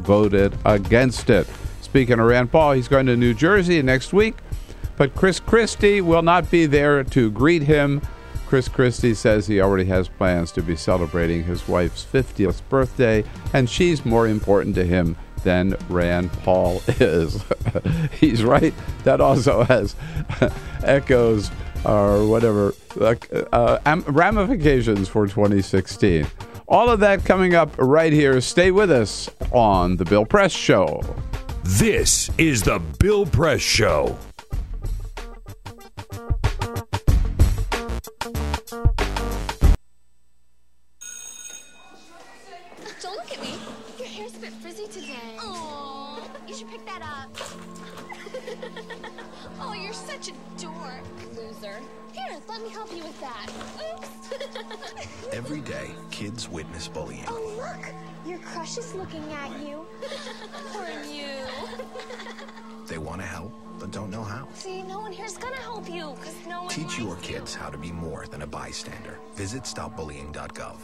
voted against it. Speaking of Rand Paul, he's going to New Jersey next week, but Chris Christie will not be there to greet him. Chris Christie says he already has plans to be celebrating his wife's 50th birthday, and she's more important to him than Rand Paul is. He's right. That also has echoes or whatever uh, ramifications for 2016. All of that coming up right here. Stay with us on The Bill Press Show. This is The Bill Press Show. Your crush is looking at you. Poor you. They want to help, but don't know how. See, no one here's gonna help you, because no one Teach your kids how to be more than a bystander. Visit stopbullying.gov.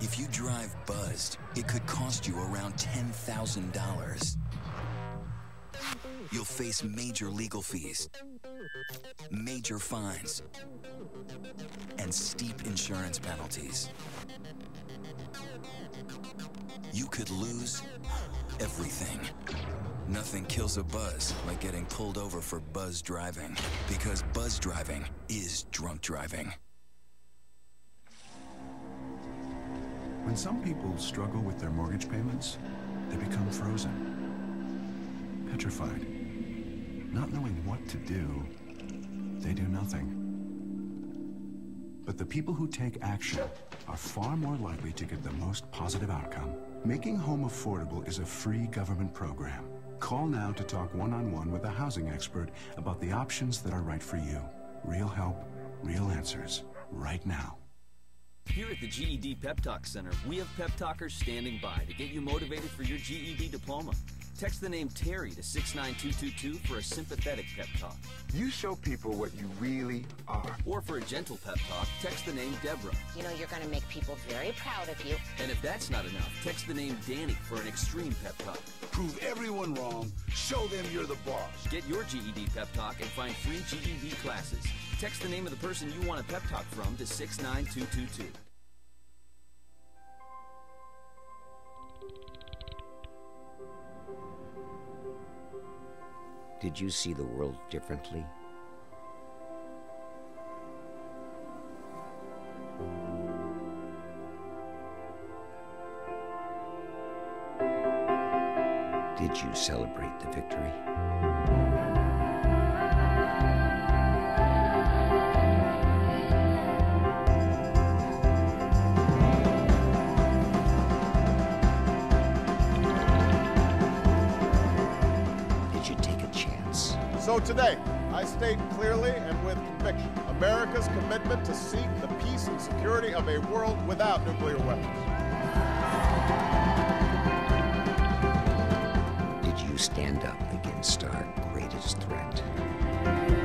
If you drive buzzed, it could cost you around $10,000. You'll face major legal fees, major fines, and steep insurance penalties. You could lose everything. Nothing kills a buzz like getting pulled over for buzz driving, because buzz driving is drunk driving. When some people struggle with their mortgage payments, they become frozen, petrified. Not knowing what to do, they do nothing. But the people who take action are far more likely to get the most positive outcome. Making home affordable is a free government program. Call now to talk one-on-one with a housing expert about the options that are right for you. Real help, real answers, right now. Here at the GED Pep Talk Center, we have pep talkers standing by to get you motivated for your GED diploma. Text the name Terry to 69222 for a sympathetic pep talk. You show people what you really are. Or for a gentle pep talk, text the name Deborah. You know you're going to make people very proud of you. And if that's not enough, text the name Danny for an extreme pep talk. Prove everyone wrong. Show them you're the boss. Get your GED pep talk and find free GED classes. Text the name of the person you want a pep talk from to 69222. Did you see the world differently? Did you celebrate the victory? So today, I state clearly and with conviction America's commitment to seek the peace and security of a world without nuclear weapons. Did you stand up against our greatest threat?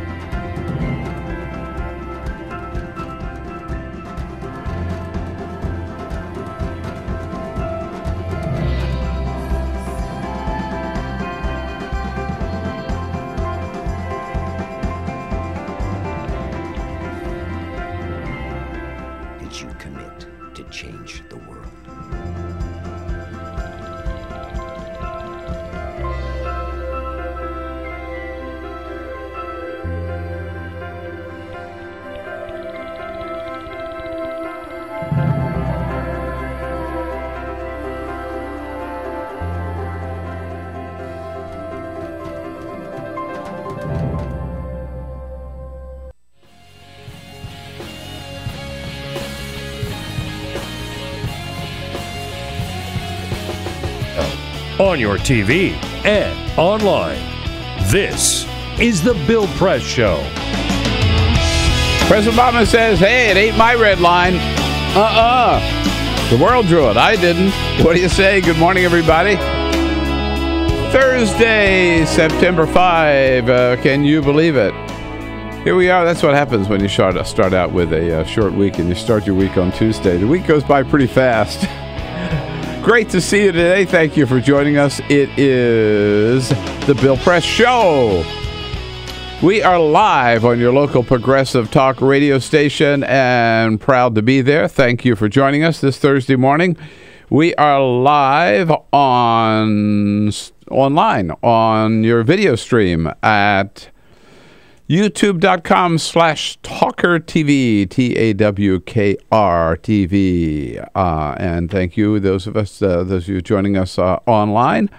On your TV and online. This is The Bill Press Show. President Obama says, hey, it ain't my red line. Uh uh-uh. uh The world drew it. I didn't. What do you say? Good morning, everybody. Thursday, September 5. Uh, can you believe it? Here we are. That's what happens when you start, start out with a uh, short week and you start your week on Tuesday. The week goes by pretty fast. Great to see you today. Thank you for joining us. It is the Bill Press Show. We are live on your local progressive talk radio station and proud to be there. Thank you for joining us this Thursday morning. We are live on online on your video stream at youtube.com slash tawkr tv t-a-w-k-r tv uh, and thank you those of us uh, those of you joining us uh, online.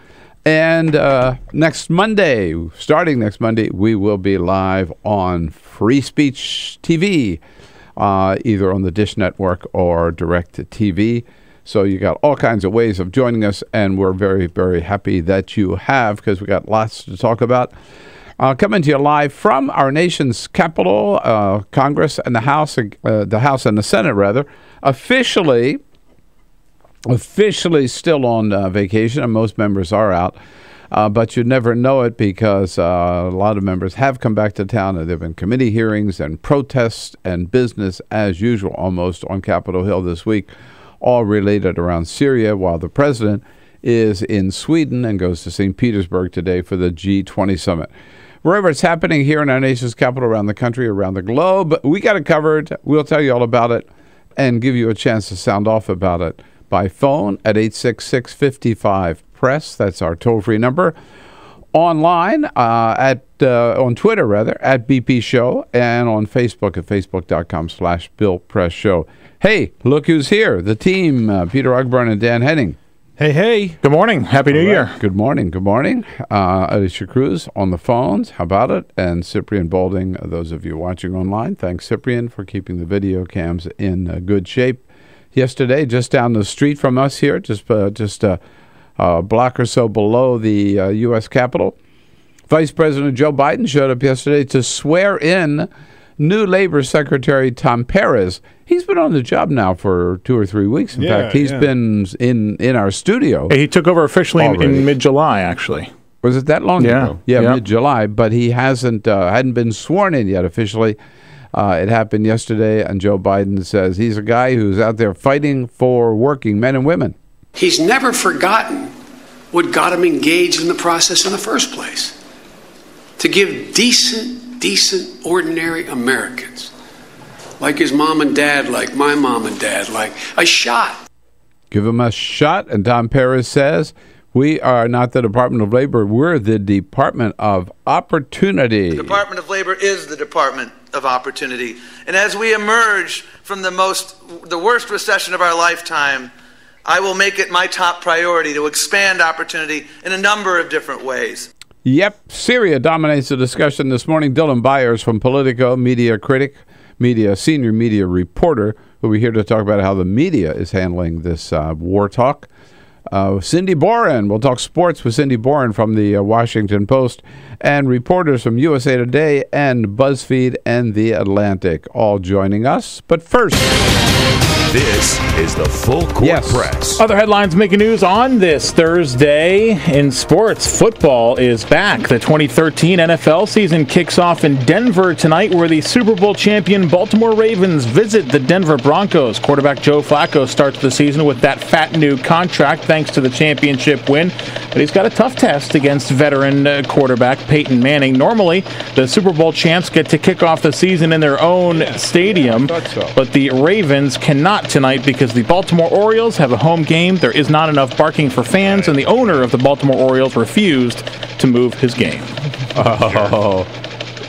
And uh, next monday starting next monday we will be live on free speech tv uh, either on the dish network or direct tv so you got all kinds of ways of joining us and we're very very happy that you have because we got lots to talk about uh, coming to you live from our nation's capital, uh, Congress and the House, uh, the House and the Senate, rather, officially, officially still on uh, vacation, and most members are out. Uh, but you never know it because uh, a lot of members have come back to town, and there have been committee hearings and protests and business as usual, almost on Capitol Hill this week, all related around Syria, while the president is in Sweden and goes to St. Petersburg today for the G20 summit wherever it's happening here in our nation's capital, around the country, around the globe. We got it covered. We'll tell you all about it and give you a chance to sound off about it by phone at 866 55 Press. That's our toll free number. Online uh, at uh, on Twitter rather at BP Show and on Facebook at facebook.com slash Bill Press Show. Hey, look who's here! The team, uh, Peter Ogburn and Dan Henning. Hey, hey. Good morning. Happy New All Year. Good morning. Good morning. Uh, Alicia Cruz on the phones. How about it? And Cyprian Bolding, uh, those of you watching online, thanks, Cyprian, for keeping the video cams in uh, good shape. Yesterday, just down the street from us here, just, uh, just a, a block or so below the uh, U.S. Capitol, Vice President Joe Biden showed up yesterday to swear in new Labor Secretary Tom Perez. He's been on the job now for two or three weeks. In Yeah, fact, he's yeah. been in in our studio. He took over officially in, in mid July, actually. Was it that long Yeah. ago? Yeah, Yeah. mid July. But he hasn't uh, hadn't been sworn in yet officially. Uh, it happened yesterday, and Joe Biden says he's a guy who's out there fighting for working men and women. He's never forgotten what got him engaged in the process in the first place. To give decent, decent, ordinary Americans, like his mom and dad, like my mom and dad, like a shot. Give him a shot. And Tom Perez says we are not the Department of Labor; we're the Department of Opportunity. The Department of Labor is the Department of Opportunity. And as we emerge from the most the worst recession of our lifetime, I will make it my top priority to expand opportunity in a number of different ways. Yep, Syria dominates the discussion this morning. Dylan Byers from Politico, media critic, media senior media reporter, who we're here to talk about how the media is handling this uh, war talk. Uh, Cindy Boren, we'll talk sports with Cindy Boren from the uh, Washington Post, and reporters from USA Today and BuzzFeed and The Atlantic, all joining us. But first, This is the Full Court Yes. Press. Other headlines making news on this Thursday in sports. Football is back. The 2013 NFL season kicks off in Denver tonight, where the Super Bowl champion Baltimore Ravens visit the Denver Broncos. Quarterback Joe Flacco starts the season with that fat new contract thanks to the championship win, but he's got a tough test against veteran uh, quarterback Peyton Manning. Normally, the Super Bowl champs get to kick off the season in their own stadium, but the Ravens cannot tonight because the Baltimore Orioles have a home game. There is not enough barking for fans, and the owner of the Baltimore Orioles refused to move his game. oh,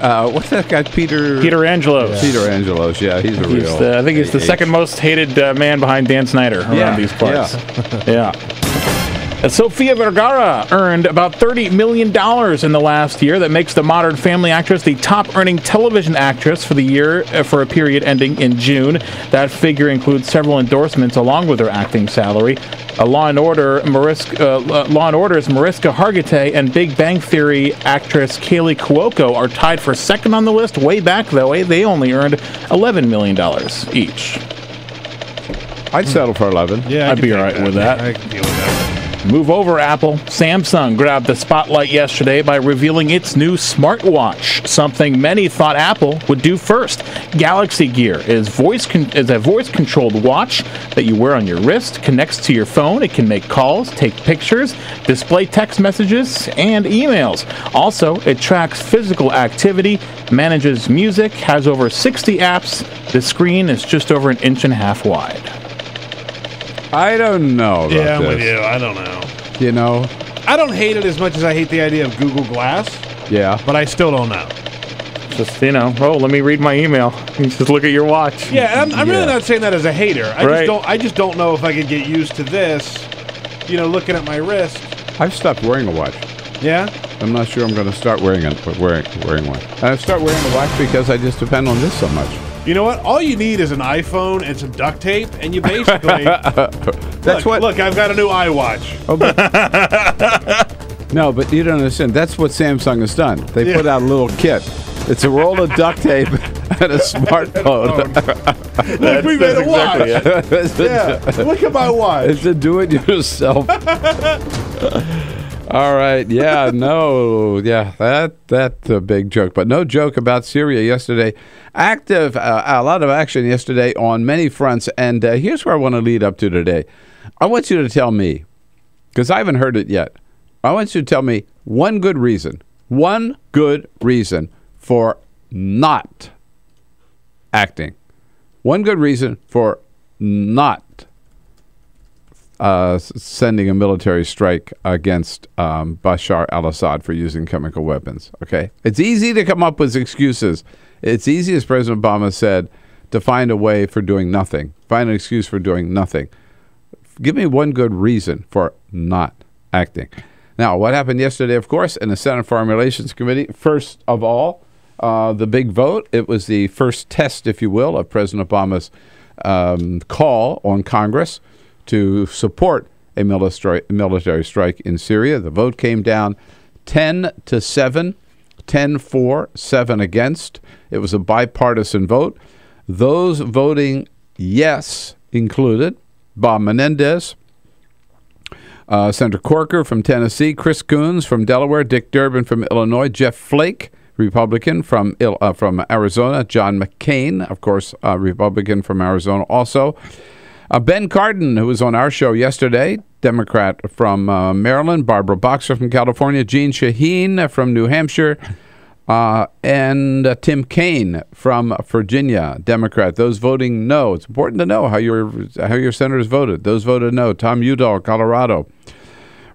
uh, what's that guy, Peter? Peter Angelos. Peter Angelos, yeah, he's a He's real. the, I think he's the second most hated uh, man behind Dan Snyder around Yeah, these parts. yeah. Uh, Sofia Vergara earned about $30 million in the last year. That makes the Modern Family actress the top earning television actress for the year uh, for a period ending in June. That figure includes several endorsements along with her acting salary. Uh, Law and Order, Mariska, uh, Law and Order's Mariska Hargitay and Big Bang Theory actress Kaley Cuoco are tied for second on the list. Way back though, eh, they only earned $11 million each. I'd settle for 11. Yeah, I'd be all right with that. I can deal with that. Move over, Apple. Samsung grabbed the spotlight yesterday by revealing its new smartwatch, something many thought Apple would do first. Galaxy Gear is voice con- is a voice-controlled watch that you wear on your wrist, connects to your phone. It can make calls, take pictures, display text messages, and emails. Also, it tracks physical activity, manages music, has over 60 apps. The screen is just over an inch and a half wide. I don't know. About Yeah, I'm with you. I don't know. You know, I don't hate it as much as I hate the idea of Google Glass, yeah. but I still don't know. Just you know, oh, let me read my email. You just look at your watch. Yeah, I'm, I'm really Yeah. not saying that as a hater. I Right. just don't. I just don't know if I could get used to this. You know, looking at my wrist. I've stopped wearing a watch. Yeah. I'm not sure I'm going to start wearing it, but wearing wearing one. I start wearing a watch because I just depend on this so much. You know what? All you need is an iPhone and some duct tape, and you basically. That's look, what. Look, I've got a new iWatch. Oh, but- no, but you don't understand. That's what Samsung has done. They Yeah. put out a little kit. It's a roll of duct tape and a smartphone. Oh, look, we made a watch. It's a- Yeah. Look at my watch. It's a do-it-yourself. All right. Yeah. No. Yeah. That that's a big joke, but no joke about Syria yesterday. Active, uh, a lot of action yesterday on many fronts, and uh, here's where I want to lead up to today. I want you to tell me, because I haven't heard it yet. I want you to tell me one good reason, one good reason for not acting. One good reason for not uh, sending a military strike against um, Bashar al Assad for using chemical weapons. Okay? It's easy to come up with excuses. It's easy, as President Obama said, to find a way for doing nothing, find an excuse for doing nothing. Give me one good reason for not acting. Now, what happened yesterday, of course, in the Senate Foreign Relations Committee? First of all, uh, the big vote. It was the first test, if you will, of President Obama's um, call on Congress to support a military, military strike in Syria. The vote came down 10 to 7, 10 for, 7 against. It was a bipartisan vote. Those voting yes included Bob Menendez, uh, Senator Corker from Tennessee, Chris Coons from Delaware, Dick Durbin from Illinois, Jeff Flake, Republican from uh, from Arizona, John McCain, of course, uh, Republican from Arizona, also. Uh, ben Cardin, who was on our show yesterday, Democrat from uh, Maryland, Barbara Boxer from California, Jeanne Shaheen from New Hampshire, uh, and uh, Tim Kaine from Virginia, Democrat. Those voting no. It's important to know how your how your senators voted. Those voted no. Tom Udall, Colorado.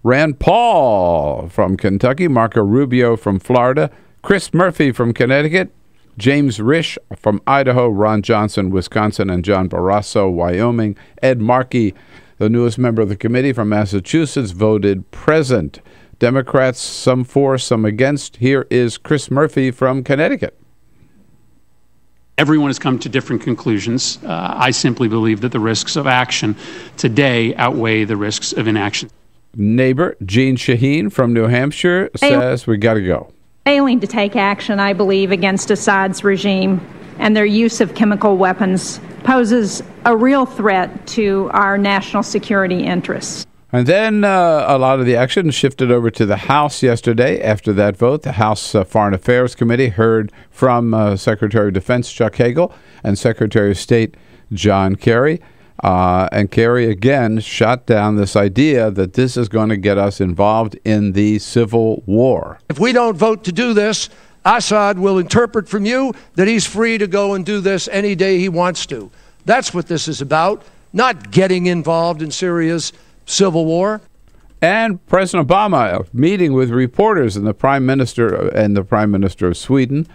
Rand Paul from Kentucky, Marco Rubio from Florida, Chris Murphy from Connecticut, James Risch from Idaho, Ron Johnson, Wisconsin, and John Barrasso, Wyoming. Ed Markey, the newest member of the committee from Massachusetts, voted present. Democrats, some for, some against. Here is Chris Murphy from Connecticut. Everyone has come to different conclusions. Uh, I simply believe that the risks of action today outweigh the risks of inaction. Neighbor Jeanne Shaheen from New Hampshire says we got to go. Failing to take action, I believe, against Assad's regime and their use of chemical weapons poses a real threat to our national security interests. And then uh, a lot of the action shifted over to the House yesterday. After that vote, the House uh, Foreign Affairs Committee heard from uh, Secretary of Defense Chuck Hagel and Secretary of State John Kerry. Uh, and Kerry again shot down this idea that this is going to get us involved in the civil war. If we don't vote to do this, Assad will interpret from you that he's free to go and do this any day he wants to. That's what this is about, not getting involved in Syria's civil war. And President Obama meeting with reporters and the Prime Minister and the Prime Minister of Sweden,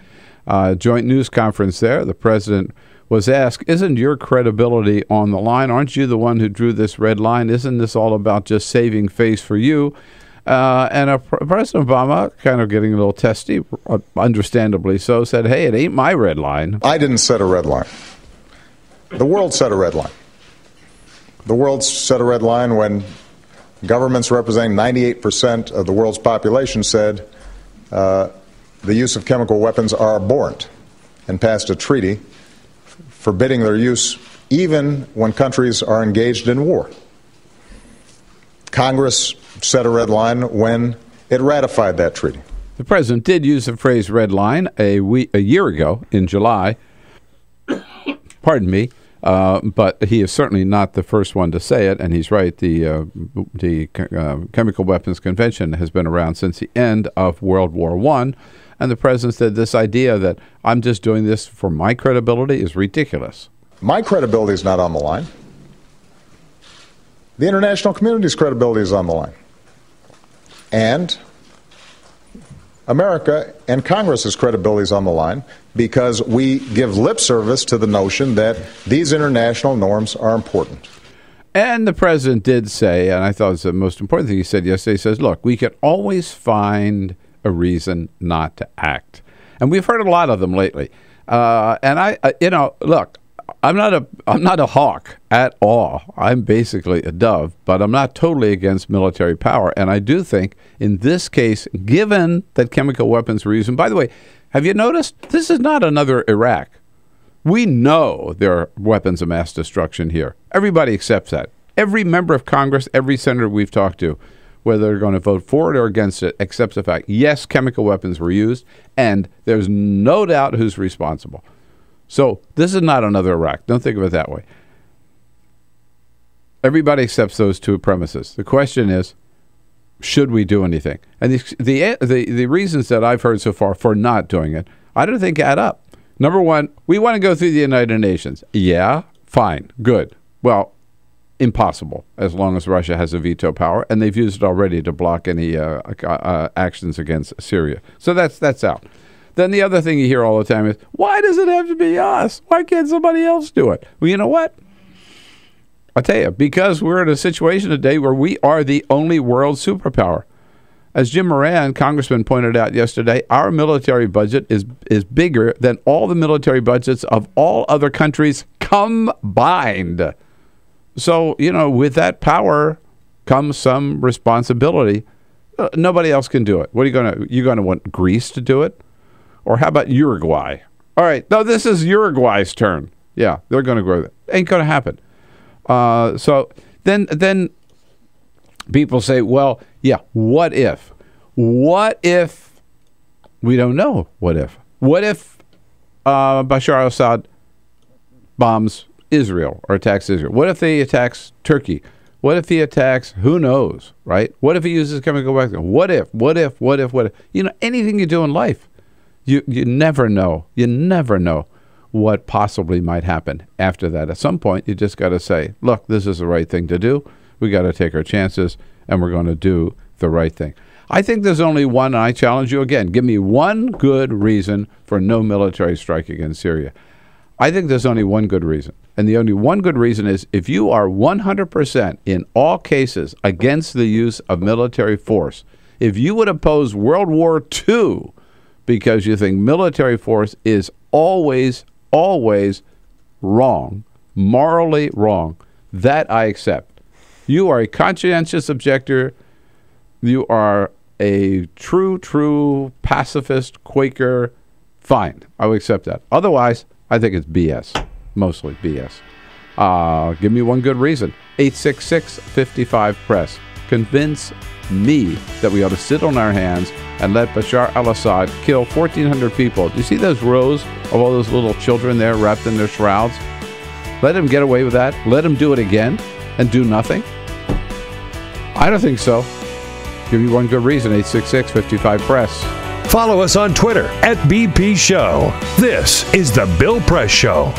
uh, joint news conference there. The president was asked, "Isn't your credibility on the line? Aren't you the one who drew this red line? Isn't this all about just saving face for you?" Uh, and President Obama, kind of getting a little testy, uh, understandably so, said, "Hey, it ain't my red line." I didn't set a red line. The world set a red line. The world set a red line when governments representing 98% of the world's population said uh, the use of chemical weapons are abhorrent and passed a treaty forbidding their use even when countries are engaged in war. Congress set a red line when it ratified that treaty. The president did use the phrase red line a, week, a year ago in July. Pardon me. Uh, but he is certainly not the first one to say it, and he's right. The uh, the uh, Chemical Weapons Convention has been around since the end of World War One, and the president said this idea that I'm just doing this for my credibility is ridiculous. My credibility is not on the line. The international community's credibility is on the line, and America and Congress's credibility is on the line because we give lip service to the notion that these international norms are important. And the president did say, and I thought it was the most important thing he said yesterday, he says, look, we can always find a reason not to act. And we've heard a lot of them lately. Uh, and I, I, you know, look, I'm not a I'm not a hawk at all. I'm basically a dove, but I'm not totally against military power. And I do think in this case, given that chemical weapons were used, and by the way, have you noticed this is not another Iraq? We know there are weapons of mass destruction here. Everybody accepts that. Every member of Congress, every senator we've talked to, whether they're going to vote for it or against it, accepts the fact yes, chemical weapons were used, and there's no doubt who's responsible. So this is not another Iraq. Don't think of it that way. Everybody accepts those two premises. The question is, should we do anything? And the, the the the reasons that I've heard so far for not doing it, I don't think add up. Number one, we want to go through the United Nations. Yeah, fine, good. Well, impossible as long as Russia has a veto power, and they've used it already to block any uh, uh, actions against Syria. So that's that's out. Then the other thing you hear all the time is, why does it have to be us? Why can't somebody else do it? Well, you know what? I tell you, because we're in a situation today where we are the only world superpower. As Jim Moran, Congressman, pointed out yesterday, our military budget is is bigger than all the military budgets of all other countries combined. So you know, with that power comes some responsibility. Uh, nobody else can do it. What are you going to? You going to want Greece to do it? Or how about Uruguay? All right, no, this is Uruguay's turn. Yeah, they're going to grow. That ain't going to happen. Uh, so then, then people say, well, yeah, what if? What if we don't know? What if? What if uh, Bashar al-Assad bombs Israel or attacks Israel? What if he attacks Turkey? What if he attacks? Who knows, right? What if he uses chemical weapons? What if? What if? What if? What if? You know, anything you do in life you you never know. You never know what possibly might happen after that. At some point, you just got to say, "Look, this is the right thing to do. We got to take our chances, and we're going to do the right thing." I think there's only one, and I challenge you again. Give me one good reason for no military strike against Syria. I think there's only one good reason. And the only one good reason is if you are 100% in all cases against the use of military force, if you would oppose World War II because you think military force is always, always wrong, morally wrong. That I accept. You are a conscientious objector. You are a true, true pacifist, Quaker. Fine, I will accept that. Otherwise, I think it's BS. Mostly BS. Uh, give me one good reason. 866 55 Press. Convince me that we ought to sit on our hands and let Bashar al Assad kill 1,400 people. Do you see those rows of all those little children there wrapped in their shrouds? Let him get away with that. Let him do it again and do nothing? I don't think so. Give me one good reason 866 55 Press. Follow us on Twitter at BP Show. This is The Bill Press Show.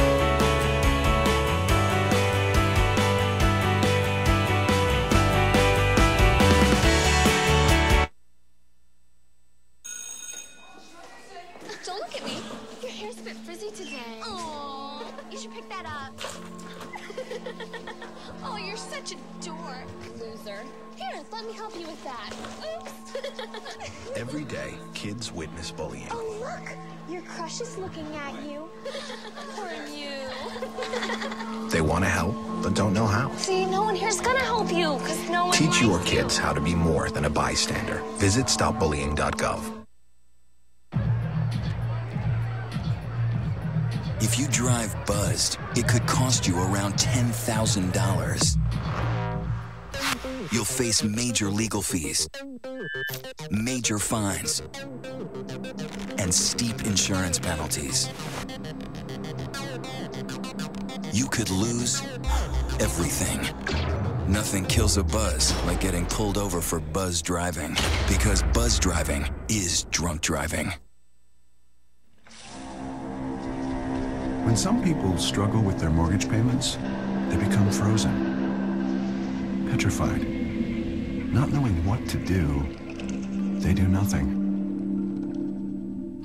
Visit stopbullying.gov. If you drive buzzed, it could cost you around $10,000. you'll face major legal fees, major fines, and steep insurance penalties. You could lose everything. Nothing kills a buzz like getting pulled over for buzz driving. Because buzz driving is drunk driving. When some people struggle with their mortgage payments, they become frozen, petrified. Not knowing what to do, they do nothing.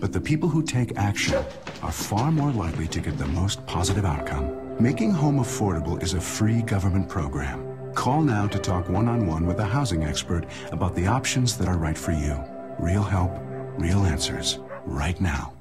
But the people who take action are far more likely to get the most positive outcome. Making home affordable is a free government program. Call now to talk one on one with a housing expert about the options that are right for you. Real help, real answers, right now.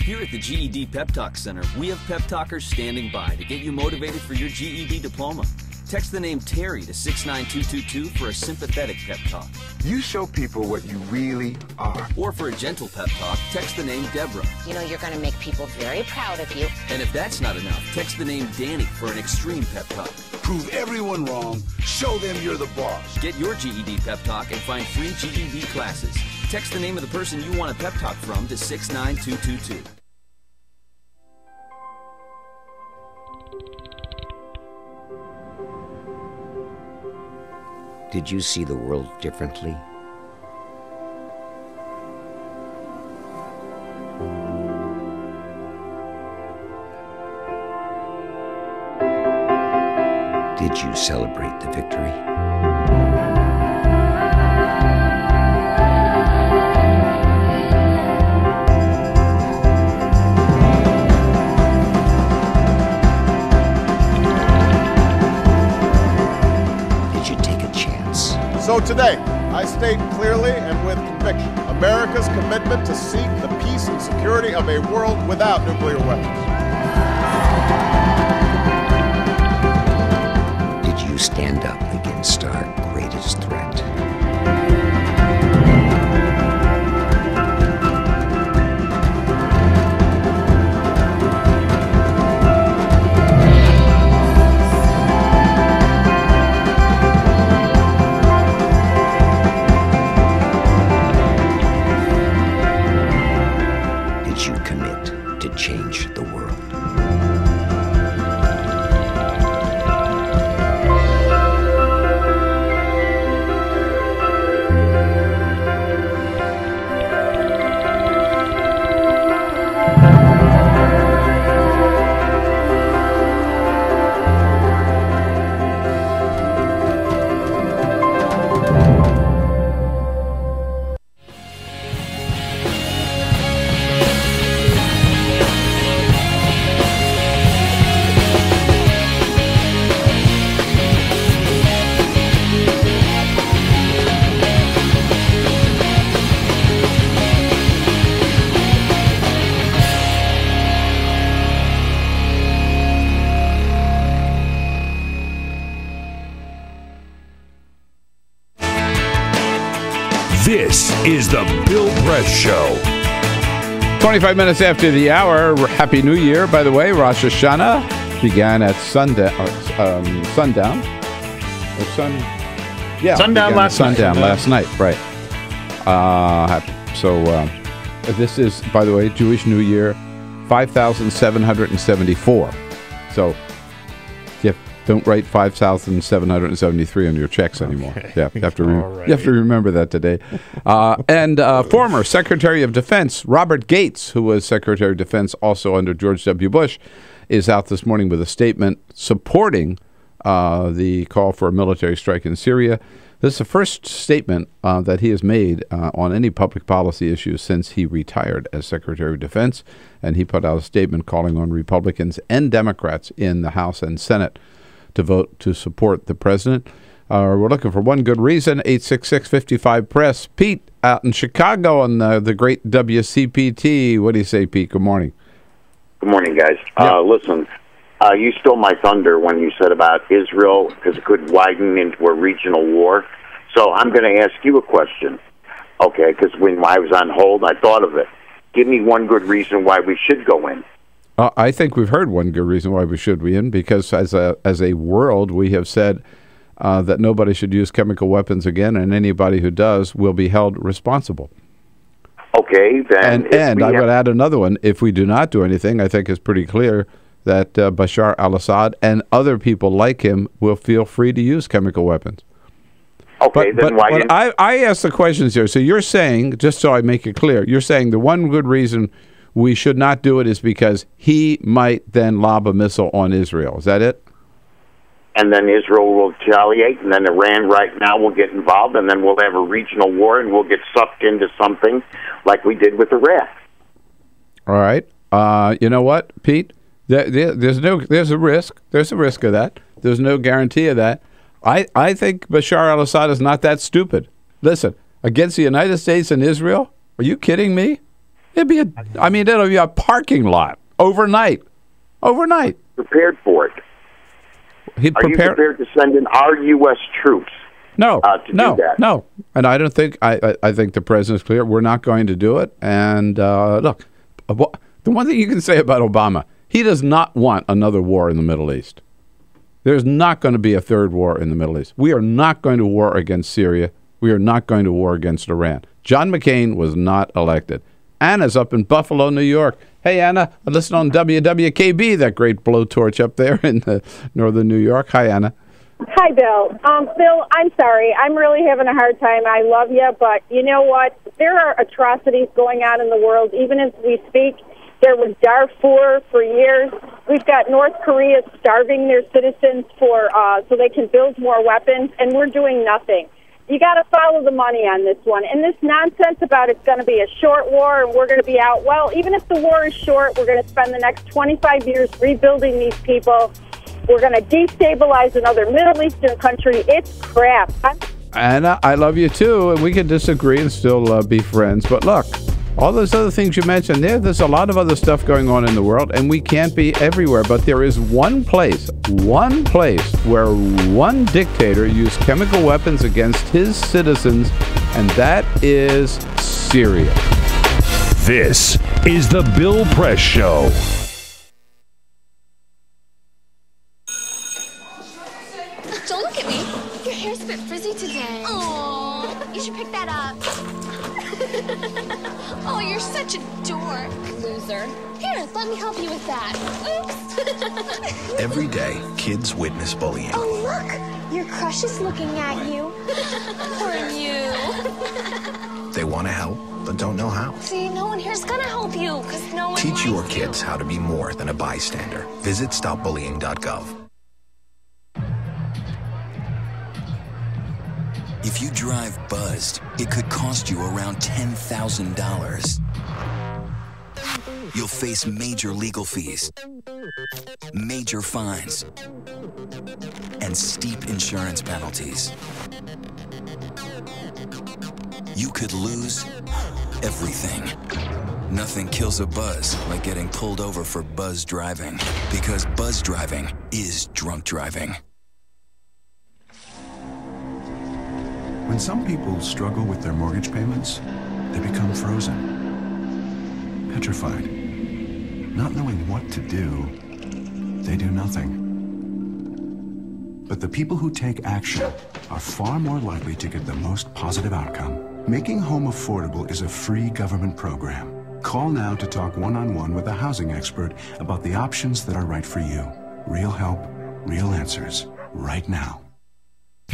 Here at the GED Pep Talk Center, we have pep talkers standing by to get you motivated for your GED diploma. Text the name Terry to 69222 for a sympathetic pep talk. You show people what you really are. Or for a gentle pep talk, text the name Deborah. You know you're going to make people very proud of you. And if that's not enough, text the name Danny for an extreme pep talk. Prove everyone wrong. Show them you're the boss. Get your GED pep talk and find free GED classes. Text the name of the person you want a pep talk from to 69222. Did you see the world differently? Did you celebrate the victory? So today, I state clearly and with conviction America's commitment to seek the peace and security of a world without nuclear weapons. Did you stand up against our Bill Show. 25 minutes after the hour. Happy New Year, by the way. Rosh Hashanah began at sundown. Uh, um, sundown. Or sun, yeah, Sundown began at last night. sundown last night, right. Uh, so uh, this is, by the way, Jewish New Year 5,774. So you don't write 5,773 on your checks anymore. Yeah, you have to, All you have to remember that today. Uh, and uh, former Secretary of Defense Robert Gates, who was Secretary of Defense also under George W. Bush, is out this morning with a statement supporting uh, the call for a military strike in Syria. This is the first statement uh, that he has made uh, on any public policy issues since he retired as Secretary of Defense. And he put out a statement calling on Republicans and Democrats in the House and Senate to vote to support the president. Uh, we're looking for one good reason 866 55 Press. Pete out in Chicago on the, the great WCPT. What do you say, Pete? Good morning. Good morning, guys. Uh, listen, uh, you stole my thunder when you said about Israel because it could widen into a regional war. So I'm going to ask you a question, okay? Because when I was on hold, I thought of it. Give me one good reason why we should go in. Uh, I think we've heard one good reason why we should be in because as a as a world we have said uh, that nobody should use chemical weapons again, and anybody who does will be held responsible. Okay, then. And, and I have- would add another one. If we do not do anything, I think it's pretty clear that uh, Bashar al Assad and other people like him will feel free to use chemical weapons. Okay, but, then but, why but I, I ask the questions here. So you're saying, just so I make it clear, you're saying the one good reason we should not do it is because he might then lob a missile on Israel. Is that it? and then Israel will retaliate, and then Iran right now will get involved, and then we'll have a regional war, and we'll get sucked into something like we did with Iraq. All right. Uh, you know what, Pete? There, there, there's no, there's a risk. There's a risk of that. There's no guarantee of that. I, I think Bashar al-Assad is not that stupid. Listen, against the United States and Israel, are you kidding me? It'd be a, I mean, it'll be a parking lot overnight. Overnight. Prepared for it. He Are you prepared. to send in our U.S. troops? No, uh, to no, do that? no. And I don't think I, I. I think the president's clear. We're not going to do it. And uh, look, uh, the one thing you can say about Obama, he does not want another war in the Middle East. There's not going to be a third war in the Middle East. We are not going to war against Syria. We are not going to war against Iran. John McCain was not elected. Anna's up in Buffalo, New York. Hey, Anna, I listen on WWKB, that great blowtorch up there in uh, northern New York. Hi, Anna. Hi, Bill. Um, Bill, I'm sorry. I'm really having a hard time. I love you, but you know what? There are atrocities going on in the world, even as we speak. There was Darfur for years. We've got North Korea starving their citizens for uh, so they can build more weapons, and we're doing nothing. You got to follow the money on this one. And this nonsense about it's going to be a short war and we're going to be out. Well, even if the war is short, we're going to spend the next 25 years rebuilding these people. We're going to destabilize another Middle Eastern country. It's crap. I'm- I love you too, and we can disagree and still uh, be friends. But look, all those other things you mentioned there, there's a lot of other stuff going on in the world, and we can't be everywhere. But there is one place, one place where one dictator used chemical weapons against his citizens, and that is Syria. This is the Bill Press Show. Don't look at me. Your hair's a bit frizzy today. Such a dork, loser. Here, let me help you with that. Oops. Every day, kids witness bullying. oh, look, your crush is looking at you. Poor you. They want to help, but don't know how. See, no one here's gonna help you because no one. Teach your you. kids how to be more than a bystander. Visit stopbullying.gov. If you drive buzzed, it could cost you around $10,000. You'll face major legal fees, major fines, and steep insurance penalties. You could lose everything. Nothing kills a buzz like getting pulled over for buzz driving, because buzz driving is drunk driving. When some people struggle with their mortgage payments, they become frozen, petrified. Not knowing what to do, they do nothing. But the people who take action are far more likely to get the most positive outcome. Making home affordable is a free government program. Call now to talk one on one with a housing expert about the options that are right for you. Real help, real answers, right now.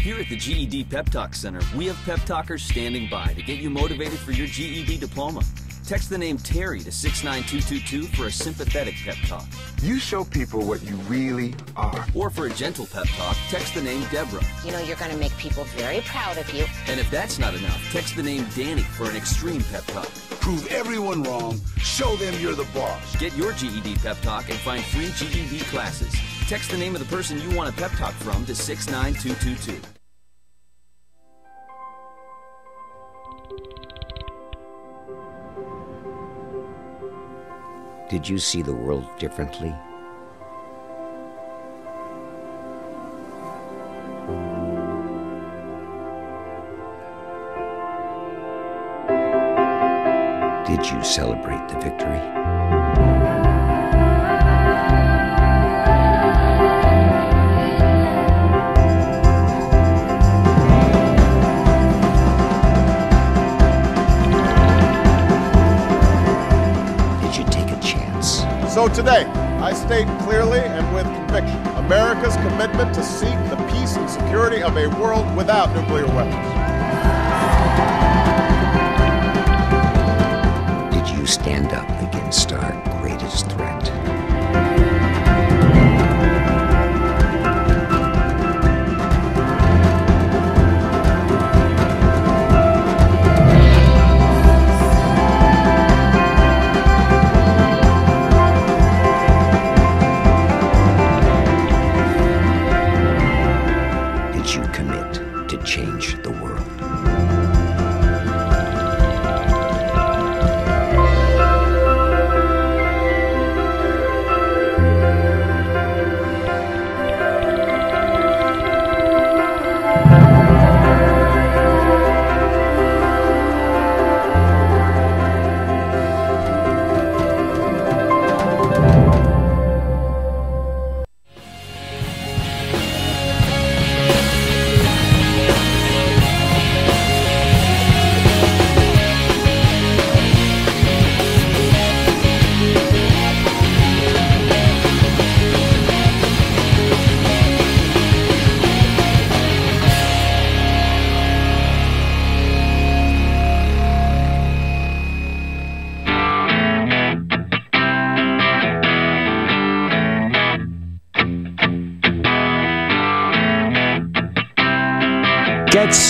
Here at the GED Pep Talk Center, we have pep talkers standing by to get you motivated for your GED diploma. Text the name Terry to 69222 for a sympathetic pep talk. You show people what you really are. Or for a gentle pep talk, text the name Deborah. You know, you're going to make people very proud of you. And if that's not enough, text the name Danny for an extreme pep talk. Prove everyone wrong. Show them you're the boss. Get your GED pep talk and find free GED classes. Text the name of the person you want a pep talk from to 69222. Did you see the world differently? Did you celebrate the victory? Today, I state clearly and with conviction America's commitment to seek the peace and security of a world without nuclear weapons. Did you stand up against our greatest threat?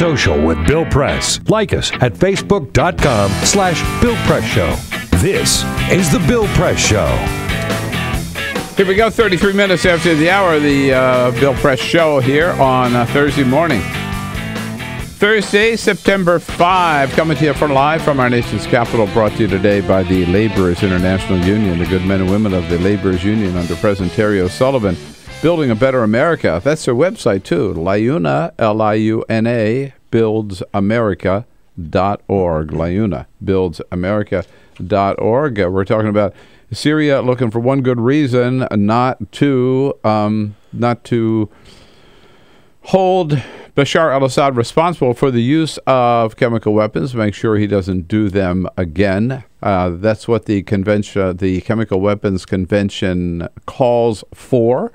Social with Bill Press. Like us at facebook.com slash Bill Press Show. This is the Bill Press Show. Here we go, 33 minutes after the hour, the uh, Bill Press Show here on uh, Thursday morning. Thursday, September 5, coming to you from live from our nation's capital, brought to you today by the Laborers International Union, the good men and women of the Laborers Union under President Terry O'Sullivan, building a better America. That's their website, too. Liuna, L-I-U-N-A, buildsamerica.org. Liuna, buildsamerica.org. Uh, We're talking about Syria looking for one good reason not to, um, not to hold Bashar al Assad responsible for the use of chemical weapons, make sure he doesn't do them again. Uh, that's what the convention, the Chemical Weapons Convention calls for.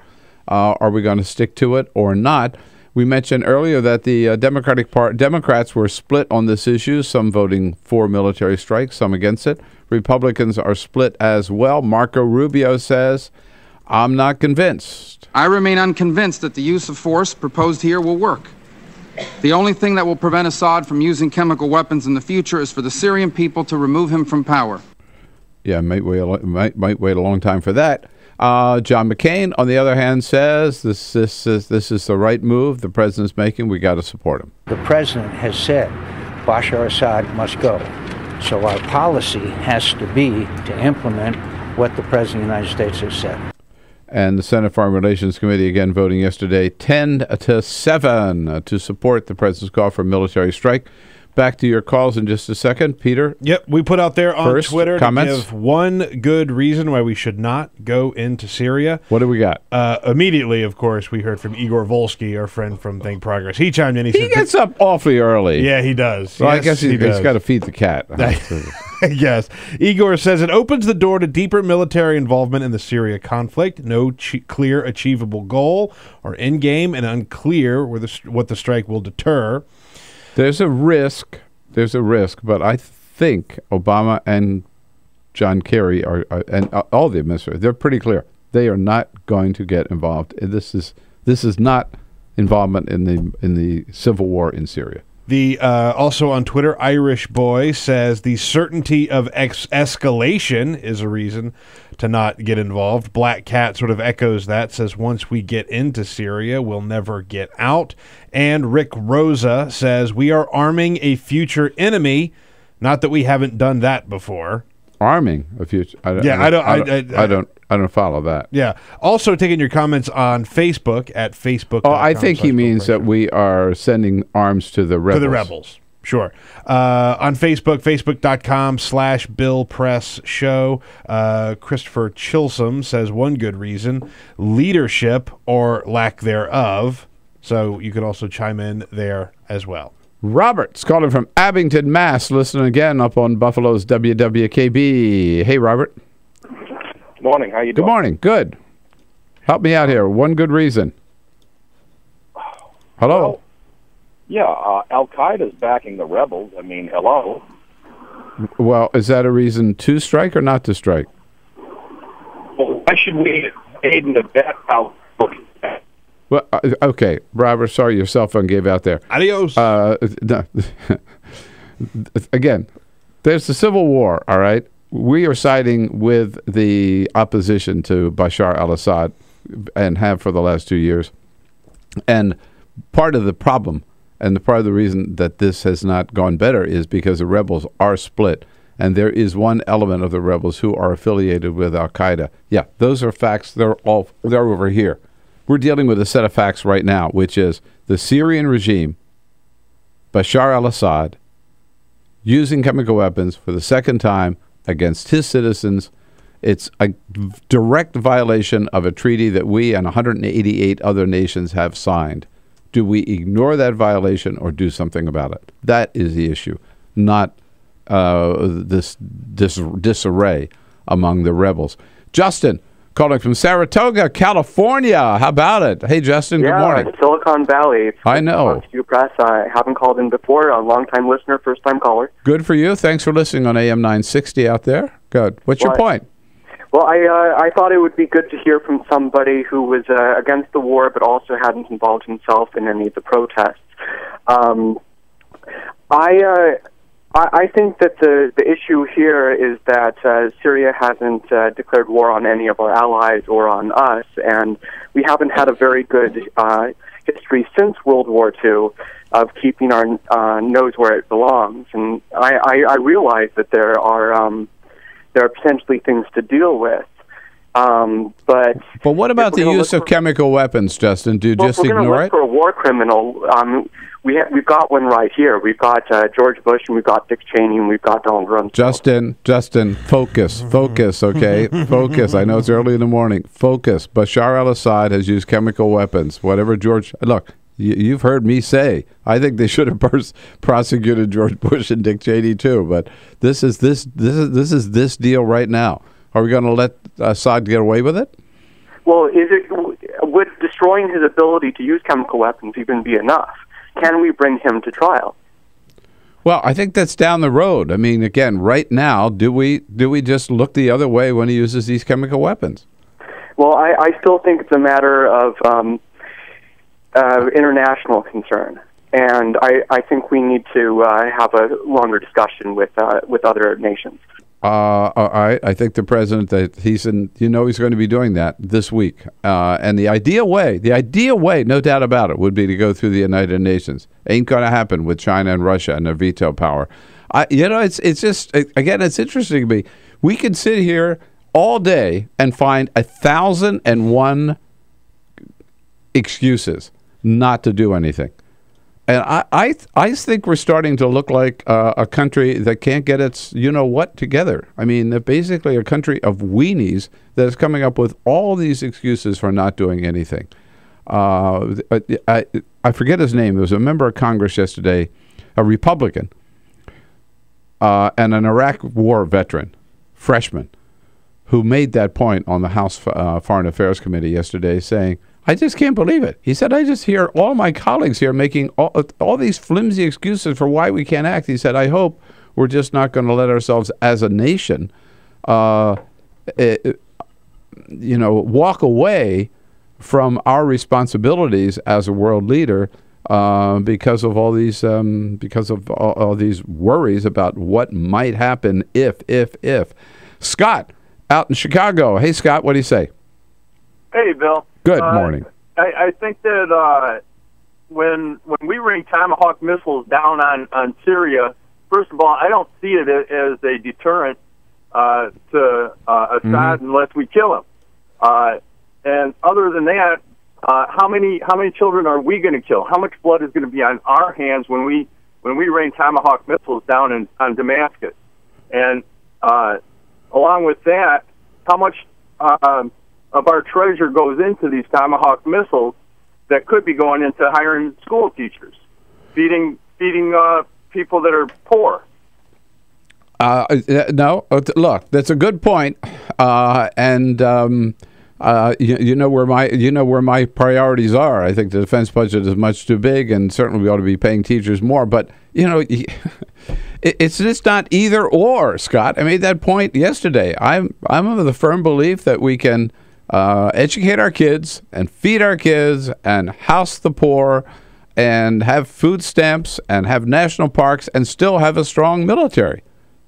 Uh, are we going to stick to it or not? We mentioned earlier that the uh, Democratic Part Democrats were split on this issue, some voting for military strikes, some against it. Republicans are split as well. Marco Rubio says, I'm not convinced. I remain unconvinced that the use of force proposed here will work. The only thing that will prevent Assad from using chemical weapons in the future is for the Syrian people to remove him from power. Yeah, might wait might, might wait a long time for that. Uh, John McCain, on the other hand, says this, this, is, this is the right move the president's making. We got to support him. The president has said Bashar Assad must go. So our policy has to be to implement what the president of the United States has said. And the Senate Foreign Relations Committee again voting yesterday 10 to 7 uh, to support the president's call for a military strike. Back to your calls in just a second. Peter? Yep, we put out there on First, Twitter comments? to give one good reason why we should not go into Syria. What do we got? Uh, immediately, of course, we heard from Igor Volsky, our friend from Think Progress. He chimed in. He, He said, gets up awfully early. Yeah, he does. Well, I guess he, he has got to feed the cat. yes. Igor says it opens the door to deeper military involvement in the Syria conflict. No ch- clear, achievable goal or end game, and unclear where the, what the strike will deter. There's a risk. There's a risk, but I think Obama and John Kerry are, are and all the administrators, they're pretty clear. They are not going to get involved. This is this is not involvement in the in the civil war in Syria. The uh, also on Twitter, Irish boy says the certainty of ex- escalation is a reason to not get involved. Black Cat sort of echoes that. Says once we get into Syria, we'll never get out. And Rick Rosa says we are arming a future enemy. Not that we haven't done that before. Arming a future. I, Yeah, I don't- I, I- don't. I- I don't. I don't follow that. Yeah. Also taking your comments on Facebook at Facebook. Oh, I think he means that we are sending arms to the rebels. To the rebels. Sure. Uh, on Facebook, facebook.com slash Bill Press Show. Uh, Christopher Chilsum says one good reason leadership or lack thereof. So you could also chime in there as well. Robert's calling from Abington, Mass. Listening again up on Buffalo's WWKB. Hey, Robert. Morning. How you doing? Good morning. Good. Help me out here. One good reason. Hello. Yeah, uh, Al Qaeda's backing the rebels. I mean, hello. Well, is that a reason to strike or not to strike? Well, why should we aid and abet Al Well, uh, okay, Robert. Sorry, your cell phone gave out there. Adios. Uh, no. Again, there's the civil war. All right, we are siding with the opposition to Bashar al-Assad, and have for the last two years. And part of the problem, and the part of the reason that this has not gone better, is because the rebels are split. And there is one element of the rebels who are affiliated with Al Qaeda. Yeah, those are facts. They're all they're over here. We're dealing with a set of facts right now, which is the Syrian regime, Bashar al Assad, using chemical weapons for the second time against his citizens. It's a direct violation of a treaty that we and 188 other nations have signed. Do we ignore that violation or do something about it? That is the issue, not uh, this, this disarray among the rebels. Justin, calling from Saratoga, California. How about it? Hey, Justin, yeah, good morning. Silicon Valley. It's I know. You press. I haven't called in before. A long time listener, first time caller. Good for you. Thanks for listening on AM 960 out there. Good. What's your What? point? Well, I uh, I thought it would be good to hear from somebody who was uh, against the war, but also hadn't involved himself in any of the protests. Um, I. Uh, I I think that the, the issue here is that uh, Syria hasn't uh, declared war on any of our allies or on us, and we haven't had a very good uh, history since World War II of keeping our uh, nose where it belongs. And I, I, I realize that there are um, there are potentially things to deal with, um, but But what about the use look of chemical weapons, Justin? Do you well, just if we're going to ignore look it? for a war criminal, um, we ha- we've got one right here. We've got uh, George Bush, and we've got Dick Cheney, and we've got Donald Rumsfeld. Justin, Justin, focus, focus, okay? focus. I know it's early in the morning. Focus. Bashar al Assad has used chemical weapons. Whatever George. Look, you, you've heard me say, I think they should have pers- prosecuted George Bush and Dick Cheney too. But this is this this is this is this deal right now. Are we going to let Assad get away with it? Well, is it would destroying his ability to use chemical weapons even be enough? Can we bring him to trial? Well, I think that's down the road. I mean, again, right now, do we do we just look the other way when he uses these chemical weapons? Well, I, I still think it's a matter of um, uh, international concern, and I, I think we need to uh, have a longer discussion with uh, with other nations. Uh. I think the president that he's in, you know, he's going to be doing that this week. Uh, and the ideal way, the ideal way, no doubt about it, would be to go through the United Nations. Ain't going to happen with China and Russia and their veto power. I, you know, it's it's just again, it's interesting to me. We could sit here all day and find a thousand and one excuses not to do anything. And I, I, I think we're starting to look like uh, a country that can't get its, you know what, together. I mean, basically a country of weenies that is coming up with all these excuses for not doing anything. Uh, I, I forget his name. There was a member of Congress yesterday, a Republican, uh, and an Iraq War veteran, freshman, who made that point on the House uh, Foreign Affairs Committee yesterday, saying, I just can't believe it. He said, I just hear all my colleagues here making all, all these flimsy excuses for why we can't act. He said, I hope we're just not going to let ourselves as a nation, uh, eh, you know, walk away from our responsibilities as a world leader uh, because of all these um, because of all, all these worries about what might happen if if if. Scott out in Chicago. Hey Scott, what do you say? Hey, Bill. Good Uh, morning. I, I think that uh, when when we rain Tomahawk missiles down on on Syria, first of all, I don't see it as a deterrent uh, to uh, Assad Mhm. unless we kill him. Uh, and other than that, uh, how many how many children are we going to kill? How much blood is going to be on our hands when we when we rain Tomahawk missiles down in, on Damascus? And uh, along with that, how much um, of our treasure goes into these Tomahawk missiles that could be going into hiring school teachers, feeding feeding uh, people that are poor. Uh, uh, no, uh, look, that's a good point. uh, and um, uh, you, you know where my you know where my priorities are. I think the defense budget is much too big, and certainly we ought to be paying teachers more. But you know, it, it's just not either or. Scott, I made that point yesterday. I'm I'm of the firm belief that we can uh, educate our kids and feed our kids and house the poor and have food stamps and have national parks and still have a strong military.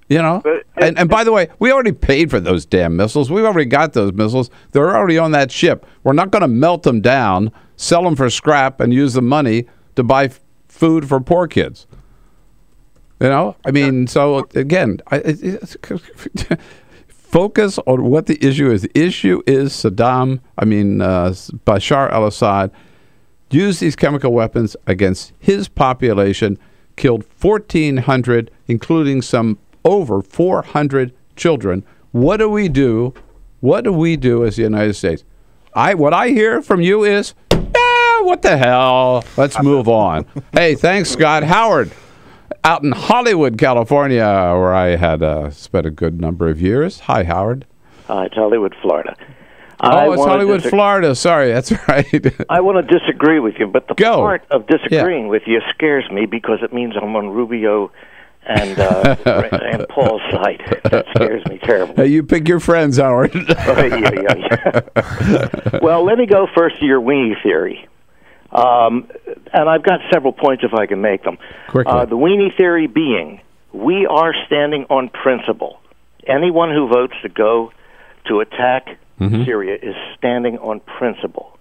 You know, and, and by the way, we already paid for those damn missiles. We've already got those missiles. They're already on that ship. We're not going to melt them down, sell them for scrap, and use the money to buy f- food for poor kids. You know, I mean, so again, I, it, focus on what the issue is. The issue is Saddam. I mean, uh, Bashar al-Assad used these chemical weapons against his population, killed 1,400, including some over 400 children. What do we do? What do we do as the United States? I what I hear from you is, yeah, what the hell? Let's move on. hey, thanks, Scott Howard, out in Hollywood, California, where I had uh, spent a good number of years. Hi, Howard. Uh, it's Hollywood, Florida. Oh, I it's Hollywood, Florida. Sorry, that's right. I want to disagree with you, but the Go. part of disagreeing with you scares me because it means I'm on Rubio and uh, and Paul's side. That scares me terribly. Hey, you pick your friends, Howard. Oh, yeah, yeah, yeah. well, let me go first to your weenie theory. Um, and I've got several points if I can make them. Quickly. Uh, the weenie theory being we are standing on principle. Anyone who votes to go to attack Mhm. Syria is standing on principle.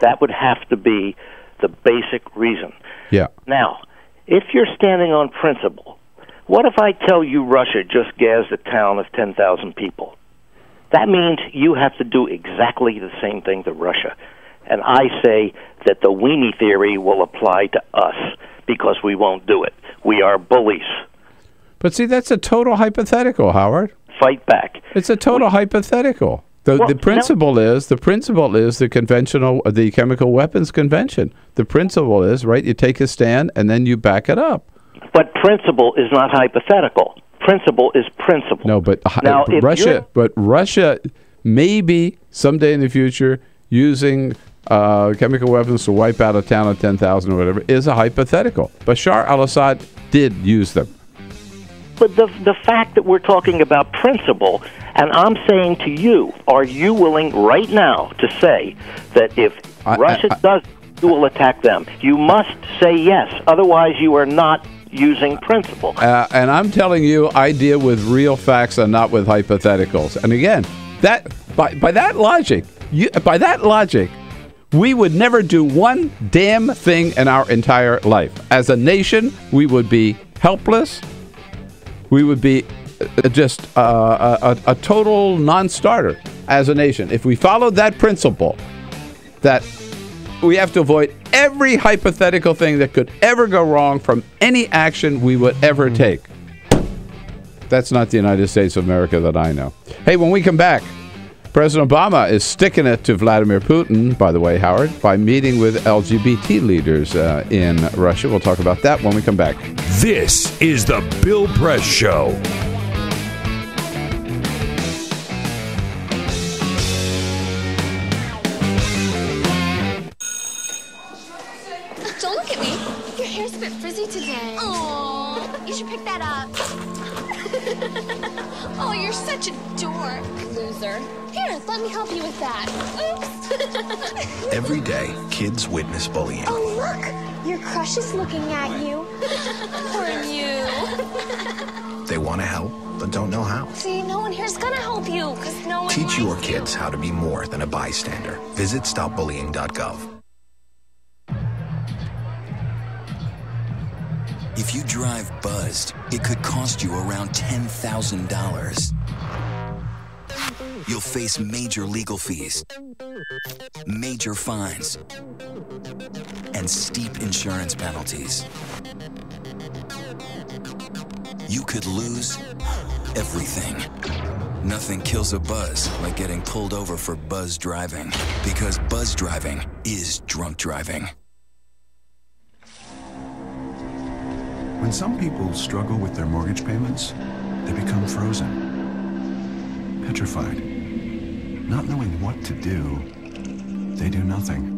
That would have to be the basic reason. yeah. Now, if you're standing on principle, what if I tell you Russia just gassed a town of 10,000 people? That means you have to do exactly the same thing to Russia. And I say that the weenie theory will apply to us because we won't do it. We are bullies. But see, that's a total hypothetical, Howard. Fight back. It's a total hypothetical. The, Well, the principle is the principle is the conventional the chemical weapons convention. The principle is right. You take a stand and then you back it up. But principle is not hypothetical. Principle is principle. No, but Now, Russia, but Russia, maybe someday in the future, using uh, chemical weapons to wipe out a town of ten thousand or whatever is a hypothetical. Bashar al-Assad did use them. But the the fact that we're talking about principle, and I'm saying to you, are you willing right now to say that if Russia does, you will attack them? You must say yes. Otherwise, you are not using principle. Uh, and I'm telling you, I deal with real facts and not with hypotheticals. And again, that by by that logic, you, by that logic, we would never do one damn thing in our entire life. As a nation, we would be helpless. We would be uh, just uh, a, a, a total non-starter as a nation if we followed that principle. That we have to avoid every hypothetical thing that could ever go wrong from any action we would ever take. That's not the United States of America that I know. Hey, when we come back, President Obama is sticking it to Vladimir Putin, by the way, Howard, by meeting with LGBT leaders uh, in Russia. We'll talk about that when we come back. This is the Bill Press Show. Let me help you with that. Oops. Every day, kids witness bullying. oh, look. Your crush is looking at you. Poor you. They want to help, but don't know how. See, no one here's gonna help you because no one Teach likes your you. kids how to be more than a bystander. Visit stopbullying.gov. If you drive buzzed, it could cost you around $10,000. You'll face major legal fees, major fines, and steep insurance penalties. You could lose everything. Nothing kills a buzz like getting pulled over for buzz driving, because buzz driving is drunk driving. When some people struggle with their mortgage payments, they become frozen, petrified, Not knowing what to do, they do nothing.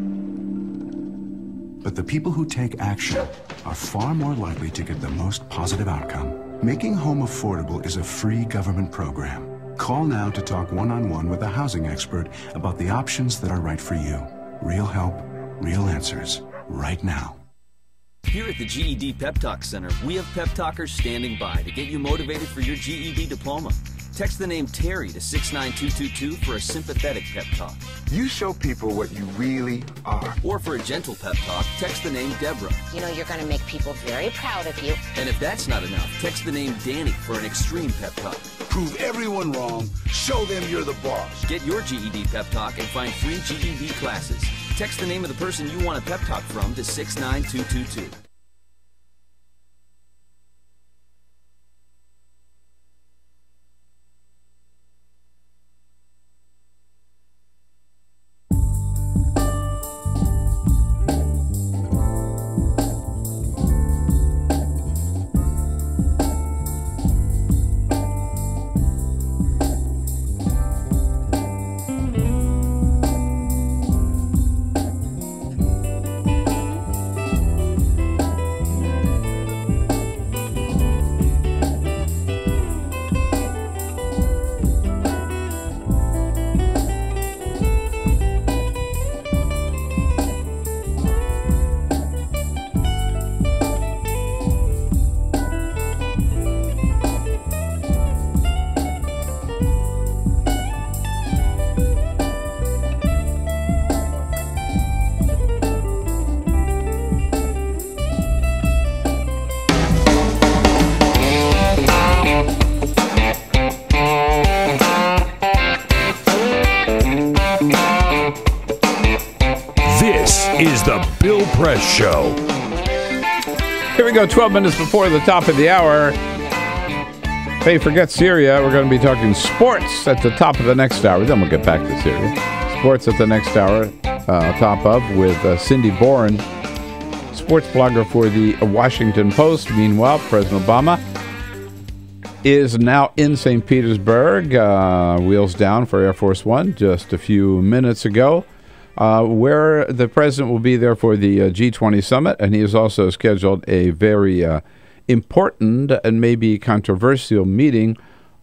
But the people who take action are far more likely to get the most positive outcome. Making home affordable is a free government program. Call now to talk one on one with a housing expert about the options that are right for you. Real help, real answers, right now. Here at the GED Pep Talk Center, we have pep talkers standing by to get you motivated for your GED diploma. Text the name Terry to 69222 for a sympathetic pep talk. You show people what you really are. Or for a gentle pep talk, text the name Deborah. You know, you're going to make people very proud of you. And if that's not enough, text the name Danny for an extreme pep talk. Prove everyone wrong. Show them you're the boss. Get your GED pep talk and find free GED classes. Text the name of the person you want a pep talk from to 69222. 12 minutes before the top of the hour. Hey, forget Syria. We're going to be talking sports at the top of the next hour. Then we'll get back to Syria. Sports at the next hour, uh, top of with uh, Cindy Boren, sports blogger for the Washington Post. Meanwhile, President Obama is now in St. Petersburg, uh, wheels down for Air Force One just a few minutes ago, uh, where the president will be there for the uh, G20 summit, and he has also scheduled a very uh, important and maybe controversial meeting.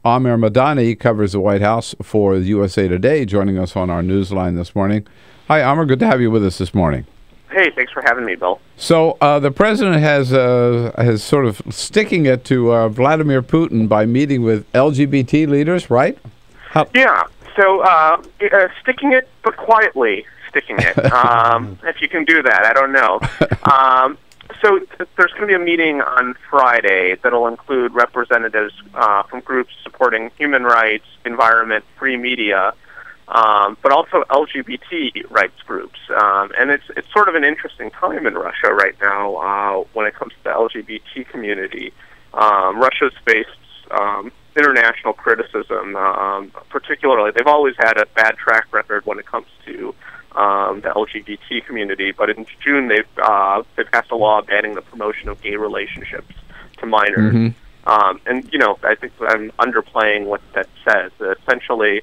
Aamer Madhani covers the White House for USA Today, joining us on our newsline this morning. Hi, Aamer. Good to have you with us this morning. Hey, thanks for having me, Bill. So uh, the president has uh, has sort of sticking it to uh, Vladimir Putin by meeting with LGBT leaders, right? How- Yeah, so uh, uh, sticking it, but quietly sticking it. um, if you can do that, I don't know. Um, so th- there's going to be a meeting on Friday that'll include representatives uh, from groups supporting human rights, environment, free media, um, but also LGBT rights groups. Um, and it's it's sort of an interesting time in Russia right now uh, when it comes to the LGBT community. Um, Russia's faced um, international criticism, um, particularly they've always had a bad track record when it comes to um, the LGBT community. But in June, they've uh, they passed a law banning the promotion of gay relationships to minors. Mhm. Um, and you know, I think I'm underplaying what that says. Essentially,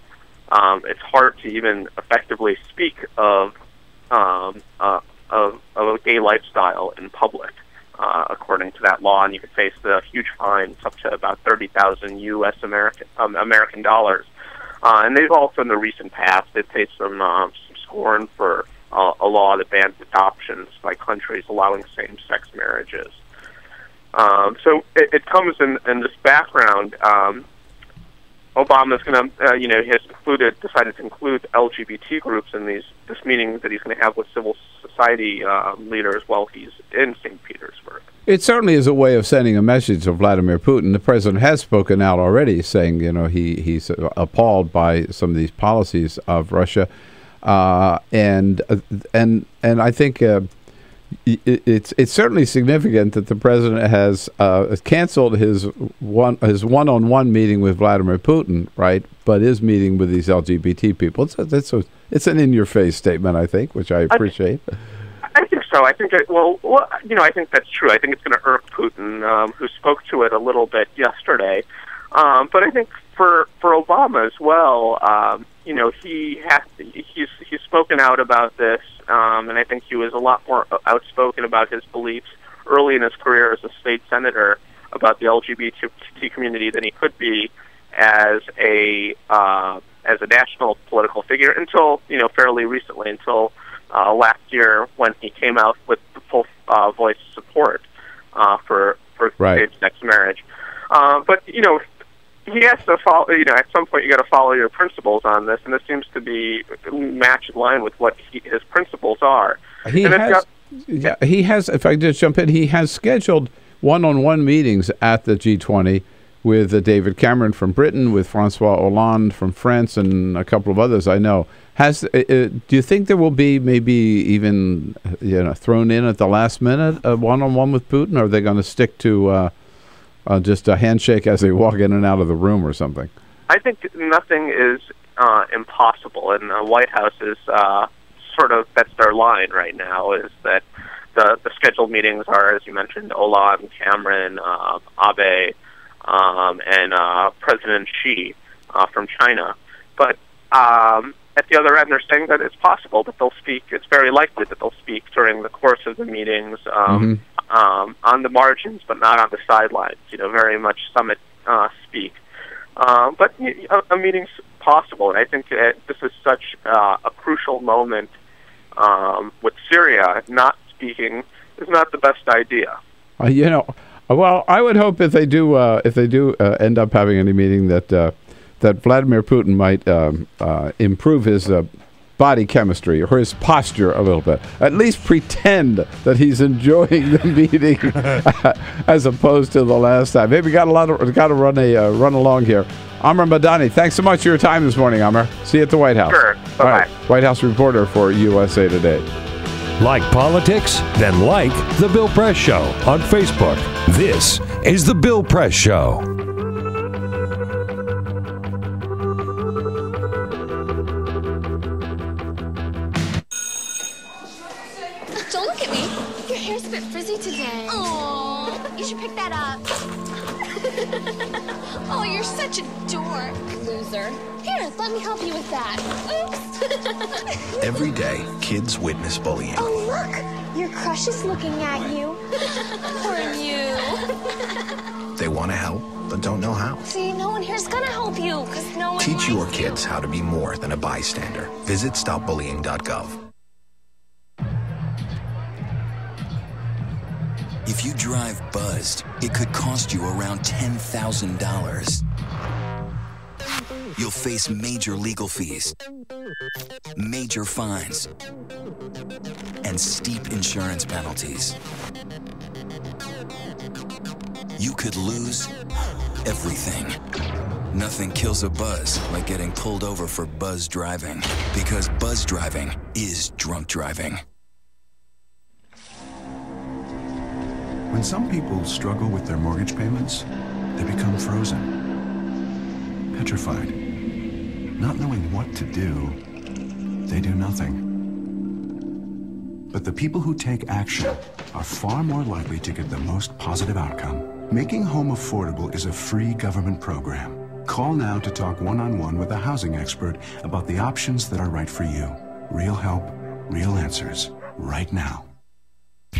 um, it's hard to even effectively speak of um, uh, of, of a gay lifestyle in public, uh, according to that law, and you could face the huge fines up to about thirty thousand U.S. American um, American dollars. Uh, and they've also, in the recent past, they've faced some um, scorn for uh, a law that bans adoptions by countries allowing same-sex marriages. Um, so it, it comes in, in this background. Um, Obama's going to, uh, you know, has included, decided to include LGBT groups in these this meeting that he's going to have with civil society uh, leaders while he's in St. Petersburg. It certainly is a way of sending a message to Vladimir Putin. The president has spoken out already, saying, you know, he he's appalled by some of these policies of Russia, uh, and uh, and and I think. Uh, i- i- it's it's certainly significant that the president has uh, canceled his one his one on one meeting with Vladimir Putin, right? But is meeting with these LGBT people. It's a, it's a, it's an in your face statement, I think, which I appreciate. I think so. I think it, well, well, you know, I think that's true. I think it's going to irk Putin, um, who spoke to it a little bit yesterday. Um, but I think for for Obama as well, um, you know, he has he's he's spoken out about this, um, and I think he was a lot more outspoken about his beliefs early in his career as a state senator about the LGBT community than he could be as a uh, as a national political figure until you know fairly recently, until uh, last year when he came out with the full uh, voice support uh, for for Right. same-sex marriage. Uh, but you know, he has to follow. You know, at some point you got to follow your principles on this, and this seems to be match in line with what he, his principles are. He and has, got- yeah, he has. If I just jump in, he has scheduled one-on-one meetings at the G20 with uh, David Cameron from Britain, with Francois Hollande from France, and a couple of others I know. Has uh, uh, do you think there will be maybe even uh, you know thrown in at the last minute a one-on-one with Putin, or are they going to stick to uh, just a handshake as they walk in and out of the room or something? I think nothing is uh, impossible, and the White House is uh, sort of that's their line right now. Is that the the scheduled meetings are, as you mentioned, Hollande, Cameron, uh, Abe, um, and uh, President Xi uh, from China. But um, at the other end, they're saying that it's possible that they'll speak. It's very likely that they'll speak during the course of the meetings. Um, um, on the margins, but not on the sidelines. You know, very much summit uh, speak. Uh, but a, a meeting's possible, and I think that this is such uh, a crucial moment um, with Syria. Not speaking is not the best idea. Uh, you know, well, I would hope if they do, uh, if they do uh, end up having any meeting, that uh, that Vladimir Putin might um, uh, improve his uh, body chemistry or his posture a little bit. At least pretend that he's enjoying the meeting, as opposed to the last time. Maybe got a lot of got to run a uh, run along here. Aamer Madhani, thanks so much for your time this morning, Aamer. See you at the White House. Sure. All right, White House reporter for USA Today. Like politics? Then like The Bill Press Show on Facebook. This is The Bill Press Show. oh, you're such a dork, loser. Here, let me help you with that. Oops. Every day, kids witness bullying. oh, look. Your crush is looking at you. Poor you. They want to help, but don't know how. See, no one here's gonna help you, because no one Teach likes your you. kids how to be more than a bystander. Visit stopbullying.gov. If you drive buzzed, it could cost you around $10,000. You'll face major legal fees, major fines, and steep insurance penalties. You could lose everything. Nothing kills a buzz like getting pulled over for buzz driving, because buzz driving is drunk driving. When some people struggle with their mortgage payments, they become frozen, petrified. Not knowing what to do, they do nothing. But the people who take action are far more likely to get the most positive outcome. Making home affordable is a free government program. Call now to talk one on one with a housing expert about the options that are right for you. Real help, real answers, right now.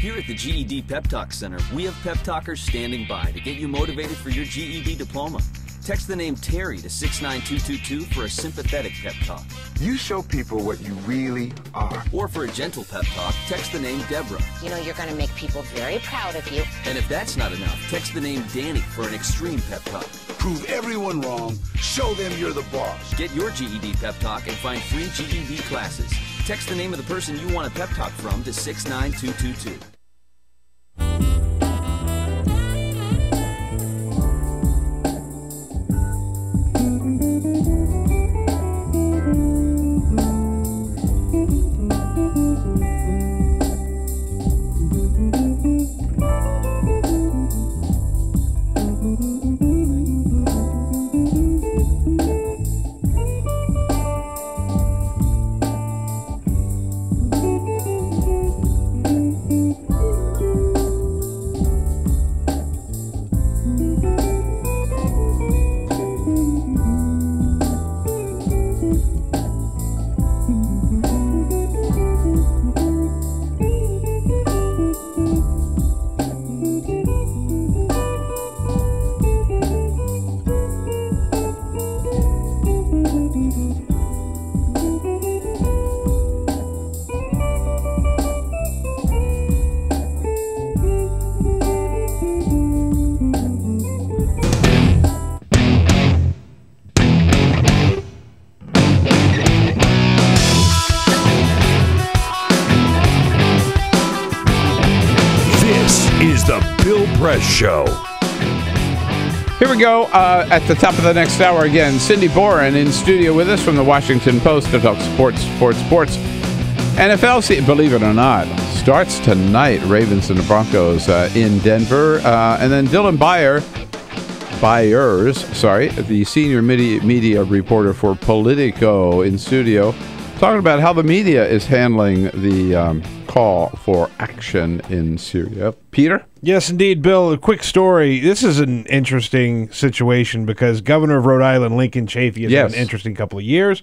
Here at the GED Pep Talk Center, we have pep talkers standing by to get you motivated for your GED diploma. Text the name Terry to 69222 for a sympathetic pep talk. You show people what you really are. Or for a gentle pep talk, text the name Deborah. You know, you're going to make people very proud of you. And if that's not enough, text the name Danny for an extreme pep talk. Prove everyone wrong. Show them you're the boss. Get your GED pep talk and find free GED classes. Text the name of the person you want a pep talk from to 69222. Show. Here we go. Uh, at the top of the next hour again, Cindy Boren in studio with us from the Washington Post to talk sports, sports, sports. NFL, believe it or not, starts tonight. Ravens and the Broncos uh, in Denver, uh, and then Dylan Bayer, Byers, sorry, the senior media, media reporter for Politico in studio, talking about how the media is handling the um, call for action in Syria. Peter. Yes, indeed, Bill. A quick story. This is an interesting situation because Governor of Rhode Island, Lincoln Chafee, has Yes. had an interesting couple of years.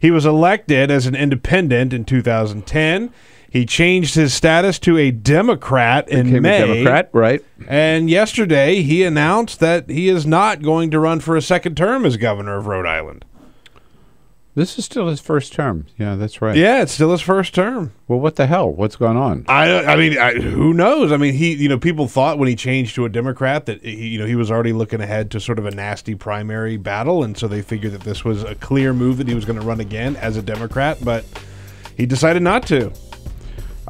He was elected as an independent in 2010. He changed his status to a Democrat in Became a May. Democrat, right? And yesterday he announced that he is not going to run for a second term as governor of Rhode Island. This is still his first term. Yeah, that's right. Yeah, it's still his first term. Well, what the hell? What's going on? I I mean, I, who knows? I mean, he you know people thought when he changed to a Democrat that he, you know he was already looking ahead to sort of a nasty primary battle, and so they figured that this was a clear move that he was going to run again as a Democrat, but he decided not to.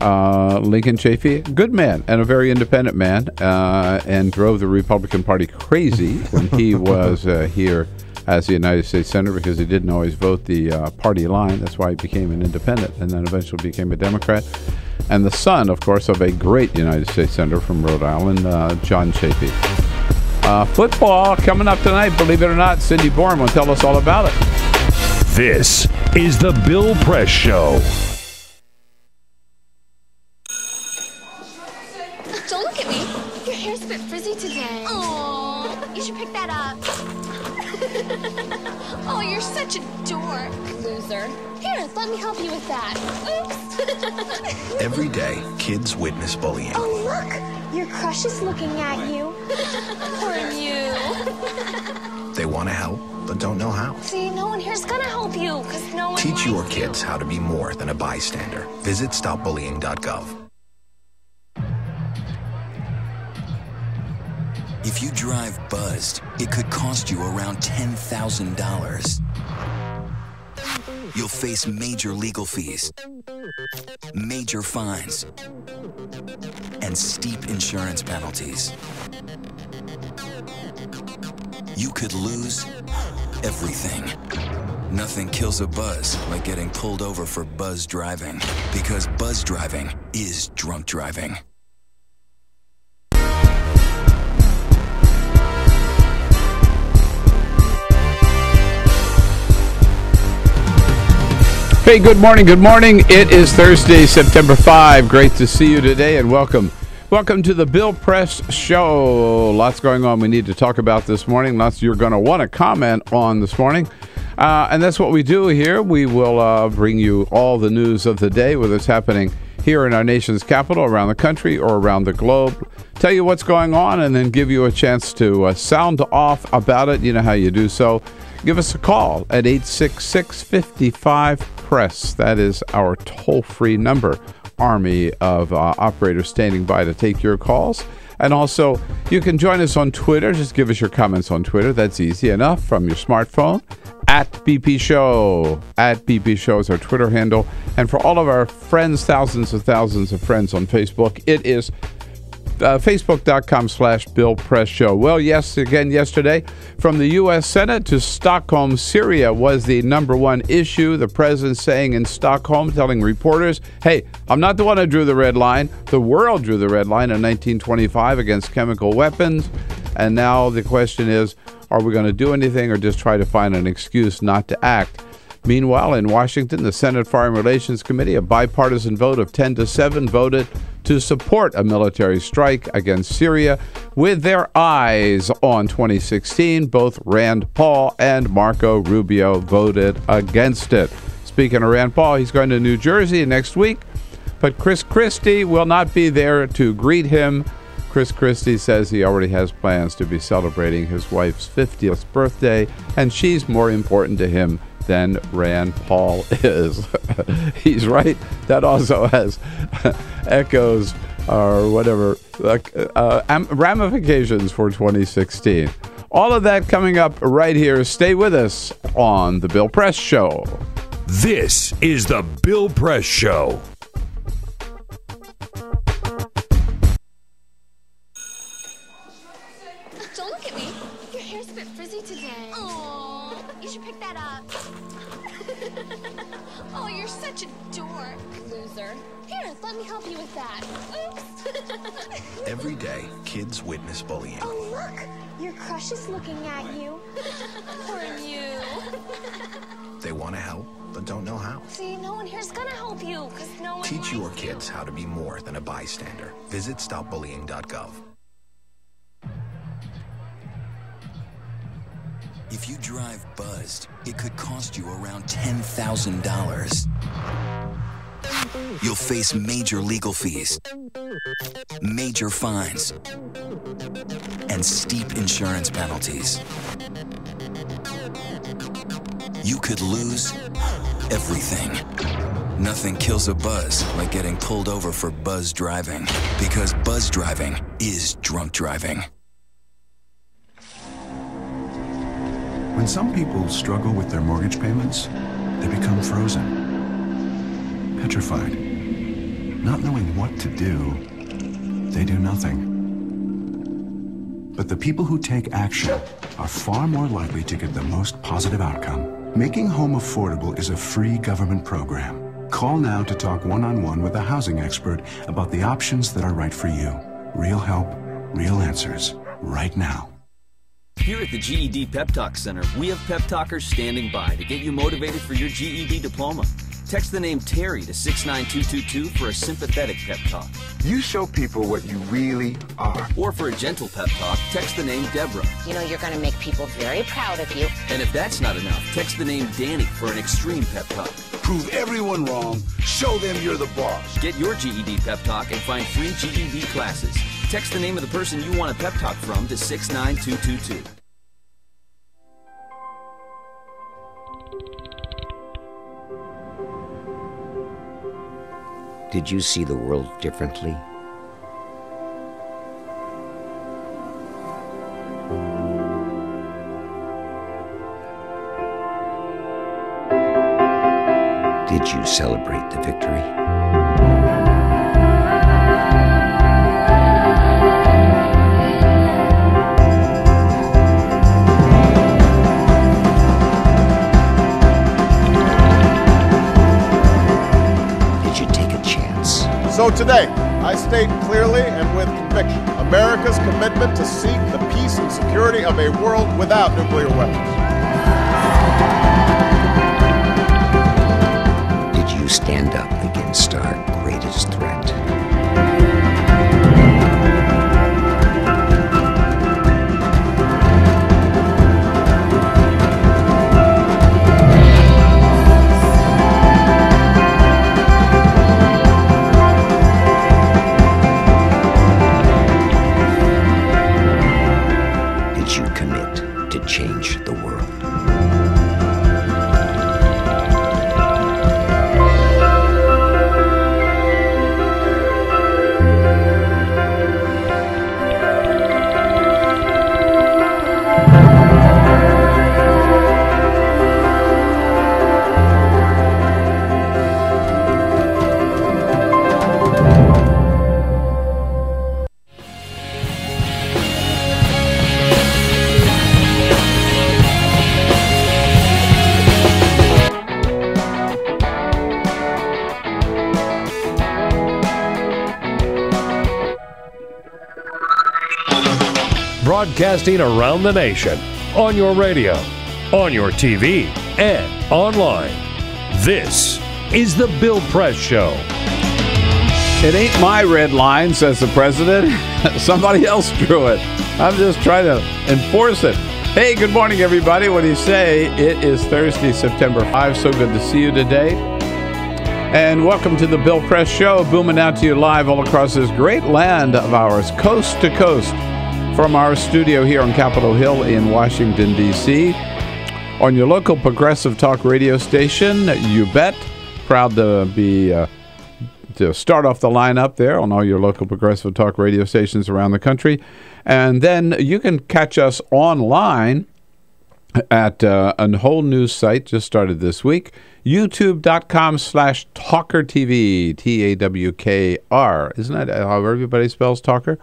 Uh, Lincoln Chafee, good man and a very independent man, uh, and drove the Republican Party crazy when he was uh, here as the United States Senator because he didn't always vote the uh, party line. That's why he became an independent and then eventually became a Democrat. And the son, of course, of a great United States Senator from Rhode Island, uh, John Chafee. Uh, football coming up tonight, believe it or not. Cindy Boren will tell us all about it. This is the Bill Press Show. You're such a dork, loser. Here, let me help you with that. Oops. Every day, kids witness bullying. oh, look. Your crush is looking at you. Poor you. They want to help, but don't know how. See, no one here's gonna help you, because no one Teach your likes you. kids how to be more than a bystander. Visit stopbullying.gov. If you drive buzzed, it could cost you around $10,000. You'll face major legal fees, major fines, and steep insurance penalties. You could lose everything. Nothing kills a buzz like getting pulled over for buzz driving, because buzz driving is drunk driving. Hey, good morning. Good morning. It is Thursday, September 5. Great to see you today and welcome. Welcome to the Bill Press Show. Lots going on we need to talk about this morning. Lots you're going to want to comment on this morning. Uh, and that's what we do here. We will uh, bring you all the news of the day, whether it's happening here in our nation's capital, around the country, or around the globe. Tell you what's going on and then give you a chance to uh, sound off about it. You know how you do so. Give us a call at 866 55 Press. That is our toll free number. Army of uh, operators standing by to take your calls. And also, you can join us on Twitter. Just give us your comments on Twitter. That's easy enough from your smartphone. At BP Show. At BP Show is our Twitter handle. And for all of our friends, thousands and thousands of friends on Facebook, it is uh, facebook.com slash bill press show. Well yes again yesterday from the u.s senate to stockholm syria was the number one issue. The president saying in stockholm telling reporters hey i'm not the one who drew the red line. The world drew the red line in 1925 against chemical weapons. And now the question is are we going to do anything or just try to find an excuse not to act Meanwhile, in Washington, the Senate Foreign Relations Committee, a bipartisan vote of 10 to 7, voted to support a military strike against Syria with their eyes on 2016. Both Rand Paul and Marco Rubio voted against it. Speaking of Rand Paul, he's going to New Jersey next week, but Chris Christie will not be there to greet him. Chris Christie says he already has plans to be celebrating his wife's 50th birthday, and she's more important to him than Rand Paul is. He's right. That also has echoes or whatever, uh, am- ramifications for 2016. All of that coming up right here. Stay with us on The Bill Press Show. This is the Bill Press Show. Let me help you with that. Oops. Every day, kids witness bullying. oh, look, your crush is looking at you. Poor you. They want to help, but don't know how. See, no one here's gonna help you, because no one Teach likes your you. kids how to be more than a bystander. Visit stopbullying.gov. If you drive buzzed, it could cost you around $10,000. You'll face major legal fees, major fines, and steep insurance penalties. You could lose everything. Nothing kills a buzz like getting pulled over for buzz driving, because buzz driving is drunk driving. When some people struggle with their mortgage payments, they become frozen, petrified. Not knowing what to do, they do nothing. But the people who take action are far more likely to get the most positive outcome. Making home affordable is a free government program. Call now to talk one on one with a housing expert about the options that are right for you. Real help, real answers, right now. Here at the GED Pep Talk Center, we have pep talkers standing by to get you motivated for your GED diploma. Text the name Terry to 69222 for a sympathetic pep talk. You show people what you really are. Or for a gentle pep talk, text the name Deborah. You know, you're going to make people very proud of you. And if that's not enough, text the name Danny for an extreme pep talk. Prove everyone wrong. Show them you're the boss. Get your GED pep talk and find free GED classes. Text the name of the person you want a pep talk from to 69222. Did you see the world differently? Did you celebrate the victory? So today, I state clearly and with conviction America's commitment to seek the peace and security of a world without nuclear weapons. Did you stand up against our greatest threat? Broadcasting around the nation, on your radio, on your TV, and online. This is The Bill Press Show. It ain't my red line, says the president. Somebody else drew it. I'm just trying to enforce it. Hey, good morning, everybody. What do you say? It is Thursday, September 5. So good to see you today. And welcome to the Bill Press Show, booming out to you live all across this great land of ours, coast to coast, from our studio here on Capitol Hill in Washington, D.C. On your local progressive talk radio station, you bet. Proud to be. Uh, to start off the lineup there on all your local progressive talk radio stations around the country. And then you can catch us online at uh, a whole new site just started this week. YouTube.com slash Tawkr TV, T A W K R. Isn't that how everybody spells Talker?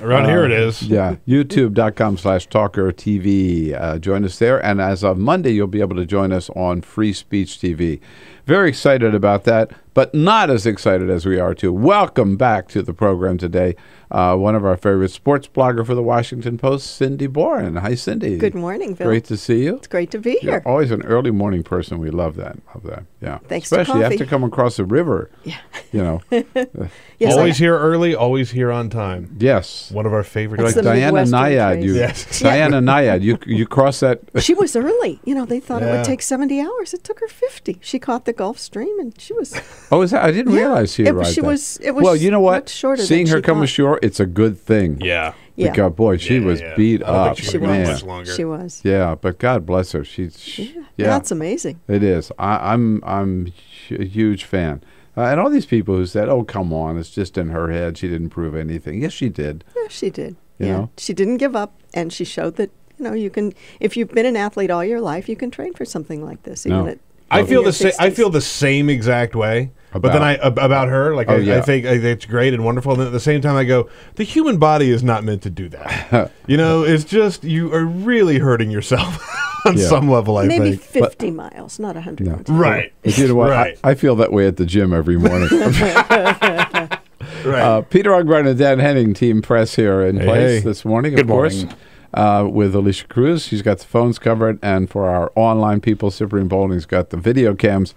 Around here it is. Yeah. YouTube.com slash Tawkr TV. Uh, join us there. And as of Monday, you'll be able to join us on Free Speech TV. Very excited about that, but not as excited as we are to welcome back to the program today uh, one of our favorite sports blogger for the Washington Post, Cindy Boren. Hi, Cindy. Good morning, Bill. Great to see you. It's great to be You're here. always an early morning person. We love that. Love that. Yeah. Thanks Especially you have to come across the river. Yeah. You know. Yes, always here early, always here on time. Yes. One of our favorite. You're like Diana Nyad. You, Yes. Diana Nyad. You you cross that. She was early. You know, they thought it would take 70 hours. It took her 50. She caught the Gulf Stream and she was. Oh, is that? I didn't Yeah. realize she It- arrived. she that. was- it was Well, you know what? much shorter than Seeing her come thought. ashore, it's a good thing. Yeah. Yeah. Because boy, she was beat I up. think she would've man. much longer. She was. Yeah, but God bless her. She's yeah. That's amazing. It is. I, I'm I'm a huge fan. Uh, and all these people who said, "Oh, come on, it's just in her head. She didn't prove anything." Yes, she did. Yeah, she did. You yeah. know? She didn't give up and she showed that, you know, you can, if you've been an athlete all your life, you can train for something like this. Even No. at I feel the same. I feel the same exact way. But then I About- her, like Oh, I, yeah. I think I, it's great and wonderful. And then at the same time, I go, the human body is not meant to do that. you know, it's just you are really hurting yourself on Yeah. some level. I think. Maybe think. 50 miles, not 100. No. Right. But you know what? Right. I, I feel that way at the gym every morning. Uh, Peter Ogburn and Dan Henning, Team Press here in Hey, place hey. this morning, Good of course, morning. Uh, with Alicia Cruz. She's got the phones covered. And for our online people, Cyprian Bowling's got the video cams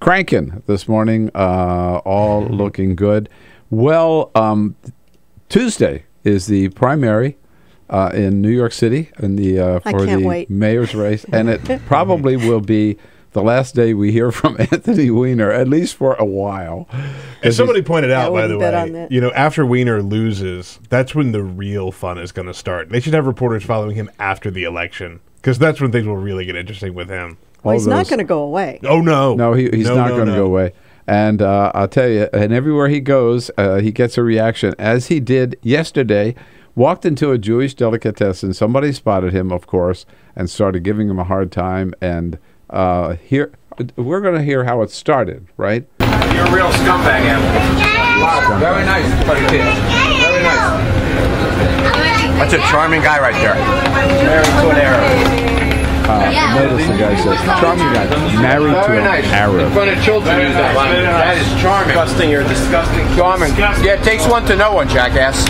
cranking this morning, uh, all looking good. Well, um, Tuesday is the primary uh, in New York City in the uh, for the wait. mayor's race, and it probably will be the last day we hear from Anthony Weiner, at least for a while. And somebody pointed out, by the wouldn't bet on way, you know, after Weiner loses, that's when the real fun is going to start. They should have reporters following him after the election because that's when things will really get interesting with him. Well, he's all not going to go away. Oh no, No, he, he's No, not no, going to no. go away. And uh, I'll tell you, and everywhere he goes, uh, he gets a reaction, as he did yesterday. Walked into a Jewish delicatessen. Somebody spotted him, of course, and started giving him a hard time. And uh, here, we're going to hear how it started, right? You're a real scumbag, Anthony. Wow, very nice, buddy kid. Very nice. That's a charming guy right there. Married to an Arab. Uh, Notice the guy says, charming guy, married to an nice. In Arab. front of children, use that language. That is charming. Disgusting. You're disgusting. Charming. Yeah, it takes one to know one, jackass.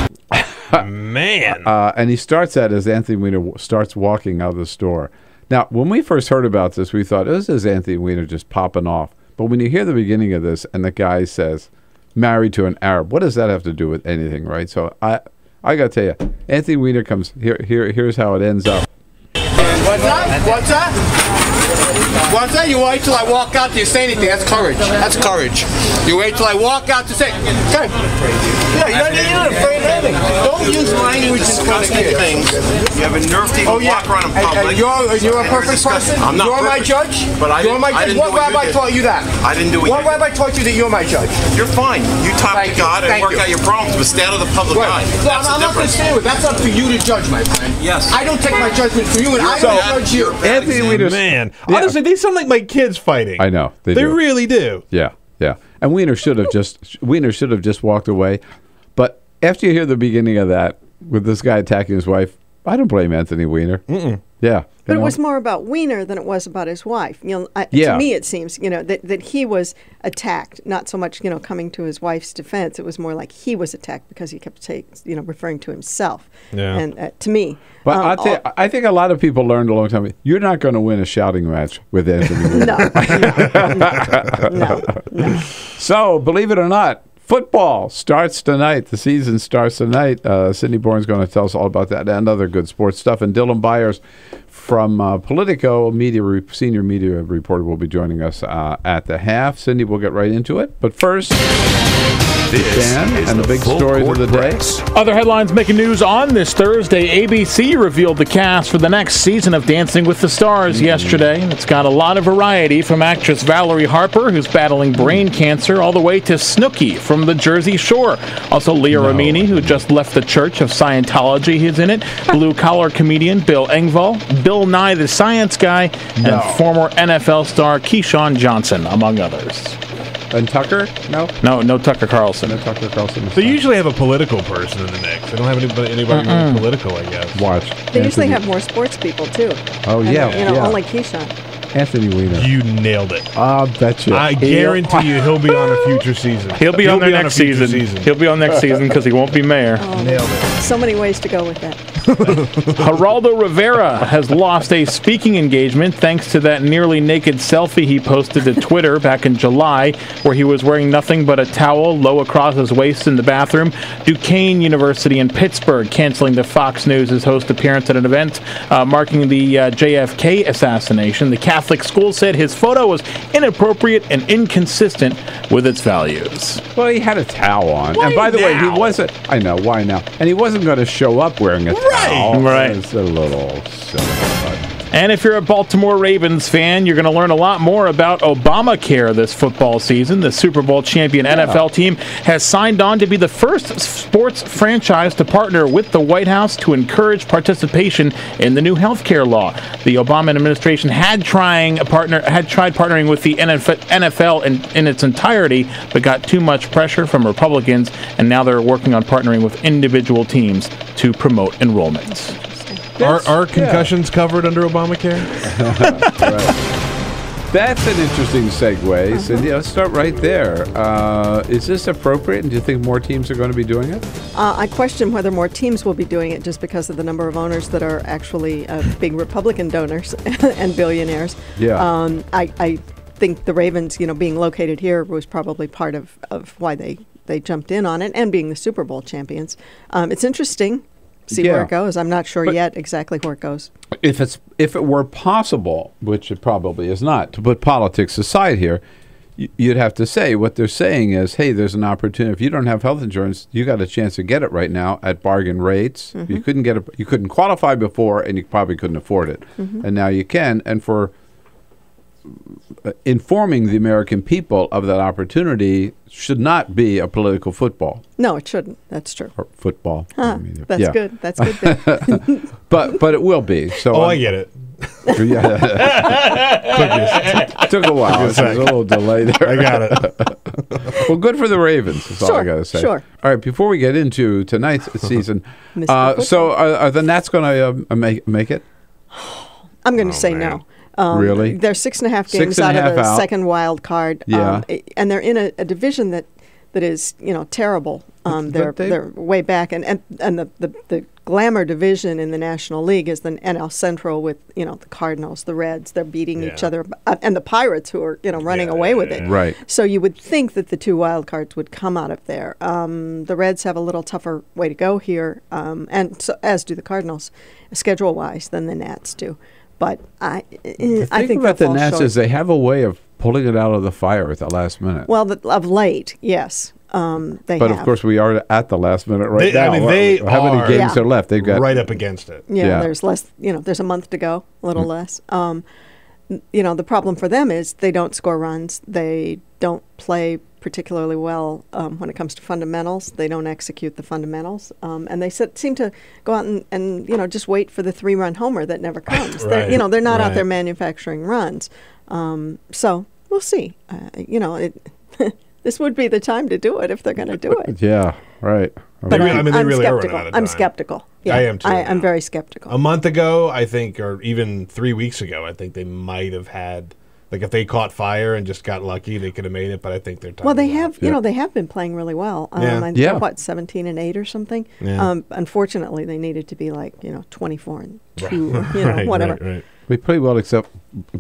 Man. Uh, and he starts that as Anthony Weiner starts walking out of the store. Now, when we first heard about this, we thought, oh, this is Anthony Weiner just popping off. But when you hear the beginning of this and the guy says, married to an Arab, what does that have to do with anything, right? So I I got to tell you, Anthony Weiner comes, here, here, here's how it ends up. What's that? What's that? What's that? You wait till I walk out till you say anything. That's courage. That's courage. You wait till I walk out to say. Okay. Yeah, you're not, you're not afraid of anything. Don't use language in front of kids. You have a nerve to even Oh yeah, walk around in And- and public. you're you're a perfect person. I'm not You're my judge. But I you're didn't- my I judge. didn't What do what you rabbi taught you that? I didn't do what What you did. rabbi taught you that you're my judge? You're fine. You talk Thank to you. God and Thank work you. out your problems, but stay out of the public Right. eye. Well, That's I'm, I'm the not going to difference. stand with. That's up to you to judge, my friend. Yes. I don't take my judgment from you, and I don't judge you. Anthony Weiner's Man, honestly, these sound like my kids fighting. I know they, They really do. Yeah, yeah. And Weiner should have just Weiner should have just walked away. But after you hear the beginning of that with this guy attacking his wife, I don't blame Anthony Weiner. Mm-mm. Yeah, But it was more about Weiner than it was about his wife. You know, I, Yeah. to me it seems, you know, that, that he was attacked, not so much, you know, coming to his wife's defense. It was more like he was attacked because he kept take, you know, referring to himself. Yeah. And uh, to me, But um, I, think all- I think a lot of people learned a long time. ago, You're not going to win a shouting match with Anthony. Weiner. no, no. So, believe it or not, football starts tonight. The season starts tonight. Uh, Cindy Boren's going to tell us all about that and other good sports stuff. And Dylan Byers from uh, Politico, media re- senior media reporter, will be joining us uh, at the half. Cindy, we'll get right into it. But first, This Dan is and the, the big Full stories of Court the day. Other headlines making news on this Thursday. ABC revealed the cast for the next season of Dancing with the Stars yesterday. It's got a lot of variety from actress Valerie Harper, who's battling brain cancer, all the way to Snooki from from the Jersey Shore. Also, Leah Remini, who just left the Church of Scientology, is in it. Blue collar comedian Bill Engvall, Bill Nye the Science Guy, No. and former NFL star Keyshawn Johnson, among others. And Tucker? No. No, no Tucker Carlson. No Tucker Carlson. They usually have a political person in the mix. They don't have anybody, anybody really Mm-mm. political, I guess. Watch. They usually have more sports people too. Oh, And, yeah, You know, yeah. only Keyshawn. Anthony Weiner. You nailed it. I bet you. I guarantee you he'll be on a future season. He'll be on there a next future season. He'll be on next season because he won't be mayor. Oh. Nailed it. So many ways to go with that. Geraldo Rivera has lost a speaking engagement thanks to that nearly naked selfie he posted to Twitter back in July, where he was wearing nothing but a towel low across his waist in the bathroom. Duquesne University in Pittsburgh canceling the Fox News' host appearance at an event uh, marking the uh, JFK assassination. The Catholic school said his photo was inappropriate and inconsistent with its values. Well, he had a towel on. Why and by the way, he wasn't. I know why now. And he wasn't going to show up wearing a towel. Right. It's a little silly. And if you're a Baltimore Ravens fan, you're going to learn a lot more about Obamacare this football season. The Super Bowl champion NFL team has signed on to be the first sports franchise to partner with the White House to encourage participation in the new health care law. The Obama administration had trying a partner had tried partnering with the NFL in, in its entirety, but got too much pressure from Republicans, and now they're working on partnering with individual teams to promote enrollments. Are, are concussions covered under Obamacare? That's an interesting segue. Uh-huh. Cindy, let's start right there. Uh, is this appropriate? And do you think more teams are going to be doing it? Uh, I question whether more teams will be doing it just because of the number of owners that are actually uh, big Republican donors and billionaires. Yeah. Um, I, I think the Ravens, you know, being located here was probably part of, of why they, they jumped in on it and being the Super Bowl champions. Um, it's interesting. See where it goes. I'm not sure But- yet exactly where it goes. If it's if it were possible, which it probably is not, to put politics aside here, you'd have to say what they're saying is, hey, there's an opportunity. If you don't have health insurance, you got a chance to get it right now at bargain rates. You Mhm. couldn't get it. You couldn't qualify before, and you probably couldn't afford it, Mhm. and now you can. And for informing the American people of that opportunity should not be a political football No, it shouldn't. That's true. or football. Huh, that's yeah. good. That's good. but but it will be. So Oh, I I'm- get it. yeah. took, a while. Took a There's a little delay there. I got it. well, good for the Ravens. Is all I got to say. sure. All right. Before we get into tonight's season, uh, so are, are the Nats going to uh, make make it? I'm going to say no. Um, Really? They're six and a half games and out a of the out. second wild card. Yeah. Um, and they're in a, a division that, that is, you know, terrible. Um, they're, they- they're way back. And, and, and the, the, the glamour division in the National League is the NL Central with, you know, the Cardinals, the Reds. They're beating each other. Uh, and the Pirates who are, you know, running away with it. Right. So you would think that the two wild cards would come out of there. Um, the Reds have a little tougher way to go here, um, and so, as do the Cardinals, schedule wise, than the Nats do. But I, eh, The I thing think about the fall Nats short. is they have a way of pulling it out of the fire at the last minute. well, the, of late, yes, um, they but have. of course, we are at the last minute right They- I mean, they how many games Yeah. are left? They've got right up against it. yeah, yeah. there's less. You know, there's a month to go, a little Mm. less. Um, you know, the problem for them is they don't score runs. They don't play particularly well um, when it comes to fundamentals. They don't execute the fundamentals, um, and they se- seem to go out and, and you know just wait for the three-run homer that never comes. They're, you know, they're not out there manufacturing runs. Um, so we'll see. Uh, you know, it, this would be the time to do it if they're going to do it. Yeah, right. But really- I'm, I mean, they I'm really are skeptical. out I'm skeptical. Yeah, I am too I, I'm very skeptical. A month ago, I think, or even three weeks ago, I think they might have had, like, if they caught fire and just got lucky, they could have made it. But I think they're. Well, they have, you know, they have been playing really well. Um, Yeah. I- Yeah. what, 17 and 8 or something? Yeah. Um, unfortunately, they needed to be like, you know, 24 and 2, Right. or, you know, Right, whatever. right, right. We play well, except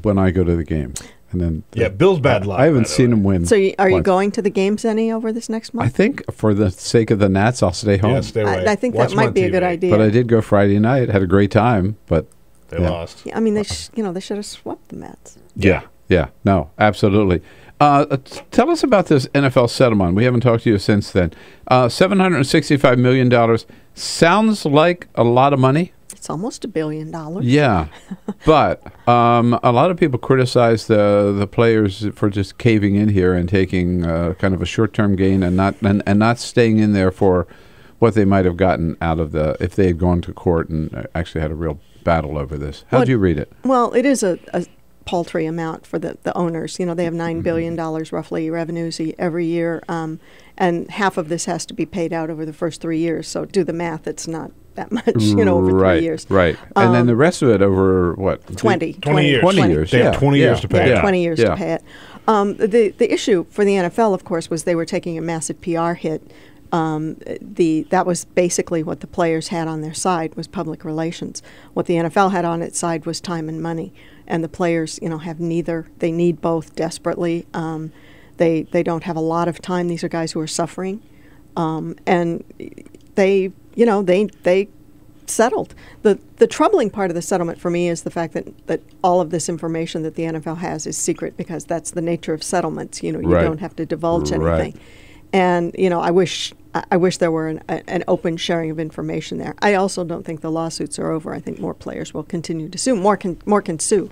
when I go to the game, and then Yeah, Bill's bad luck, I haven't seen him win. So, you, are you going to the games any over this next month? I think for the sake of the Nats, I'll stay home. Yeah, stay I- away. I think that might on be a good idea. But I did go Friday night. Had a great time, but They yeah. lost. Yeah, I mean, they, sh- you know, they should have swept the Mets. Yeah, yeah, no, absolutely. Uh, tell us about this NFL settlement. We haven't talked to you since then. Uh, Seven hundred and sixty-five million dollars sounds like a lot of money. It's almost a billion dollars. Yeah, but um, a lot of people criticize the the players for just caving in here and taking uh, kind of a short term gain and not and, and not staying in there for what they might have gotten out of the if they had gone to court and uh, actually had a real battle over this. How Well, do you read it? Well, it is a, a paltry amount for the, the owners. You know, they have Mm-hmm. $9 billion roughly revenues e- every year, um, and half of this has to be paid out over the first three years. So do the math, it's not that much, you know, over right, three years. Right, and then Um, the rest of it over what? 20. 20 years. 20 20. years. They have yeah, 20 years to pay Yeah, it. 20 years yeah. to pay it. Um, the the issue for the NFL, of course, was they were taking a massive PR hit. Um, the that was basically what the players had on their side was public relations. What the NFL had on its side was time and money, and the players, you know, have neither. They need both desperately. Um, they they don't have a lot of time. These are guys who are suffering, um, and they you know they they settled. The the troubling part of the settlement for me is the fact that, that all of this information that the NFL has is secret because that's the nature of settlements. You know, you Right. don't have to divulge Right. anything. And you know, I wish I I wish there were an, a, an open sharing of information there. I also don't think the lawsuits are over. I think more players will continue to sue. More can more can sue.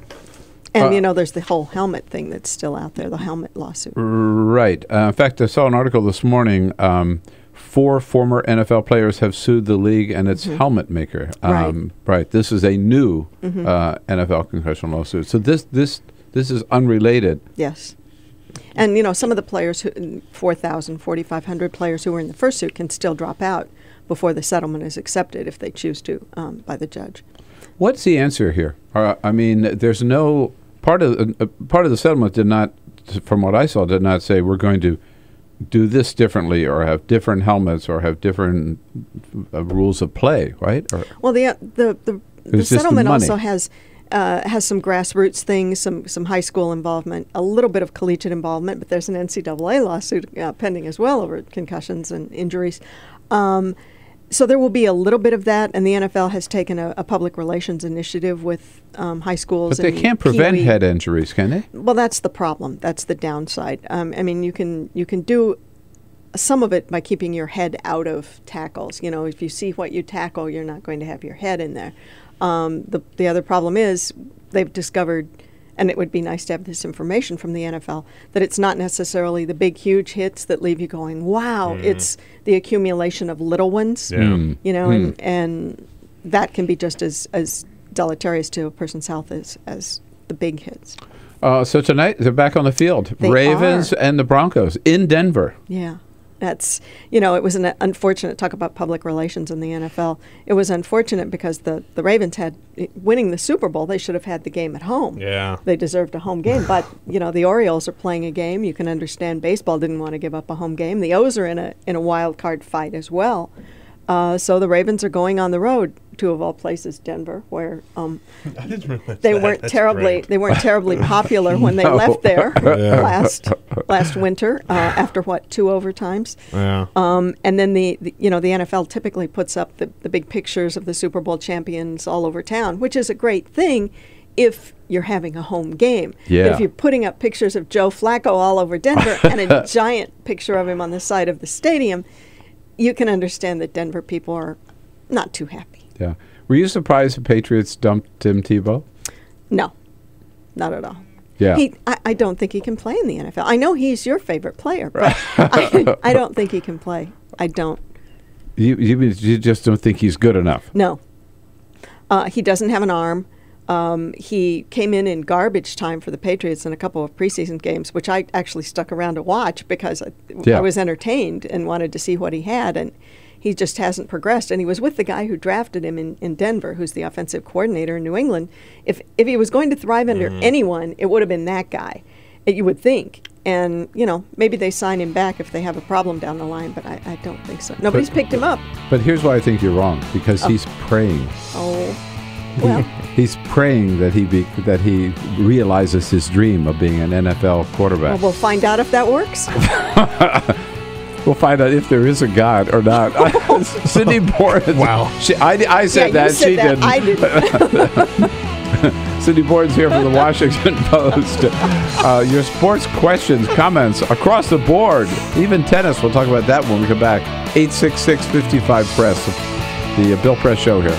And Uh, you know, there's the whole helmet thing that's still out there, the helmet lawsuit. Right. Uh, in fact, I saw an article this morning. Um, four former NFL players have sued the league and its Mhm. helmet maker. Right. Um, right. This is a new Mhm. uh, NFL concussion lawsuit. So this this this is unrelated. Yes. And, you know, some of the players, who, 4,000, 4,500 players who were in the first suit can still drop out before the settlement is accepted if they choose to um, by the judge. What's the answer here? Uh, I mean, there's no part of uh, part of the settlement did not, from what I saw, did not say we're going to do this differently or have different helmets or have different uh, rules of play, right? Or, Well, the, uh, the, the, the just the settlement also has. Uh, has some grassroots things, some some high school involvement, a little bit of collegiate involvement, but there's an NCAA lawsuit uh, pending as well over concussions and injuries. Um, so there will be a little bit of that, and the NFL has taken a, a public relations initiative with um, high schools. but they can't prevent head injuries, can they? Well, that's the problem. That's the downside. Um, I mean, you can you can do some of it by keeping your head out of tackles. You know, if you see what you tackle, you're not going to have your head in there. Um, the the other problem is they've discovered, and it would be nice to have this information from the NFL that it's not necessarily the big huge hits that leave you going, "Wow!" Mm. It's the accumulation of little ones. Yeah. Mm. You know, Mm. and and that can be just as as deleterious to a person's health as as the big hits. Uh, so tonight they're back on the field. They Ravens are. and the Broncos in Denver. Yeah. That's, you know, it was an unfortunate, talk about public relations in the NFL. It was unfortunate because the, the Ravens had, winning the Super Bowl, they should have had the game at home. Yeah. They deserved a home game. But, you know, the Orioles are playing a game. You can understand baseball didn't want to give up a home game. The O's are in a, in a wild card fight as well. Uh, so the Ravens are going on the road to, of all places, Denver, where um, I didn't realize they that. weren't That's terribly great. they weren't terribly popular when they No. left there Yeah. last last winter uh, after what two overtimes. Yeah. Um, and then the, the you know the NFL typically puts up the, the big pictures of the Super Bowl champions all over town, which is a great thing if you're having a home game. But Yeah. if you're putting up pictures of Joe Flacco all over Denver and a giant picture of him on the side of the stadium, you can understand that Denver people are not too happy. Yeah. Were you surprised the Patriots dumped Tim Tebow? No, not at all. Yeah. He, I, I don't think he can play in the NFL. I know he's your favorite player, but I, I don't think he can play. I don't. You, you you just don't think he's good enough. No. Uh, he doesn't have an arm. Um, he came in in garbage time for the Patriots in a couple of preseason games, which I actually stuck around to watch because I, Yeah. I was entertained and wanted to see what he had. And he just hasn't progressed. And he was with the guy who drafted him in, in Denver, who's the offensive coordinator in New England. If, if he was going to thrive under Mm-hmm. anyone, it would have been that guy, uh, you would think. And, you know, maybe they sign him back if they have a problem down the line, but I, I don't think so. Nobody's picked him up. But here's why I think you're wrong because Oh. he's praying. Oh, well. He's praying that he be that he realizes his dream of being an NFL Well, quarterback. we'll find out if that works. We'll find out if there is a God or not. Cindy Boren. Wow. She, I, I said Yeah, that. said she that. didn't. I Cindy Boren's here from the Washington Post. Uh, your sports questions, comments across the board, even tennis. We'll talk about that when we come back. 866 55 Press, the uh, Bill Press Show here.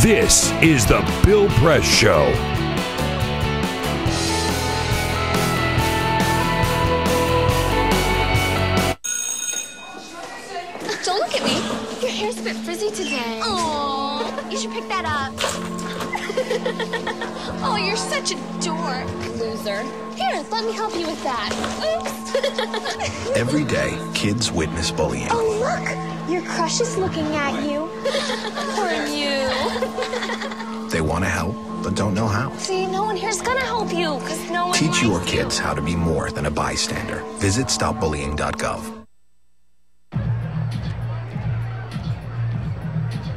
This is the Bill Press Show. Don't look at me. Your hair's a bit frizzy today. Oh, you should pick that up. oh, you're such a dork, loser. Here, let me help you with that. Oops. Every day, kids witness bullying. oh, look. Your crush is looking at you. Poor you. They want to help, but don't know how. See, no one here's gonna help you, because no one Teach your kids how to be more than a bystander. Visit stopbullying.gov.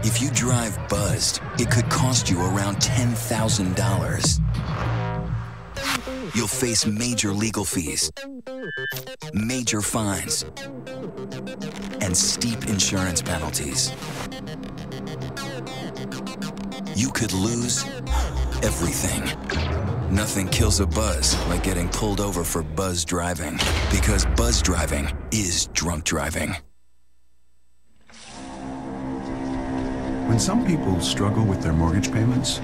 If you drive buzzed, it could cost you around $10,000. You'll face major legal fees, major fines, and steep insurance penalties. You could lose everything. Nothing kills a buzz like getting pulled over for buzz driving, because buzz driving is drunk driving. When some people struggle with their mortgage payments,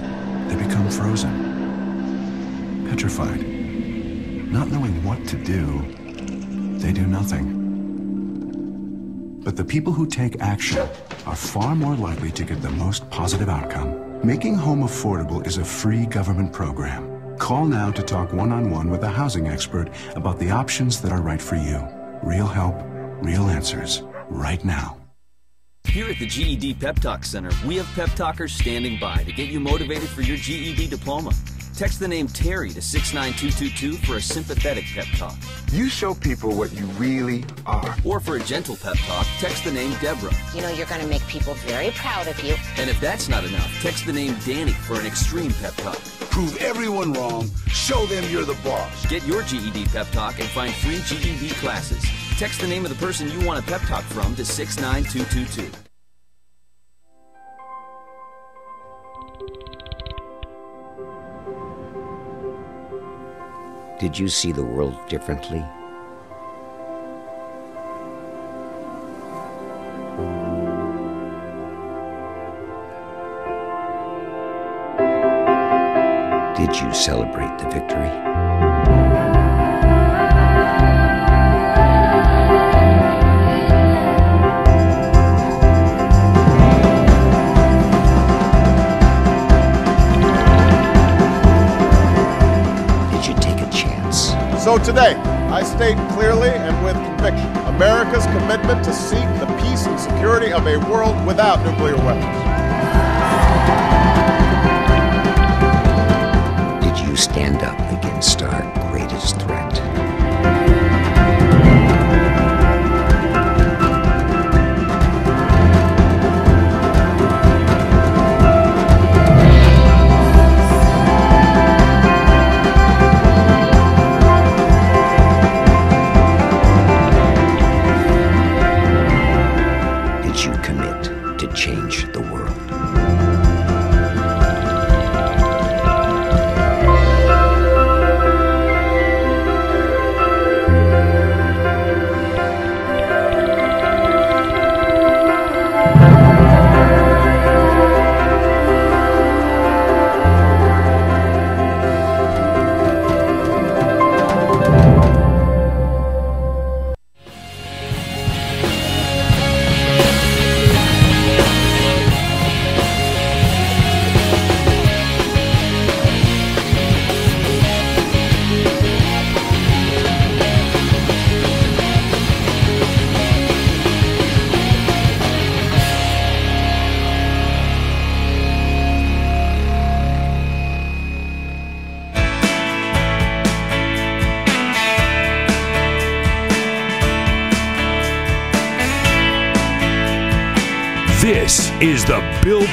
they become frozen, petrified. Not knowing what to do, they do nothing. But the people who take action are far more likely to get the most positive outcome. Making home affordable is a free government program. Call now to talk one on one with a housing expert about the options that are right for you. Real help, real answers, right now. Here at the GED Pep Talk Center, we have pep talkers standing by to get you motivated for your GED diploma. Text the name Terry to 69222 for a sympathetic pep talk. You show people what you really are. Or for a gentle pep talk, text the name Deborah. You know, you're going to make people very proud of you. And if that's not enough, text the name Danny for an extreme pep talk. Prove everyone wrong. Show them you're the boss. Get your GED pep talk and find free GED classes. Text the name of the person you want a pep talk from to 69222. Did you see the world differently? Did you celebrate the victory? Today, I state clearly and with conviction America's commitment to seek the peace and security of a world without nuclear weapons. Did you stand up against our greatest threat?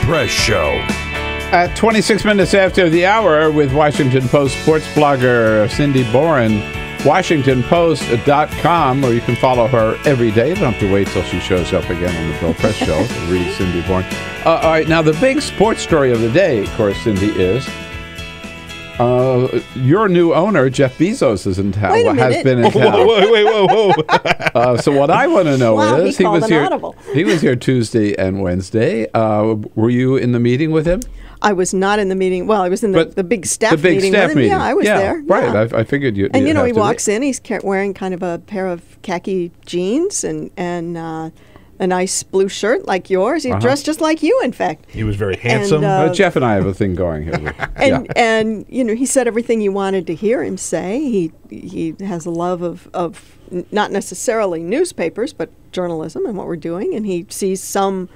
Press Show. At 26 minutes after the hour, with Washington Post sports blogger Cindy Boren, WashingtonPost.com, or you can follow her every day. You don't have to wait till she shows up again on the Bill Press Show. Read Cindy Boren. Uh, all right, now the big sports story of the day, of course, Cindy, is Uh, your new owner, Jeff Bezos, is in town. Has been in town. whoa, wait, whoa, whoa. Uh, so what I want to know Wow, is he, called was here. audible. He was here Tuesday and Wednesday. Uh, were you in the meeting with him? I was not in the meeting. Well, I was in the, But the big staff the big meeting staff with him. meeting. Yeah, I was Yeah, there. Right. yeah. I, I figured you. and you'd know, he walks in. He's wearing kind of a pair of khaki jeans and and uh, a nice blue shirt like yours. He Uh-huh. dressed just like you, in fact. He was very And, handsome. uh, Uh, Jeff and I have a thing going here. and yeah. and you know he said everything you wanted to hear him say. He he has a love of of n- not necessarily newspapers, but journalism and what we're doing, and he sees some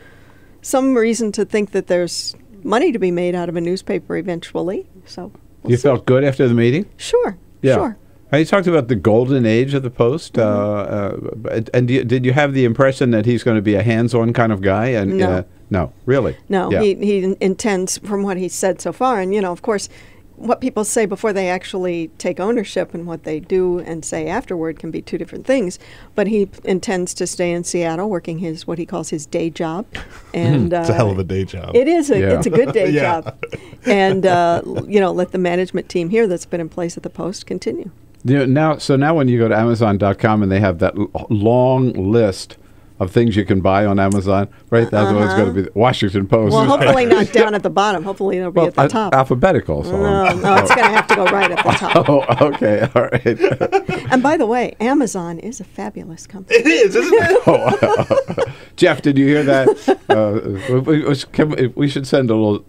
some reason to think that there's money to be made out of a newspaper eventually. So you felt good after the meeting. sure, Yeah. sure. You talked about the golden age of the Post, Mm-hmm. uh, uh, and do you, did you have the impression that he's going to be a hands-on kind of guy? And No. uh, no, really, No, Yeah. he he intends from what he's said so far, and you know, of course, what people say before they actually take ownership and what they do and say afterward can be two different things. But he intends to stay in Seattle, working his what he calls his day job, and It's a uh, hell of a day job. It is a Yeah. it's a good day Yeah. job, and uh, you know, let the management team here that's been in place at the Post continue. You know, now, so now when you go to Amazon.com and they have that l- long list of things you can buy on Amazon, right? That's always going to be the Washington Post. Uh-huh. Well, hopefully not down at the bottom. Hopefully it'll be Well, at the uh, top. alphabetical. So no, on. no, it's going to have to go right at the top. Oh, okay, all right. And by the way, Amazon is a fabulous company. It is, isn't it? Oh, Jeff, did you hear that? Uh, we, we, can we- we should send a little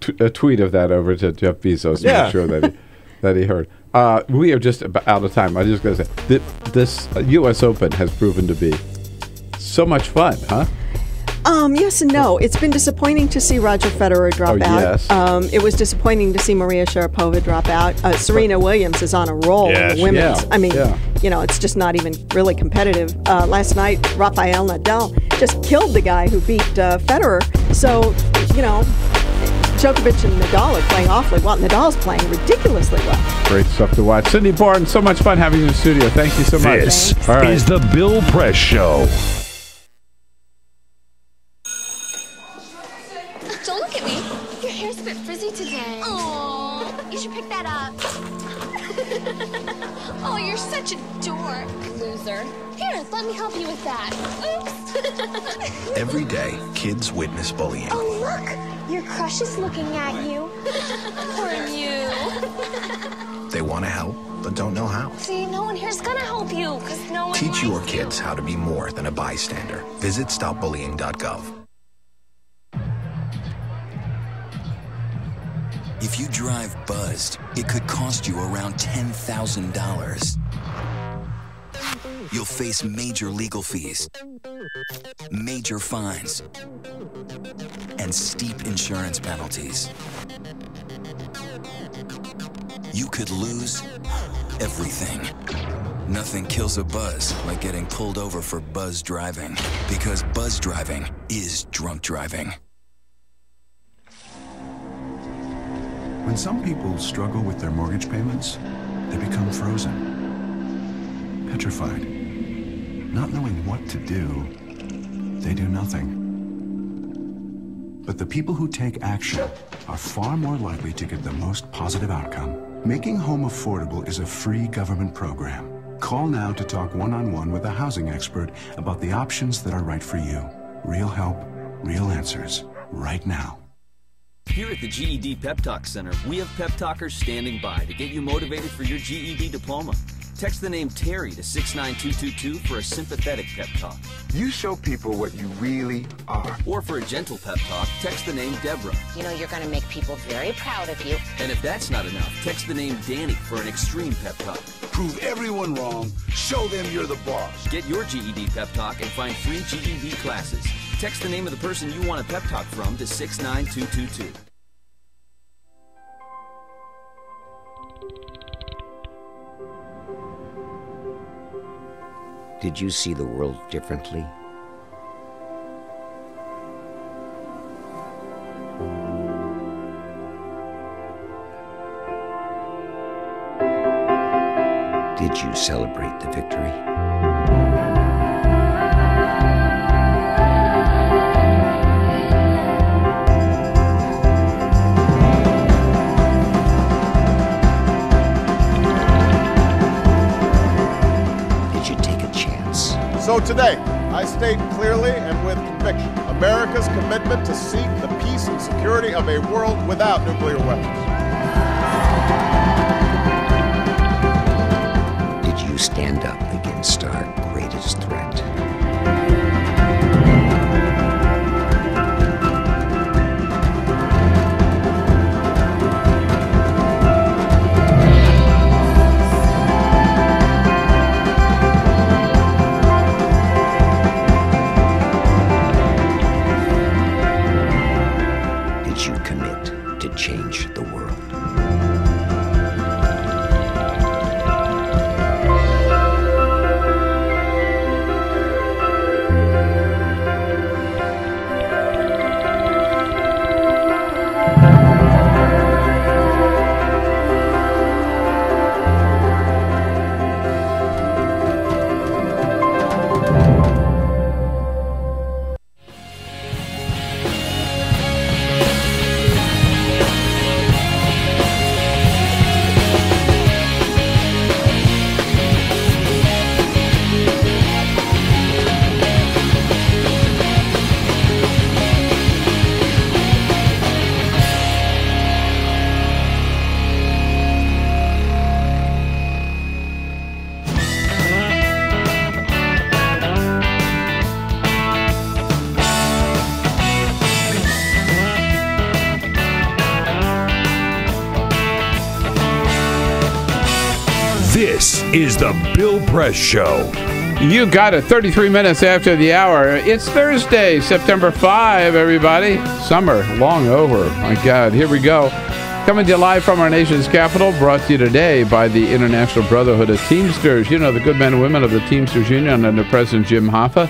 t- a tweet of that over to Jeff Bezos to Yeah. make sure that he, that he heard. Uh, we are just about out of time. I just got to say th- this uh, U.S. Open has proven to be so much fun, huh? Um, yes and no. It's been disappointing to see Roger Federer drop Oh, out. yes. Um, it was disappointing to see Maria Sharapova drop out. Uh, Serena Williams is on a roll Yeah, in the women's. yeah, I mean, yeah. you know, it's just not even really competitive. Uh, last night, Rafael Nadal just killed the guy who beat uh, Federer. So, you know, Djokovic and Nadal are playing awfully well. And Nadal's playing ridiculously well. Great stuff to watch. Cindy Boren, so much fun having you in the studio. Thank you so much. This All right. is the Bill Press Show. Don't look at me. Your hair's a bit frizzy today. Oh, you should pick that up. oh, you're such a dork, loser. Here, let me help you with that. Oops. Every day, kids witness bullying. oh, look. Your crush is looking at you. Poor you. They want to help, but don't know how. See, no one here's gonna help you, because no one Teach likes your you. kids how to be more than a bystander. Visit stopbullying.gov. If you drive buzzed, it could cost you around $10,000. You'll face major legal fees, major fines, and steep insurance penalties. You could lose everything. Nothing kills a buzz like getting pulled over for buzz driving, because buzz driving is drunk driving. When some people struggle with their mortgage payments, they become frozen, petrified. Not knowing what to do, they do nothing. But the people who take action are far more likely to get the most positive outcome. Making home affordable is a free government program. Call now to talk one on one with a housing expert about the options that are right for you. Real help, real answers, right now. Here at the GED Pep Talk Center, we have pep talkers standing by to get you motivated for your GED diploma. Text the name Terry to 69222 for a sympathetic pep talk. You show people what you really are. Or for a gentle pep talk, text the name Deborah. You know, you're going to make people very proud of you. And if that's not enough, text the name Danny for an extreme pep talk. Prove everyone wrong. Show them you're the boss. Get your GED pep talk and find free GED classes. Text the name of the person you want a pep talk from to 69222. Did you see the world differently? Did you celebrate the victory? So today, I state clearly and with conviction America's commitment to seek the peace and security of a world without nuclear weapons. Did you stand up against our greatest threat? Is the Bill Press Show. You got it. 33 minutes after the hour. It's Thursday, September 5, everybody. Summer long over. My God, here we go. Coming to you live from our nation's capital, brought to you today by the International Brotherhood of Teamsters. You know, the good men and women of the Teamsters Union under President Jim Hoffa.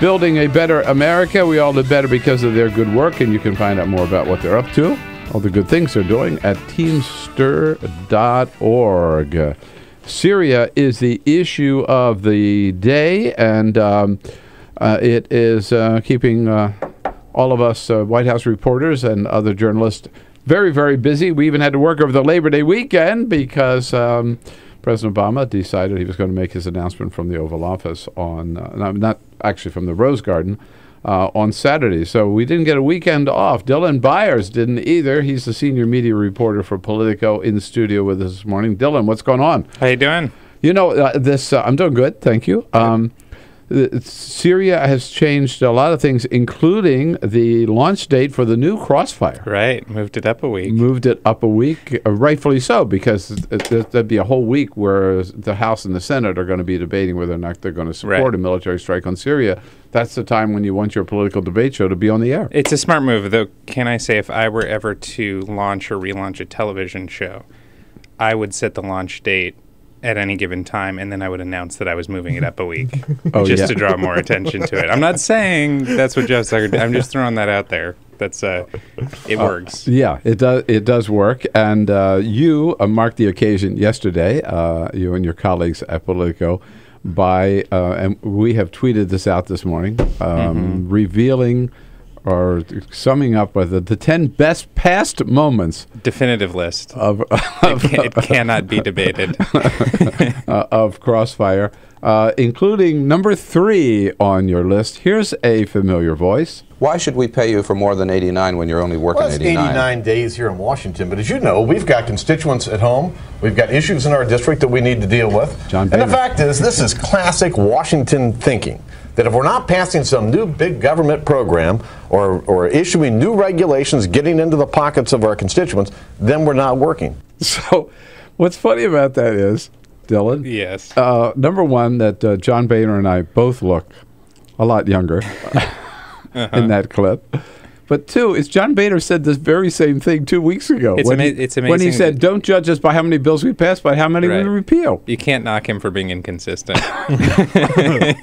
Building a better America. We all live better because of their good work, and you can find out more about what they're up to, all the good things they're doing at teamster.org. Syria is the issue of the day, and um, uh, it is uh, keeping uh, all of us uh, White House reporters and other journalists very, very busy. We even had to work over the Labor Day weekend because um, President Obama decided he was going to make his announcement from the Oval Office on, uh, not actually from the Rose Garden, uh, on Saturday. So we didn't get a weekend off. Dylan Byers didn't either. He's the senior media reporter for Politico in studio with us this morning. Dylan, what's going on? How you doing? You know, uh, this uh, I'm doing good, thank you. Um, Syria has changed a lot of things, including the launch date for the new Crossfire. Right, moved it up a week. Moved it up a week, uh, rightfully so, because it, it, there'd be a whole week where the House and the Senate are going to be debating whether or not they're going to support Right. a military strike on Syria. That's the time when you want your political debate show to be on the air. It's a smart move, though. Can I say, if I were ever to launch or relaunch a television show, I would set the launch date at any given time, and then I would announce that I was moving it up a week, Oh, just yeah. to draw more attention to it. I'm not saying that's what Jeff Zucker did. I'm just throwing that out there. That's uh, it Uh, works. Yeah, it does. It does work. And uh, you uh, marked the occasion yesterday. Uh, you and your colleagues at Politico by, uh, and we have tweeted this out this morning, um, revealing or summing up with the, the ten best past moments Definitive list. of It, ca- it cannot be debated. uh, of Crossfire, uh, including number three on your list. Here's a familiar voice. Why should we pay you for more than 89 when you're only working Well, it's 89? 89 days here in Washington, but as you know, we've got constituents at home. We've got issues in our district that we need to deal with. John and the fact is, this is classic Washington thinking. That if we're not passing some new big government program or, or issuing new regulations getting into the pockets of our constituents, then we're not working. So, what's funny about that is, Dylan. Yes. Uh, number one, that uh, John Boehner and I both look a lot younger in that clip. But two, it's John Boehner said this very same thing two weeks ago. It's when, ama- he, it's when he said, "Don't judge us by how many bills we pass, but how many Right. we repeal." You can't knock him for being inconsistent.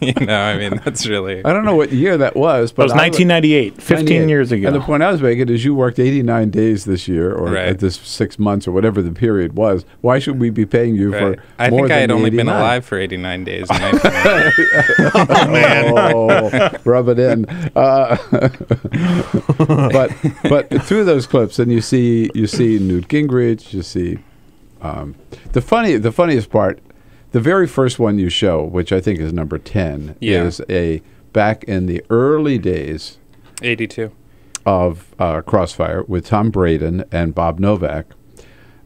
you know, I mean, that's really. I don't know what year that was, but it was 1998, 15 98. years ago. And the point I was making is, you worked 89 days this year, or Right. at this six months, or whatever the period was. Why should we be paying you Right. for I more think I than had the only been alive for 89 days. in 1998. oh, man. rub it in. Uh, but but through those clips, and you see you see Newt Gingrich, you see um, the funny the funniest part. the very first one you show, which I think is number ten, Yeah. is a back in the early days 82. of uh, Crossfire with Tom Braden and Bob Novak.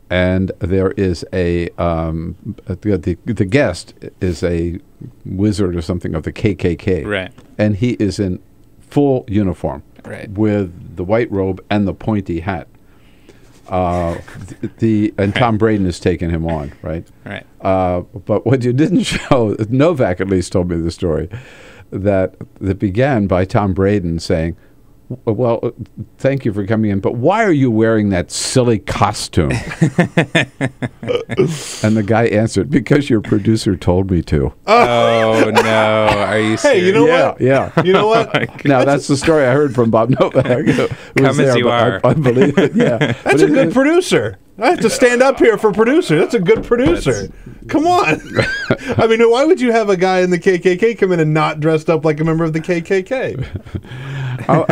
And there is a um, the, the the guest is a wizard or something of the KKK, Right. And he is in full uniform, Right. with the white robe and the pointy hat. Uh, th- the and Tom Braden is taking him on, right? Right. Uh, but what you didn't show, Novak at least told me the story, that that began by Tom Braden saying, "Well, uh, thank you for coming in, but why are you wearing that silly costume?" and the guy answered, "Because your producer told me to." Oh no! Are you? Hey, you know yeah, what? Yeah, You know what? now that's the story I heard from Bob Novak. who was Come as you but I- are. I, believe it. Yeah, That's But a it- good it- producer. I have to stand up here for producer. That's a good producer. Come on. I mean, why would you have a guy in the KKK come in and not dressed up like a member of the KKK? Oh,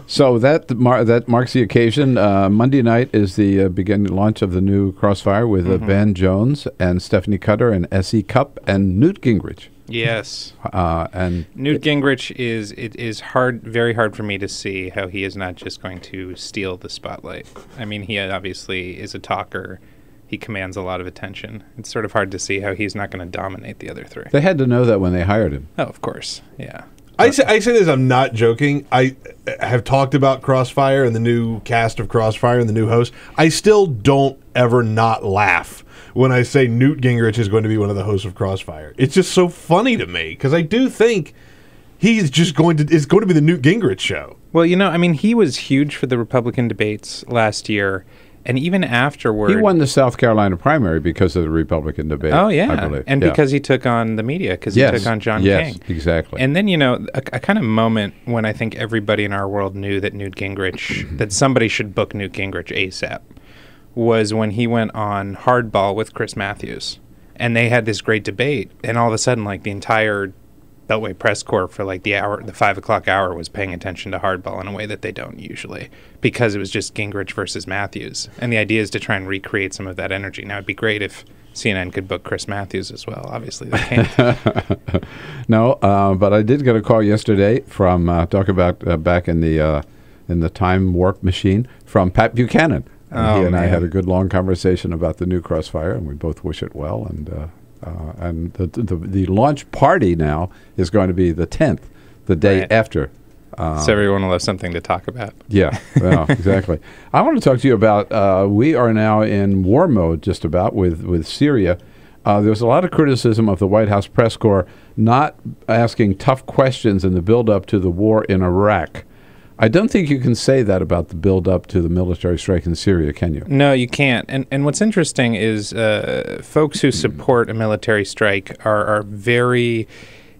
so that mar- that marks the occasion. Uh, Monday night is the uh, beginning launch of the new Crossfire with uh, Mhm. Van Jones and Stephanie Cutter and S.E. Cupp and Newt Gingrich. Yes. Uh, and Newt Gingrich is it is hard, very hard for me to see how he is not just going to steal the spotlight. I mean, he obviously is a talker. He commands a lot of attention. It's sort of hard to see how he's not going to dominate the other three. they had to know that when they hired him. Oh, of course, yeah. I say, I say this, I'm not joking. I uh, have talked about Crossfire and the new cast of Crossfire and the new host. I still don't ever not laugh when I say Newt Gingrich is going to be one of the hosts of Crossfire. It's just so funny to me because I do think he's just going to is going to be the Newt Gingrich show. Well, you know, I mean, he was huge for the Republican debates last year, and even afterward, He won the South Carolina primary because of the Republican debate. Oh yeah, I believe, and Yeah. because he took on the media, because he took on John yes, King. exactly. And then you know a, a kind of moment when I think everybody in our world knew that Newt Gingrich, that somebody should book Newt Gingrich ASAP, was when he went on Hardball with Chris Matthews, and they had this great debate, and all of a sudden, like the entire Beltway press corps for like the hour, the five o'clock hour, was paying attention to Hardball in a way that they don't usually, because it was just Gingrich versus Matthews, and the idea is to try and recreate some of that energy. Now it'd be great if CNN could book Chris Matthews as well. Obviously, they can't. no, uh, but I did get a call yesterday from uh, talk about uh, back in the uh, in the time warp machine from Pat Buchanan. And Oh, he and I had a good long conversation about the new Crossfire, and we both wish it well. And uh, uh, and the, the the launch party now is going to be the tenth, the day Right. after. Uh, so everyone will have something to talk about. yeah, well, exactly. I want to talk to you about. Uh, we are now in war mode, just about with with Syria. Uh, there's a lot of criticism of the White House press corps not asking tough questions in the build-up to the war in Iraq. I don't think you can say that about the build-up to the military strike in Syria, can you? No, you can't. And and what's interesting is uh, folks who support a military strike are are very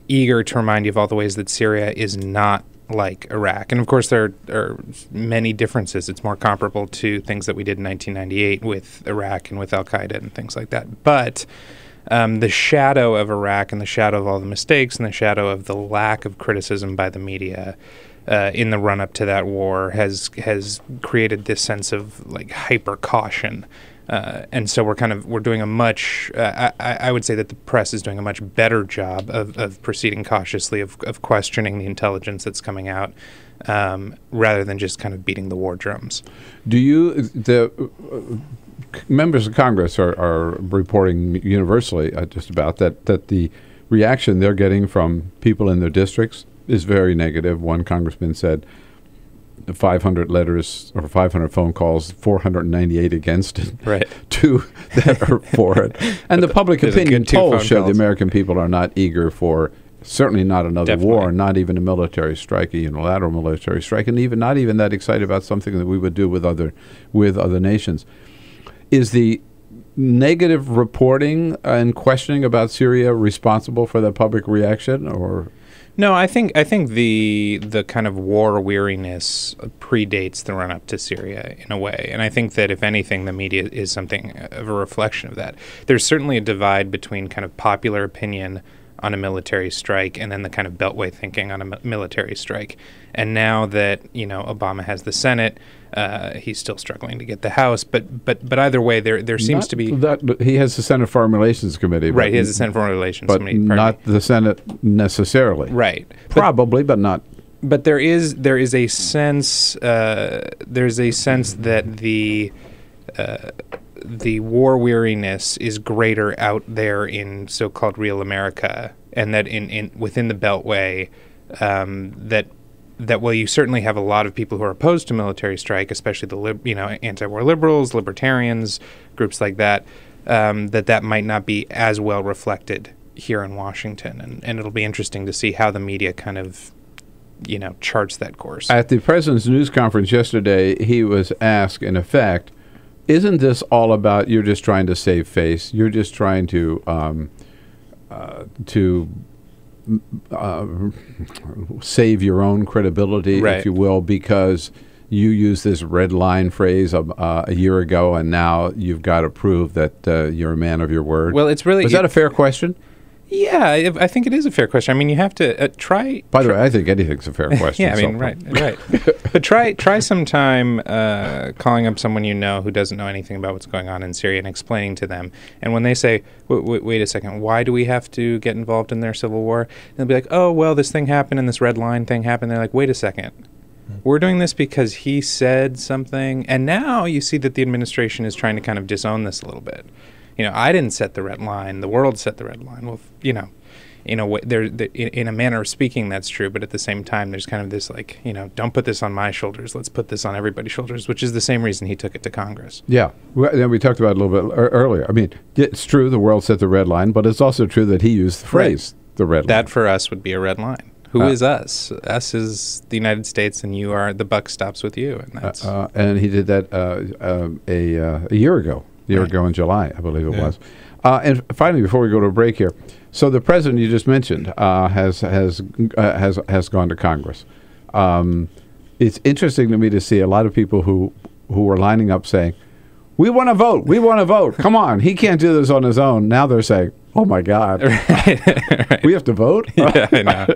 eager to remind you of all the ways that Syria is not like Iraq. And of course, there are many differences. It's more comparable to things that we did in 1998 with Iraq and with Al Qaeda and things like that. But um, the shadow of Iraq and the shadow of all the mistakes and the shadow of the lack of criticism by the media uh, in the run up to that war has has created this sense of like hyper caution. Uh, and so we're kind of we're doing a much uh, I, I would say that the press is doing a much better job of, of proceeding cautiously of, of questioning the intelligence that's coming out um, rather than just kind of beating the war drums. Do you the uh, members of Congress are, are reporting universally uh, just about that that the reaction they're getting from people in their districts is very negative. One congressman said 500 letters or 500 phone calls, 498 against it, Right. two that are for it. And the public opinion good two polls phone show the. American people are not eager for certainly not another Definitely. war, not even a military strike, a unilateral military strike, and even not even that excited about something that we would do with other with other nations. Is the negative reporting and questioning about Syria responsible for the public reaction or No, I think I think the the kind of war weariness predates the run up to Syria in a way, and I think that if anything, the media is something of a reflection of that. There's certainly a divide between kind of popular opinion on a military strike and then the kind of beltway thinking on a military strike. And now that you know Obama has the Senate, uh, he's still struggling to get the House. But but but either way, there there seems Not to be that he has the Senate Foreign Relations Committee, Right, he has the Senate Foreign Relations but Committee, not the Senate necessarily. Right. Probably, but not. but there is there is a sense uh, there's a sense that the uh, the war weariness is greater out there in so-called real America, and that in, in within the Beltway, um, that that well, you certainly have a lot of people who are opposed to military strike, especially the lib, you know anti-war liberals, libertarians, groups like that. Um, that that might not be as well reflected here in Washington, and, and it'll be interesting to see how the media kind of you know charts that course. At the president's news conference yesterday, he was asked, in effect, "Isn't this all about you're just trying to save face? You're just trying to um, uh, to uh, save your own credibility, Right. if you will, because you used this red line phrase uh, a year ago, and now you've got to prove that uh, you're a man of your word." Well, it's really- was that a fair question? Yeah, I, I think it is a fair question. I mean, you have to uh, try. By the way, I think anything's a fair question. yeah, I mean, right, right. but try try sometime uh, calling up someone you know who doesn't know anything about what's going on in Syria and explaining to them. And when they say, wait, a second, why do we have to get involved in their civil war? And they'll be like, oh, well, this thing happened and this red line thing happened. They're like, wait a second. We're doing this because he said something. And now you see that the administration is trying to kind of disown this a little bit. You know, I didn't set the red line. The world set the red line. Well, you know, in a way, there, there in, in a manner of speaking, that's true. But at the same time, there's kind of this like, you know, don't put this on my shoulders. Let's put this on everybody's shoulders, which is the same reason he took it to Congress. Yeah, well, then we talked about it a little bit ear- earlier. I mean, it's true the world set the red line, but it's also true that he used the phrase "the red line." That for us would be a red line. Who Uh, is us? Us is the United States, and you are the buck stops with you, and that's Uh, and he did that uh, um, a uh, a year ago, year Right. ago in July, I believe it Yeah. was. Uh, and finally, before we go to a break here, so the president you just mentioned uh, has has uh, has has gone to Congress. Um, it's interesting to me to see a lot of people who who were lining up saying, "We want to vote. We want to vote. Come on, he can't do this on his own." Now they're saying, "Oh my God, we have to vote." yeah, I know.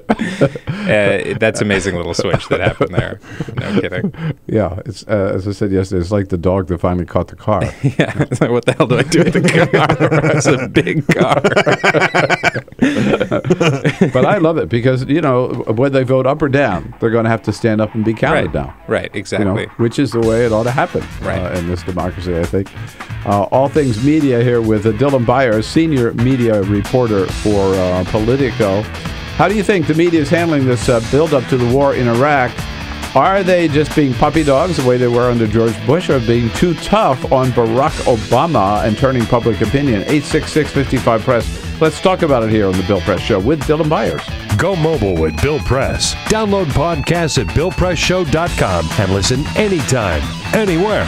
uh, that's amazing little switch that happened there. No kidding. Yeah, it's uh, as I said yesterday. It's like the dog that finally caught the car. yeah, it's like, what the hell do I do with the car? it's a big car. but I love it because you know when they vote up or down, they're going to have to stand up and be counted Right. down. Right, You know, exactly. which is the way it ought to happen Right. uh, in this democracy, I think. Uh, all things media here with uh, Dylan Byers, senior media reporter for uh, Politico. How do you think the media is handling this uh, build-up to the war in Iraq? Are they just being puppy dogs the way they were under George Bush, or being too tough on Barack Obama and turning public opinion? 866 Press. Let's talk about it here on the Bill Press Show with Dylan Byers. Go mobile with Bill Press. Download podcasts at BillPressShow.com and listen anytime, anywhere.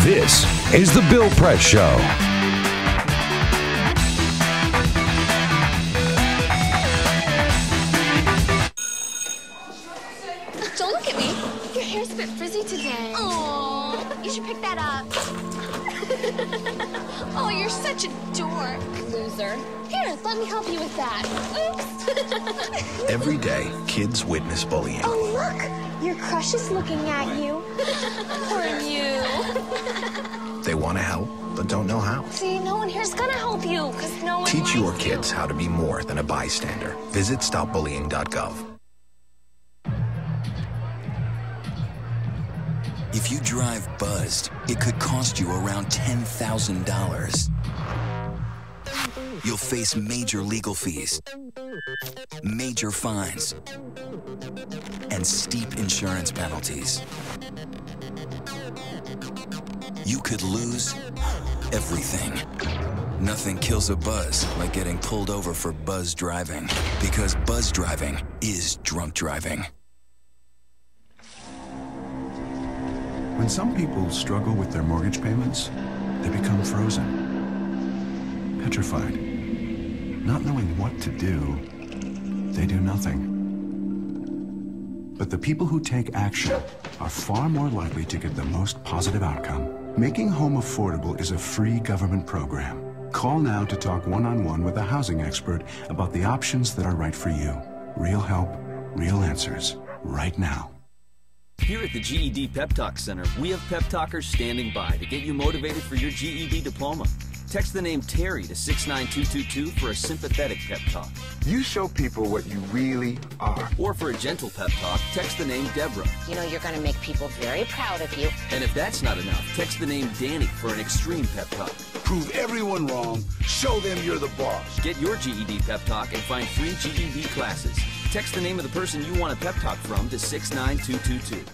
This is The Bill Press Show. Don't look at me. Your hair's a bit frizzy today. Oh, you should pick that up. oh, you're such a dork, loser. Here, let me help you with that. Oops. Every day, kids witness bullying. oh, look. Your crush is looking at you. Poor you. They want to help, but don't know how. See, no one here's gonna help you, because no one Teach likes your you. kids how to be more than a bystander. Visit stopbullying.gov. If you drive buzzed, it could cost you around $10,000. You'll face major legal fees, major fines, and steep insurance penalties. You could lose everything. Nothing kills a buzz like getting pulled over for buzz driving, because buzz driving is drunk driving. When some people struggle with their mortgage payments, they become frozen, petrified. Not knowing what to do, they do nothing. But the people who take action are far more likely to get the most positive outcome. Making home affordable is a free government program. Call now to talk one on one with a housing expert about the options that are right for you. Real help, real answers, right now. Here at the GED Pep Talk Center, we have pep talkers standing by to get you motivated for your GED diploma. Text the name Terry to 69222 for a sympathetic pep talk. You show people what you really are. Or for a gentle pep talk, text the name Deborah. You know you're going to make people very proud of you. And if that's not enough, text the name Danny for an extreme pep talk. Prove everyone wrong. Show them you're the boss. Get your GED pep talk and find free GED classes. Text the name of the person you want a pep talk from to 69222.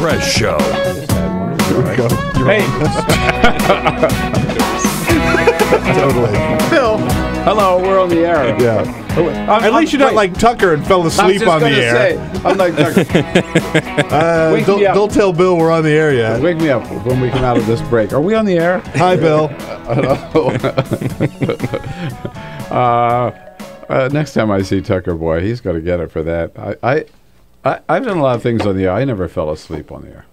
Press Show. Hey. totally. Bill. Hello, we're on the air. Yeah. At least you're not like Tucker and fell asleep on the air. I'm like Tucker. Uh, Wake don't, me up. don't tell Bill we're on the air yet. Wake me up when we come out of this break. Are we on the air? Hi, Bill. uh, uh, next time I see Tucker Boy, he's going to get it for that. I, I, I, I've done a lot of things on the air. I never fell asleep on the air.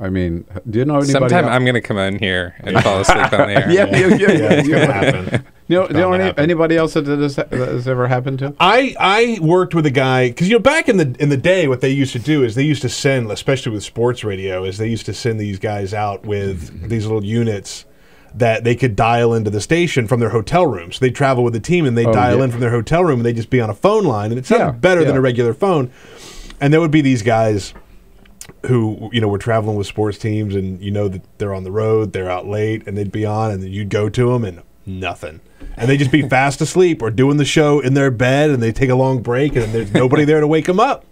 I mean, do you know anybody? Sometime else- I'm going to come in here and fall asleep on the air. yeah, yeah, yeah, yeah, it's yeah. gonna happen. You know, do you know any, happen. anybody else that this that has ever happened to? I I worked with a guy because you know back in the in the day what they used to do is they used to send especially with sports radio is they used to send these guys out with mm-hmm. these little units that they could dial into the station from their hotel room. So they travel with the team and they Oh, dial yeah. in from their hotel room and they just be on a phone line and it sounded Yeah, better than a regular phone. And there would be these guys who you know were traveling with sports teams and you know that they're on the road, they're out late and they'd be on and you'd go to them and nothing. And they'd just be fast asleep or doing the show in their bed and they take a long break and there's nobody there to wake them up.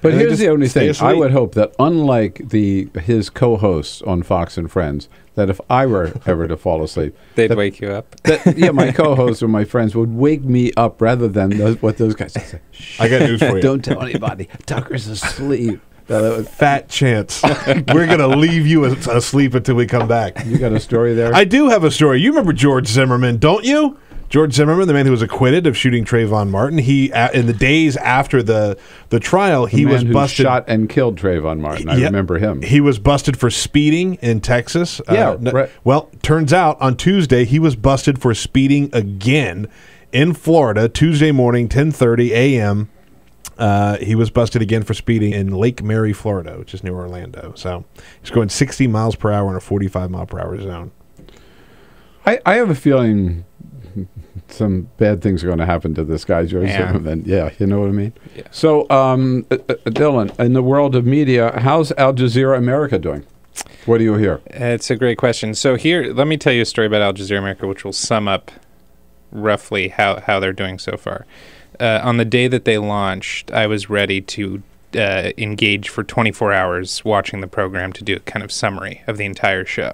But And here's just the only thing. I would hope that, unlike the his co-hosts on Fox and Friends, that if I were ever to fall asleep, They'd that- wake you up. that, yeah, my co-hosts or my friends would wake me up rather than those, what those guys say. I got news for you. Don't tell anybody. Tucker's asleep. Now, that was- Fat chance. We're going to leave you asleep until we come back. you got a story there? I do have a story. You remember George Zimmerman, don't you? George Zimmerman, the man who was acquitted of shooting Trayvon Martin, he in the days after the the trial, The he was busted. shot and killed Trayvon Martin. I Yeah. remember him. He was busted for speeding in Texas. Yeah, n- right. Well, turns out on Tuesday he was busted for speeding again in Florida. Tuesday morning, 10:30 a.m. Uh, he was busted again for speeding in Lake Mary, Florida, which is near Orlando. So he's going 60 miles per hour in a 45 mile per hour zone. I, I have a feeling some bad things are going to happen to this guy, George Yeah. Zimmerman. Yeah, you know what I mean? So, um, uh, uh, Dylan, in the world of media, how's Al Jazeera America doing? What do you hear? It's a great question. So here, let me tell you a story about Al Jazeera America, which will sum up roughly how, how they're doing so far. Uh, on the day that they launched, I was ready to uh, engage for 24 hours watching the program to do a kind of summary of the entire show.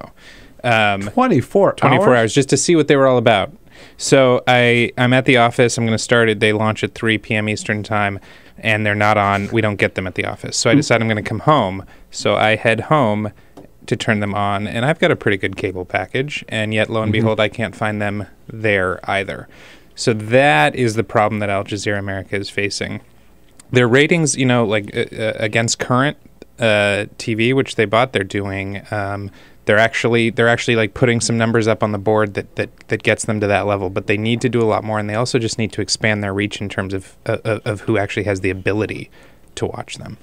Um, 24 24 hours? hours just to see what they were all about. So I I'm at the office. I'm going to start it. They launch at 3 p.m. Eastern time, and they're not on. We don't get them at the office. So I decide I'm going to come home. So I head home to turn them on, and I've got a pretty good cable package. And yet, lo and Mhm. behold, I can't find them there either. So that is the problem that Al Jazeera America is facing. Their ratings, you know, like uh, uh, against current uh, TV, which they bought, they're doing. Um, they're actually they're actually like putting some numbers up on the board that that that gets them to that level. But they need to do a lot more, and they also just need to expand their reach in terms of uh, of, of who actually has the ability to watch them.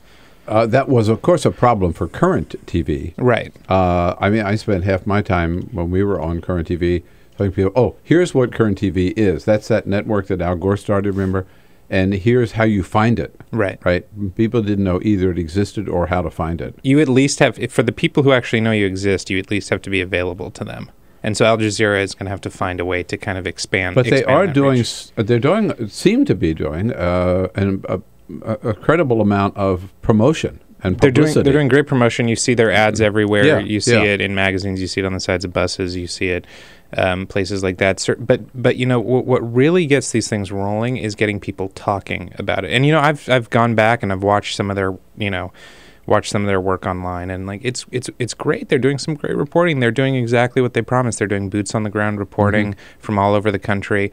Uh, that was, of course, a problem for current TV. Right. Uh, I mean, I spent half my time when we were on current TV telling people, "Oh, here's what current TV is. That's that network that Al Gore started. Remember." And here's how you find it. Right. Right. People didn't know either it existed or how to find it. You at least have for the people who actually know you exist, you at least have to be available to them. And so Al Jazeera is going to have to find a way to kind of expand. But they expand are doing. reach. They're doing. Seem to be doing uh, an, a, a credible amount of promotion and They're doing they're doing great promotion. You see their ads everywhere. Yeah, you see yeah. it in magazines. You see it on the sides of buses. You see it um, places like that. But but you know what, what really gets these things rolling is getting people talking about it. And you know I've I've gone back and I've watched some of their you know watched some of their work online and like it's it's it's great. They're doing some great reporting. They're doing exactly what they promised. They're doing boots on the ground reporting from all over the country.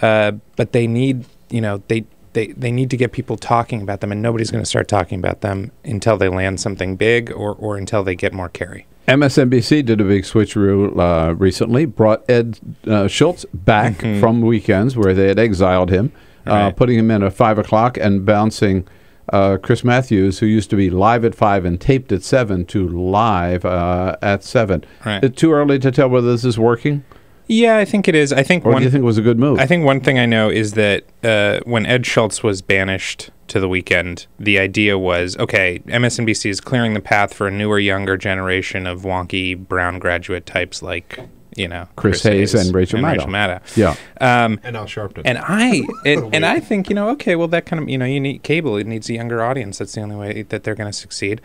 Uh, but they need you know they they, they need to get people talking about them, and nobody's going to start talking about them until they land something big or, or until they get more carry. MSNBC did a big switcheroo uh, recently, brought Ed uh, Schultz back from weekends where they had exiled him, uh, Right. putting him in at 5 o'clock and bouncing uh, Chris Matthews, who used to be live at 5 and taped at 7, to live uh, at 7. Right. It's too early to tell whether this is working? Yeah, I think it is. I think Or one, do you think it was a good move? I think one thing I know is that uh, when Ed Schultz was banished to the weekend, the idea was okay, MSNBC is clearing the path for a newer, younger generation of wonky brown graduate types like you know Chris Hayes and Rachel Maddow. Maddow. Yeah. um, And Al Sharpton. And I and, and I think you know okay, well that kind of you know you need cable. It needs a younger audience. That's the only way that they're going to succeed.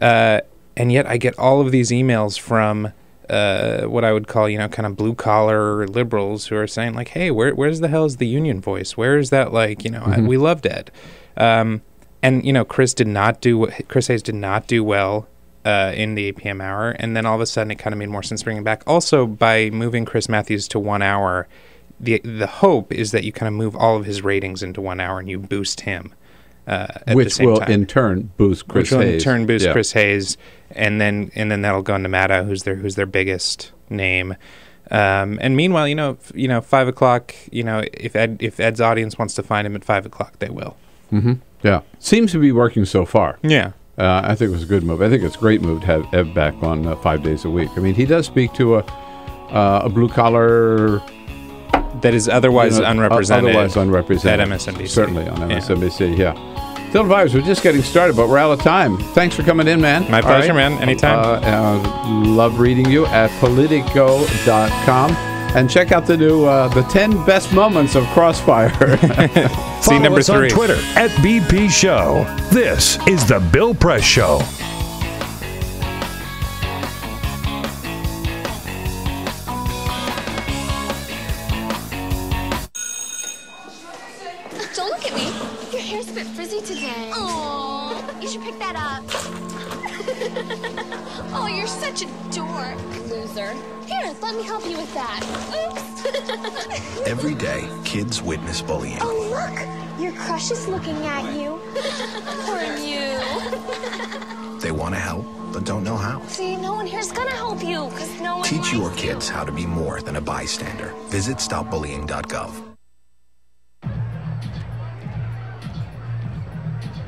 Uh, and yet I get all of these emails from uh, what I would call you know kind of blue collar liberals who are saying like, hey, where where's the hell is the union voice? Where is that like you know I, Mhm. we loved Ed. Um, and you know Chris did not do what Chris Hayes did not do well uh, in the 8 p.m. hour, and then all of a sudden it kind of made more sense bringing back. Also, by moving Chris Matthews to one hour, the the hope is that you kind of move all of his ratings into one hour and you boost him. Uh, Which will time. in turn boost Chris Which will Hayes. in turn boost Yeah. Chris Hayes, and then and then that'll go into Maddow, who's their who's their biggest name. Um, and meanwhile, you know, f- you know, five o'clock. You know, if Ed if Ed's audience wants to find him at five o'clock, they will. hmm Yeah. Seems to be working so far. Yeah. Uh, I think it was a good move. I think it's a great move to have Ed back on uh, five days a week. I mean, he does speak to a uh, a blue collar that is otherwise you know, unrepresented Otherwise unrepresented at MSNBC. Certainly on MSNBC. Yeah. Dylan Byers, we're just getting started, but we're out of time. Thanks for coming in, man. My All pleasure, man. Anytime. Uh, uh, love reading you at politico.com. And check out the new uh, the 10 best moments of Crossfire. Follow number us on Twitter at BP Show. This is the Bill Press Show. You're such a dork, loser. Here, let me help you with that. Oops. Every day, kids witness bullying. oh, look. Your crush is looking at you. Poor you. They want to help, but don't know how. See, no one here's gonna help you because no one Teach likes your you. kids how to be more than a bystander. Visit stopbullying.gov.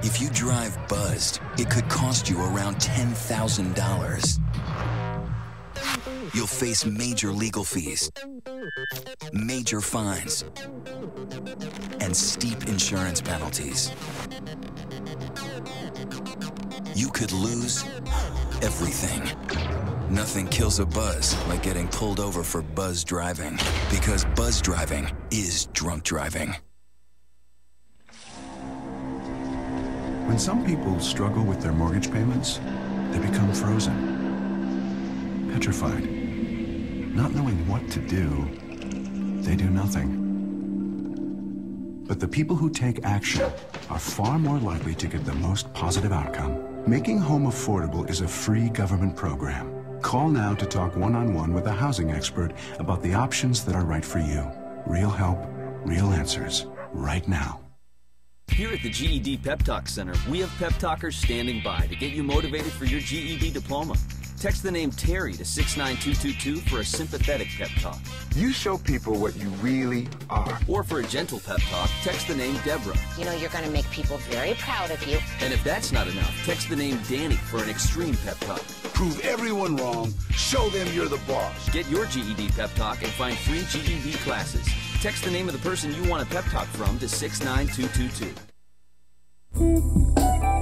If you drive buzzed, it could cost you around $10,000. You'll face major legal fees, major fines, and steep insurance penalties. You could lose everything. Nothing kills a buzz like getting pulled over for buzz driving, because buzz driving is drunk driving. When some people struggle with their mortgage payments, they become frozen, petrified. Not knowing what to do, they do nothing. But the people who take action are far more likely to get the most positive outcome. Making Home Affordable is a free government program. Call now to talk one on one with a housing expert about the options that are right for you. Real help, real answers, right now. Here at the GED Pep Talk Center, we have pep talkers standing by to get you motivated for your GED diploma. Text the name Terry to 69222 for a sympathetic pep talk. You show people what you really are. Or for a gentle pep talk, text the name Deborah. You know you're going to make people very proud of you. And if that's not enough, text the name Danny for an extreme pep talk. Prove everyone wrong. Show them you're the boss. Get your GED pep talk and find free GED classes. Text the name of the person you want a pep talk from to 69222.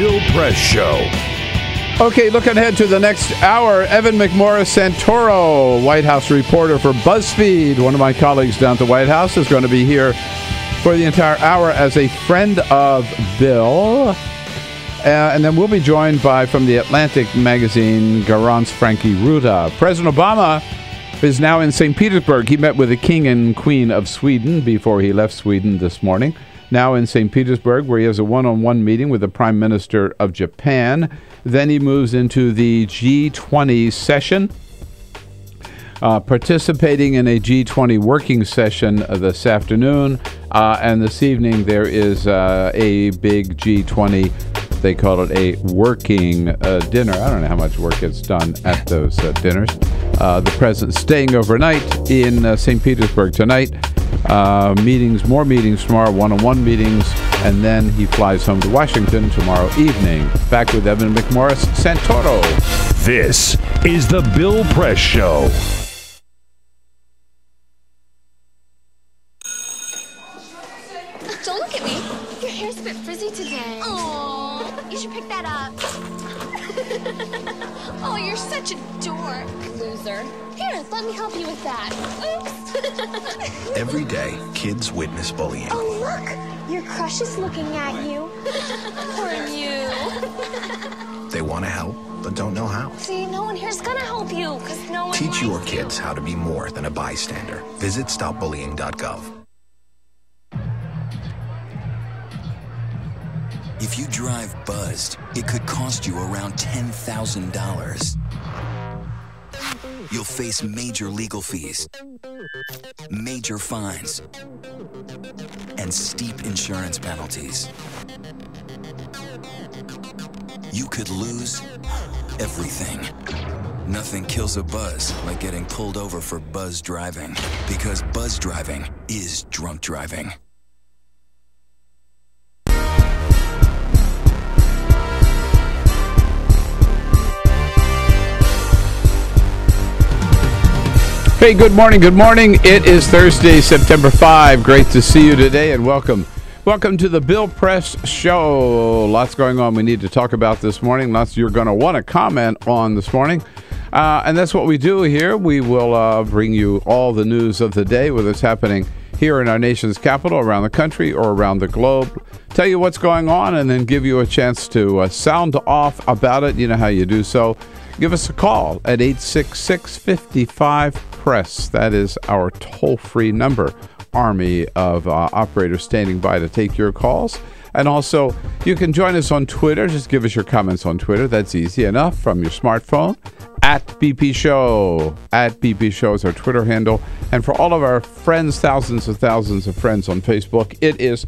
Bill Press Show. Okay, looking ahead to the next hour, Evan McMorris Santoro, White House reporter for BuzzFeed. One of my colleagues down at the White House is going to be here for the entire hour as a friend of Bill. Uh, and then we'll be joined by, from the Atlantic magazine, Garance Franke-Ruta. President Obama is now in St. Petersburg. He met with the King and Queen of Sweden before he left Sweden this morning. Now in St. Petersburg, where he has a one on one meeting with the Prime Minister of Japan. Then he moves into the G20 session. Uh, participating in a G20 working session uh, this afternoon. Uh, and this evening, there is uh, a big G20 they call it a working uh, dinner. I don't know how much work gets done at those uh, dinners. The president staying overnight in St. Petersburg tonight. Uh, meetings, more meetings tomorrow, one-on-one meetings, and then he flies home to Washington tomorrow evening. Back with Evan McMorris Santoro. This is the Bill Press Show. Look. Your looking at you. Poor you. They want to help, but don't know how. See, no one here's gonna help you, because no one Teach likes your you. kids how to be more than a bystander. Visit stopbullying.gov. If you drive buzzed, it could cost you around $10,000. You'll face major legal fees, major fines, and steep insurance penalties. You could lose everything. Nothing kills a buzz like getting pulled over for buzz driving, because buzz driving is drunk driving. Hey, good morning. Good morning. It is Thursday, September 5. Great to see you today and welcome. Welcome to the Bill Press Show. Lots going on we need to talk about this morning. Lots you're going to want to comment on this morning. Uh, and that's what we do here. We will uh, bring you all the news of the day, whether it's happening here in our nation's capital, around the country, or around the globe. Tell you what's going on and then give you a chance to uh, sound off about it. You know how you do so. Give us a call at 866 55 Press. That is our toll free number. Army of uh, operators standing by to take your calls. And also, you can join us on Twitter. Just give us your comments on Twitter. That's easy enough from your smartphone. At BP Show. At BP Show is our Twitter handle. And for all of our friends, thousands and thousands of friends on Facebook, it is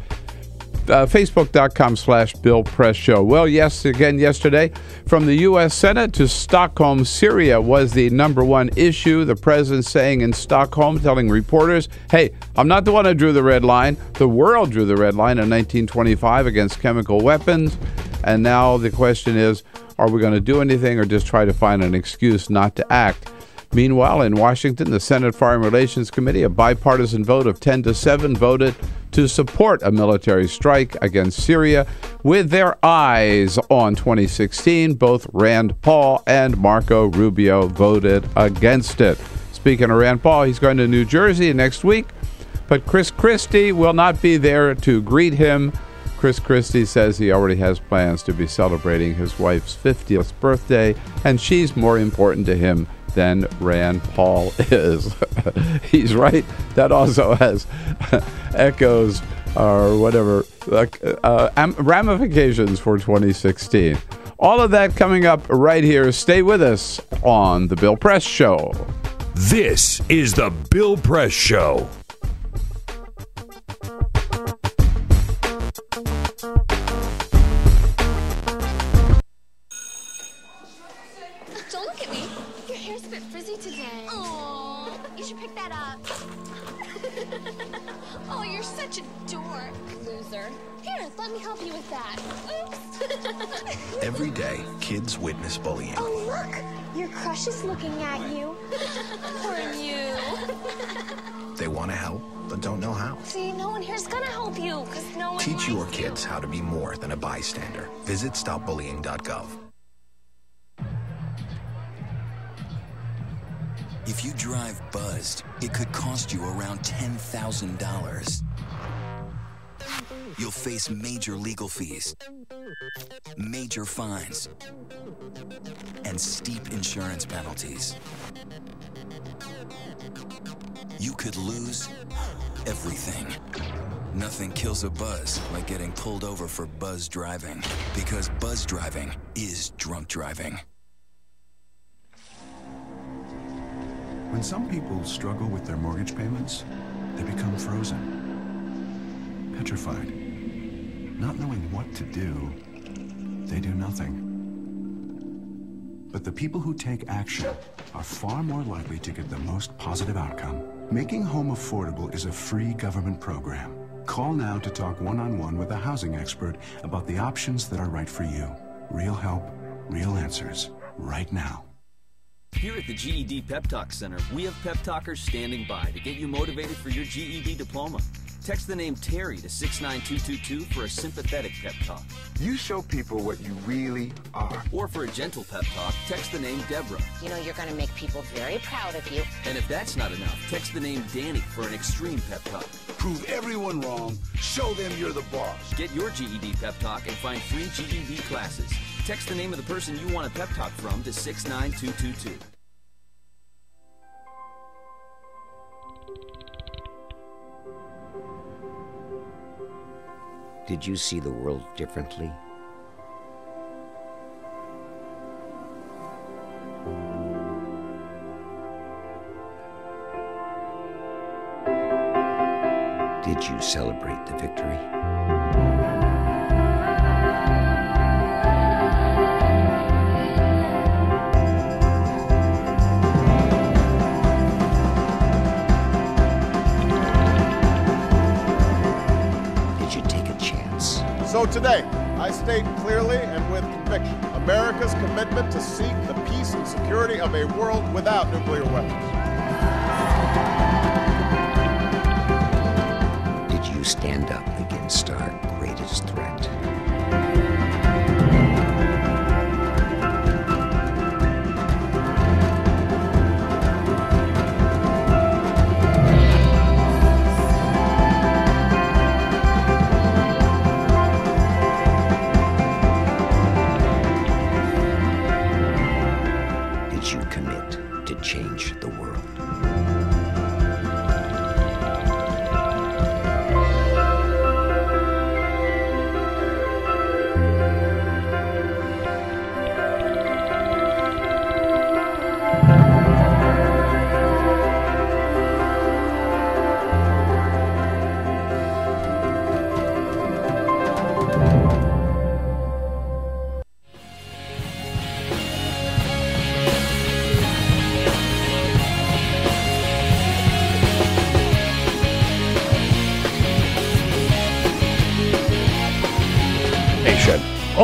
uh, Facebook.com slash Bill Press Show. Well, yes, again, yesterday, from the U.S. Senate to Stockholm, Syria was the number one issue. The president saying in Stockholm, telling reporters, hey, I'm not the one who drew the red line. The world drew the red line in 1925 against chemical weapons. And now the question is, are we going to do anything or just try to find an excuse not to act? Meanwhile, in Washington, the Senate Foreign Relations Committee, a bipartisan vote of 10 to 7, voted to support a military strike against Syria with their eyes on 2016. Both Rand Paul and Marco Rubio voted against it. Speaking of Rand Paul, he's going to New Jersey next week, but Chris Christie will not be there to greet him. Chris Christie says he already has plans to be celebrating his wife's 50th birthday, and she's more important to him than Rand Paul is. He's right. That also has echoes or whatever uh, ramifications for 2016. All of that coming up right here. Stay with us on The Bill Press Show. This is The Bill Press Show. Let me help you with that. Oops. Every day, kids witness bullying. oh, look. Your crush is looking at you. Poor you. They want to help, but don't know how. See, no one here's gonna help you, because no one Teach likes your you. kids how to be more than a bystander. Visit stopbullying.gov. If you drive buzzed, it could cost you around $10,000. You'll face major legal fees, major fines, and steep insurance penalties. You could lose everything. Nothing kills a buzz like getting pulled over for buzz driving, because buzz driving is drunk driving. When some people struggle with their mortgage payments, they become frozen, petrified. Not knowing what to do, they do nothing. But the people who take action are far more likely to get the most positive outcome. Making home affordable is a free government program. Call now to talk one-on-one with a housing expert about the options that are right for you. Real help, real answers, right now. Here at the GED Pep Talk Center, we have pep talkers standing by to get you motivated for your GED diploma. Text the name Terry to 69222 for a sympathetic pep talk. You show people what you really are. Or for a gentle pep talk, text the name Deborah. You know, you're going to make people very proud of you. And if that's not enough, text the name Danny for an extreme pep talk. Prove everyone wrong. Show them you're the boss. Get your GED pep talk and find free GED classes. Text the name of the person you want a pep talk from to 69222. Did you see the world differently? Did you celebrate the victory? Today, I state clearly and with conviction America's commitment to seek the peace and security of a world without nuclear weapons. Did you stand up against our greatest threat?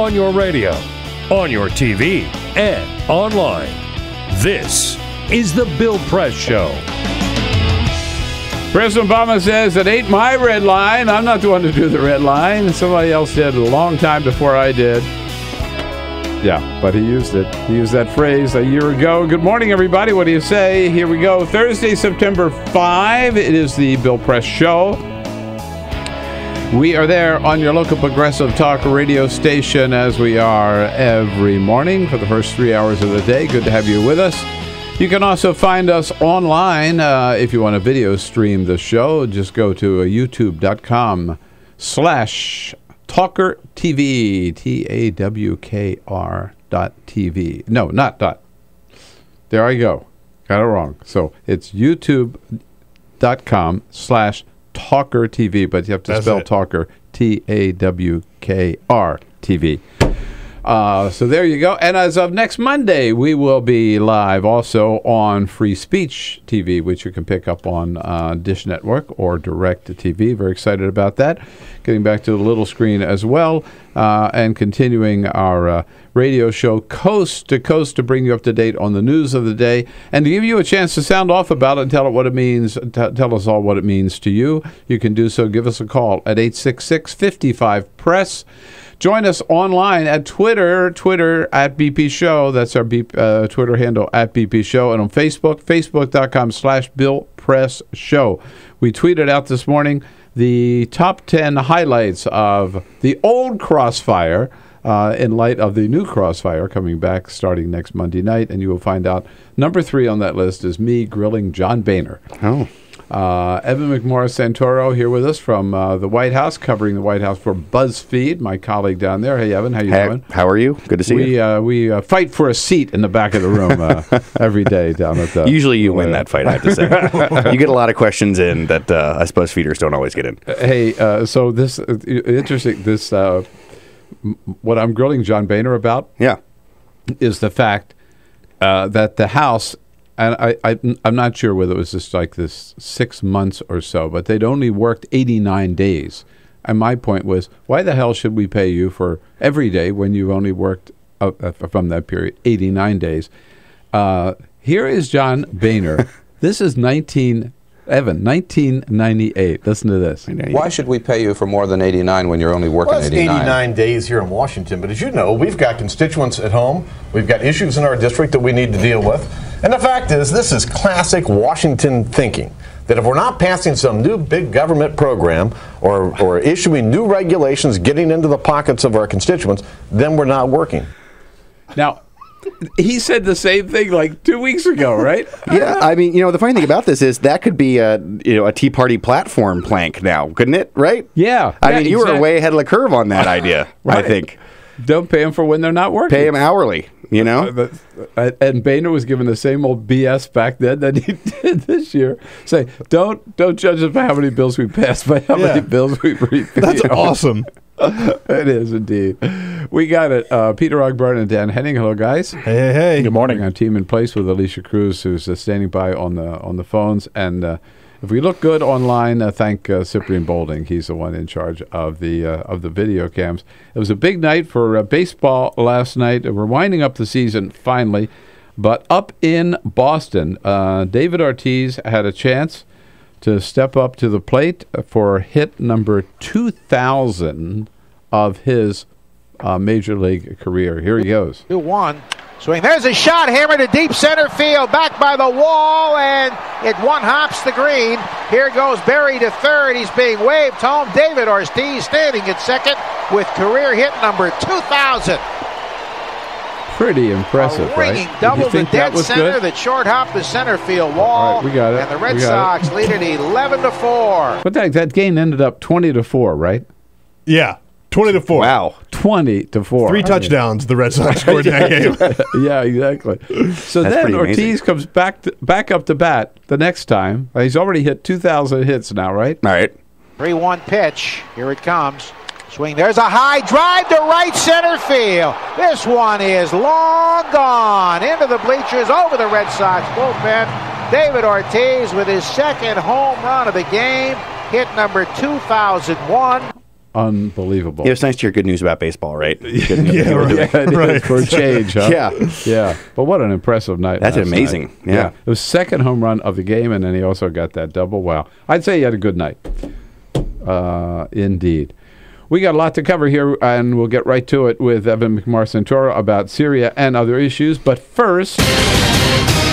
On your radio, on your TV, and online. This is The Bill Press Show. President Obama says it ain't my red line. I'm not the one to do the red line. Somebody else did it a long time before I did. Yeah, but he used it. He used that phrase a year ago. Good morning, everybody. What do you say? Here we go. Thursday, September 5. It is the Bill Press Show. We are there on your local progressive talk radio station as we are every morning for the first three hours of the day. Good to have you with us. You can also find us online uh, if you want to video stream the show. Just go to uh, youtube.com slash Tawkr TV, T A W K R dot TV. No, not dot. There I go. Got it wrong. So it's youtube.com slash Tawkr TV, but you have to That's spell it. Tawkr T A W K R TV. Uh, so there you go. And as of next Monday, we will be live also on Free Speech TV, which you can pick up on uh, Dish Network or Direct TV. Very excited about that. Getting back to the little screen as well, uh, and continuing our uh, radio show coast to coast to bring you up to date on the news of the day and to give you a chance to sound off about it and tell it what it means. T- tell us all what it means to you. You can do so. Give us a call at 866 55 Press. Join us online at Twitter, Twitter at BP Show. That's our BP, uh, Twitter handle at BP Show. And on Facebook, facebook.com slash Bill Press Show. We tweeted out this morning the top 10 highlights of the old Crossfire uh, in light of the new Crossfire coming back starting next Monday night. And you will find out number three on that list is me grilling John Boehner. Oh. Uh, Evan McMorris Santoro here with us from uh, the White House, covering the White House for BuzzFeed, my colleague down there. Hey, Evan, how you Hey, doing? how are you? Good to see we, you. Uh, we uh, fight for a seat in the back of the room uh, every day down at the. Usually you win that fight, I have to say. you get a lot of questions in that uh, us BuzzFeeders don't always get in. Hey, uh, so this uh, interesting. This uh, what I'm grilling John Boehner about. Yeah, is the fact uh, that the House, and I, I, I'm not sure whether it was just like this six months or so, but they'd only worked 89 days. And my point was, why the hell should we pay you for every day when you've only worked uh, uh, from that period 89 days? Uh, here is John Boehner. this is 19. Evan, 1998. Listen to this. Why should we pay you for more than 89 when you're only working Well, 89? 89 days here in Washington, but as you know, we've got constituents at home. We've got issues in our district that we need to deal with. And the fact is, this is classic Washington thinking. That if we're not passing some new big government program or, or issuing new regulations getting into the pockets of our constituents, then we're not working. Now, he said the same thing like two weeks ago, right? Yeah, I mean, you know, the funny thing about this is that could be a you know a Tea Party platform plank now, couldn't it? Right? Yeah. I Yeah, mean, you were way ahead of the curve on that idea. I think Don't pay them for when they're not working. pay them hourly. You know, uh, and Boehner was given the same old BS back then that he did this year. Say, don't don't judge us by how many bills we passed, by how many bills we repeat. That's awesome. it is indeed. We got it. Uh, Peter Ogburn and Dan Henning. Hello, guys. Hey, hey, hey. Good morning. Our team in place with Alicia Cruz, who's uh, standing by on the on the phones. And uh, if we look good online, uh, thank uh, Cyprian Bolding. He's the one in charge of the uh, of the video cams. It was a big night for uh, baseball last night. We're winding up the season finally, but up in Boston, uh, David Ortiz had a chance to step up to the plate for hit number two thousand of his uh, major league career. Here he goes. 2 1. Swing. There's a shot hammered to deep center field. Back by the wall, and it one hops the green. Here goes Barry to third. He's being waved home. David Ortiz standing at second with career hit number 2,000. Pretty impressive, right? Ringing Did double you to that dead was center good? that short hop the center field wall. All right, we got it. And the Red We it. Sox lead it 11 to 4. But that, that game ended up 20 to 4, right? Yeah, 20 to 4. Wow. 20 to 4. Three touchdowns the Red Sox scored in that game. yeah, exactly. So That's then Ortiz amazing. comes back to, back up to bat the next time. He's already hit 2,000 hits now, right? All right. 3 1 pitch. Here it comes. Swing. There's a high drive to right center field. This one is long gone. Into the bleachers, over the Red Sox bullpen. David Ortiz with his second home run of the game. Hit number 2001. Unbelievable. It was nice to hear good news about baseball, right? Yeah, right. Yeah, Right. for a change, huh? Yeah. yeah. But what an impressive night! That's amazing. night. Yeah. it was second home run of the game, and then he also got that double. Wow, I'd say he had a good night. Uh, indeed. We got a lot to cover here, and we'll get right to it with Evan McMorris Santoro about Syria and other issues. But first,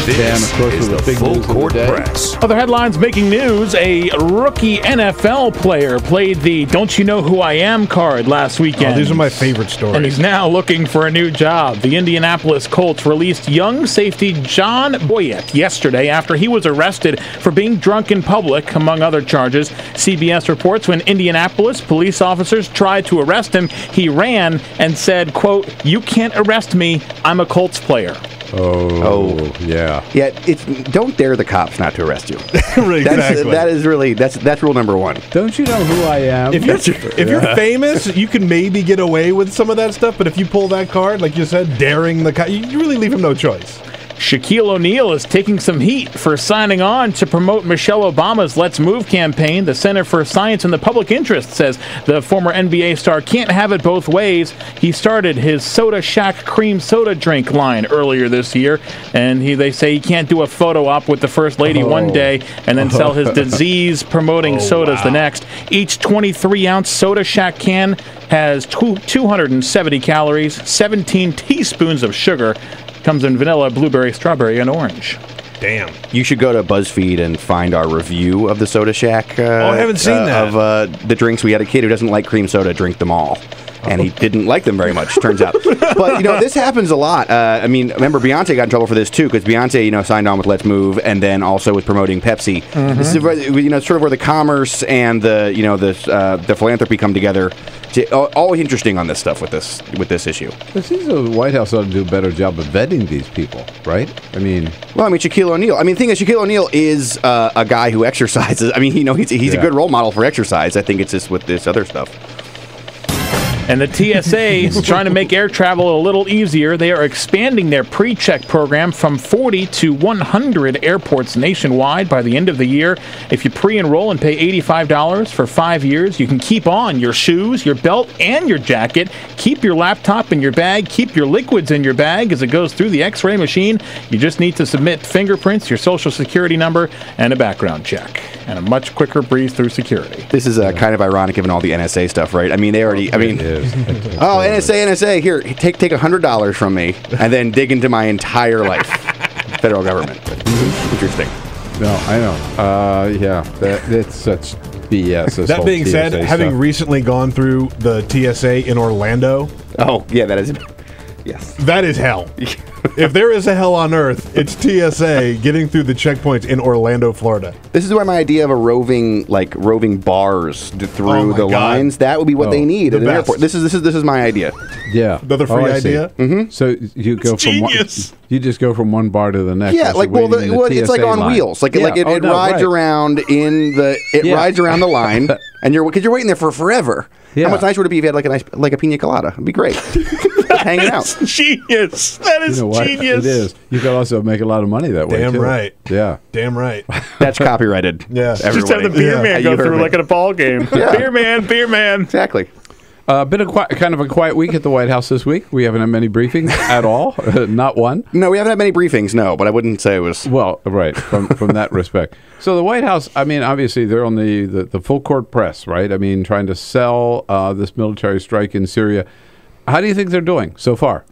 Dan, of course, is with the big full news of the court day. press. Other headlines making news a rookie NFL player played the Don't You Know Who I Am card last weekend. Oh, these are my favorite stories. And he's now looking for a new job. The Indianapolis Colts released young safety John Boyett yesterday after he was arrested for being drunk in public, among other charges. CBS reports when Indianapolis police officers tried to arrest him, he ran and said, quote, You can't arrest me. I'm a Colts player. Oh, oh, yeah. Yeah, it's don't dare the cops not to arrest you. That's, exactly. that is really that's that's rule number one. Don't you know who I am? If you're if you're famous, you can maybe get away with some of that stuff. But if you pull that card, like you said, daring the cop, you you really leave him no choice. Shaquille O'Neal is taking some heat for signing on to promote Michelle Obama's Let's Move campaign. The Center for Science and the Public Interest says the former NBA star can't have it both ways. He started his Soda Shaq cream soda drink line earlier this year, and he, they say he can't do a photo op with the First Lady one Oh. day and then sell his disease promoting Oh, sodas the next. Each 23 ounce Soda Shaq can has 270 calories, 17 teaspoons of sugar. Comes in vanilla, blueberry, strawberry, and orange. Damn. You should go to BuzzFeed and find our review of the Soda Shaq. Uh, Oh, I haven't seen uh, that. Of uh, the drinks. We had a kid who doesn't like cream soda drink them all. And he didn't like them very much, turns out. But, you know, this happens a lot. Uh, I mean, remember, Beyonce got in trouble for this, too, because Beyonce, you know, signed on with Let's Move and then also was promoting Pepsi. Mm-hmm. This is, you know, sort of where the commerce and the, you know, the, uh, the philanthropy come together. To, al- always interesting on this stuff with this with this issue. It seems the White House ought to do a better job of vetting these people, right? I mean, Well, I mean, Shaquille O'Neal. I mean, the thing is, Shaquille O'Neal is uh, a guy who exercises. I mean, you know, he's, he's Yeah. a good role model for exercise. I think it's just with this other stuff. And the TSA is trying to make air travel a little easier. They are expanding their pre check program from 40 to 100 airports nationwide by the end of the year. If you pre enroll and pay $85 for five years, you can keep on your shoes, your belt, and your jacket. Keep your laptop in your bag. Keep your liquids in your bag as it goes through the x ray machine. You just need to submit fingerprints, your social security number, and a background check. And a much quicker breeze through security. This is uh, kind of ironic given all the NSA stuff, right? I mean, they already. I mean, oh, NSA, NSA, here, take take hundred dollars from me, and then dig into my entire life. Federal government. Interesting. no, I know. Uh, yeah, that, it's such BS. This that whole being said, TSA having stuff. recently gone through the TSA in Orlando, oh yeah, that is yes, that is hell. if there is a hell on earth, it's TSA getting through the checkpoints in Orlando, Florida. This is where my idea of a roving, like roving bars d- through Oh my the God. lines, that would be what Oh, they need the at an best. airport. This is this is this is my idea. yeah, Another free Oh, I see. idea? Mm-hmm. So you go from genius. one, you just go from one bar to the next. Yeah, as like you're well, waiting the, in well it's like TSA on line. wheels. Like Yeah. like it, Oh, it no, rides right. around in the it Yeah. rides around the line, and you're because you're waiting there for forever. Yeah. How much nicer would it be if you had like a nice like a pina colada? It'd be great. Hanging out. Genius. That You know what? It is. You could also make a lot of money that way. Damn too. right. Yeah. Damn right. That's copyrighted. Yeah. Just have the beer Yeah. man go through me. like at a ball game. Yeah. Beer man, beer man. Exactly. A uh, bit of qui- kind of a quiet week at the White House this week. We haven't had many briefings at all. Not one. No, we haven't had many briefings. No, but I wouldn't say it was. Well, right from from that respect. So the White House, I mean, obviously they're on the, the, the full court press, right? I mean, trying to sell uh, this military strike in Syria. How do you think they're doing so far?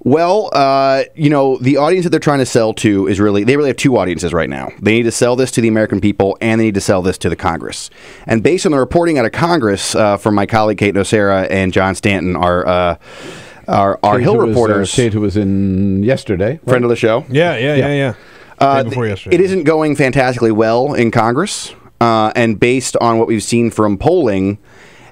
Well, uh, you know, the audience that they're trying to sell to is really, they really have two audiences right now. They need to sell this to the American people and they need to sell this to the Congress. And based on the reporting out of Congress uh, from my colleague Kate Nocera and John Stanton, our, uh, our, our Kate, Hill who was, uh, reporters, Kate, who was in yesterday, friend of the show. Yeah, yeah, yeah, yeah. Uh, before yesterday. It isn't going fantastically well in Congress. Uh, and based on what we've seen from polling,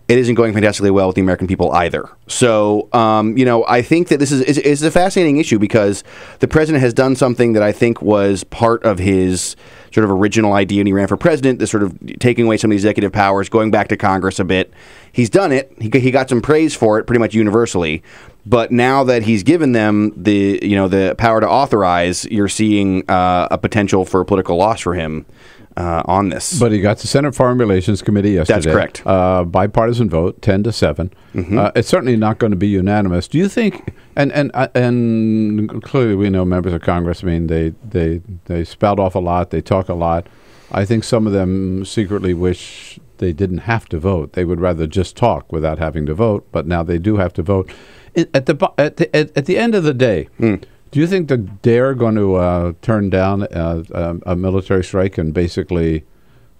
it isn't going fantastically well with the American people either. So, um, you know, I think that this is, is, is a fascinating issue because the president has done something that I think was part of his sort of original idea when he ran for president, this sort of taking away some of the executive powers, going back to Congress a bit. He's done it. He, he got some praise for it pretty much universally. But now that he's given them the you know the power to authorize, you're seeing uh, a potential for a political loss for him uh, on this. But he got the Senate Foreign Relations Committee yesterday. That's correct. Uh, bipartisan vote, ten to 7 Mhm. Uh, it's certainly not going to be unanimous. Do you think? And and uh, and clearly, we know members of Congress. I mean, they they they spout off a lot. They talk a lot. I think some of them secretly wish they didn't have to vote. They would rather just talk without having to vote. But now they do have to vote. At the at the, at, at the end of the day. Do you think that they're going to uh, turn down uh, um, a military strike and basically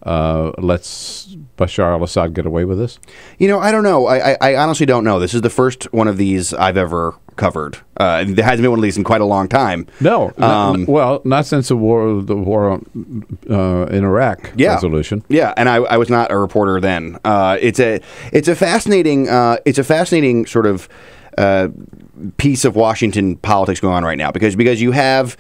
uh, let's Bashar al-Assad get away with this? You know, I don't know. I, I, I honestly don't know. This is the first one of these I've ever covered. Uh, there hasn't been one of these in quite a long time. No. Um, well, not since the war, the war uh, in Iraq yeah. resolution. Yeah, and I, I was not a reporter then. Uh, it's a it's a fascinating uh, it's a fascinating sort of uh, piece of Washington politics going on right now because because you have.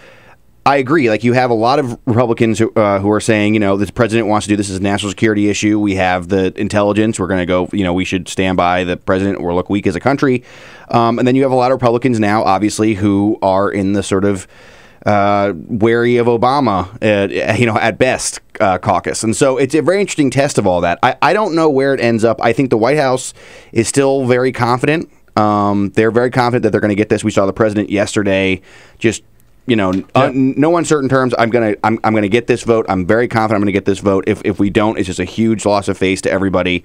I agree. Like you have a lot of Republicans who, uh, who are saying, you know, the president wants to do this as a national security issue. We have the intelligence. We're going to go. You know, we should stand by the president or look weak as a country. Um, and then you have a lot of Republicans now, obviously, who are in the sort of uh, wary of Obama, you know, at best, uh, caucus. And so it's a very interesting test of all that. I, I don't know where it ends up. I think the White House is still very confident. Um, they're very confident that they're going to get this. We saw the president yesterday just. You know, un- no uncertain terms. I'm gonna, I'm, I'm gonna get this vote. I'm very confident I'm gonna get this vote. If, if we don't, it's just a huge loss of face to everybody.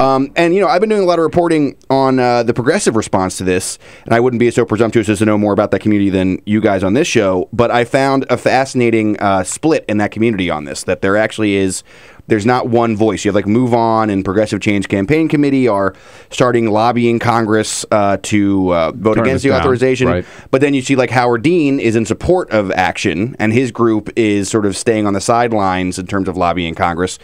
Um, and you know, I've been doing a lot of reporting on uh, the progressive response to this, and I wouldn't be so presumptuous as to know more about that community than you guys on this show. But I found a fascinating uh, split in that community on this. That there actually is. There's not one voice. You have like Move On and Progressive Change Campaign Committee are starting lobbying Congress uh, to uh, vote Turn against the down, authorization. right. But then you see like Howard Dean is in support of action, and his group is sort of staying on the sidelines in terms of lobbying Congress.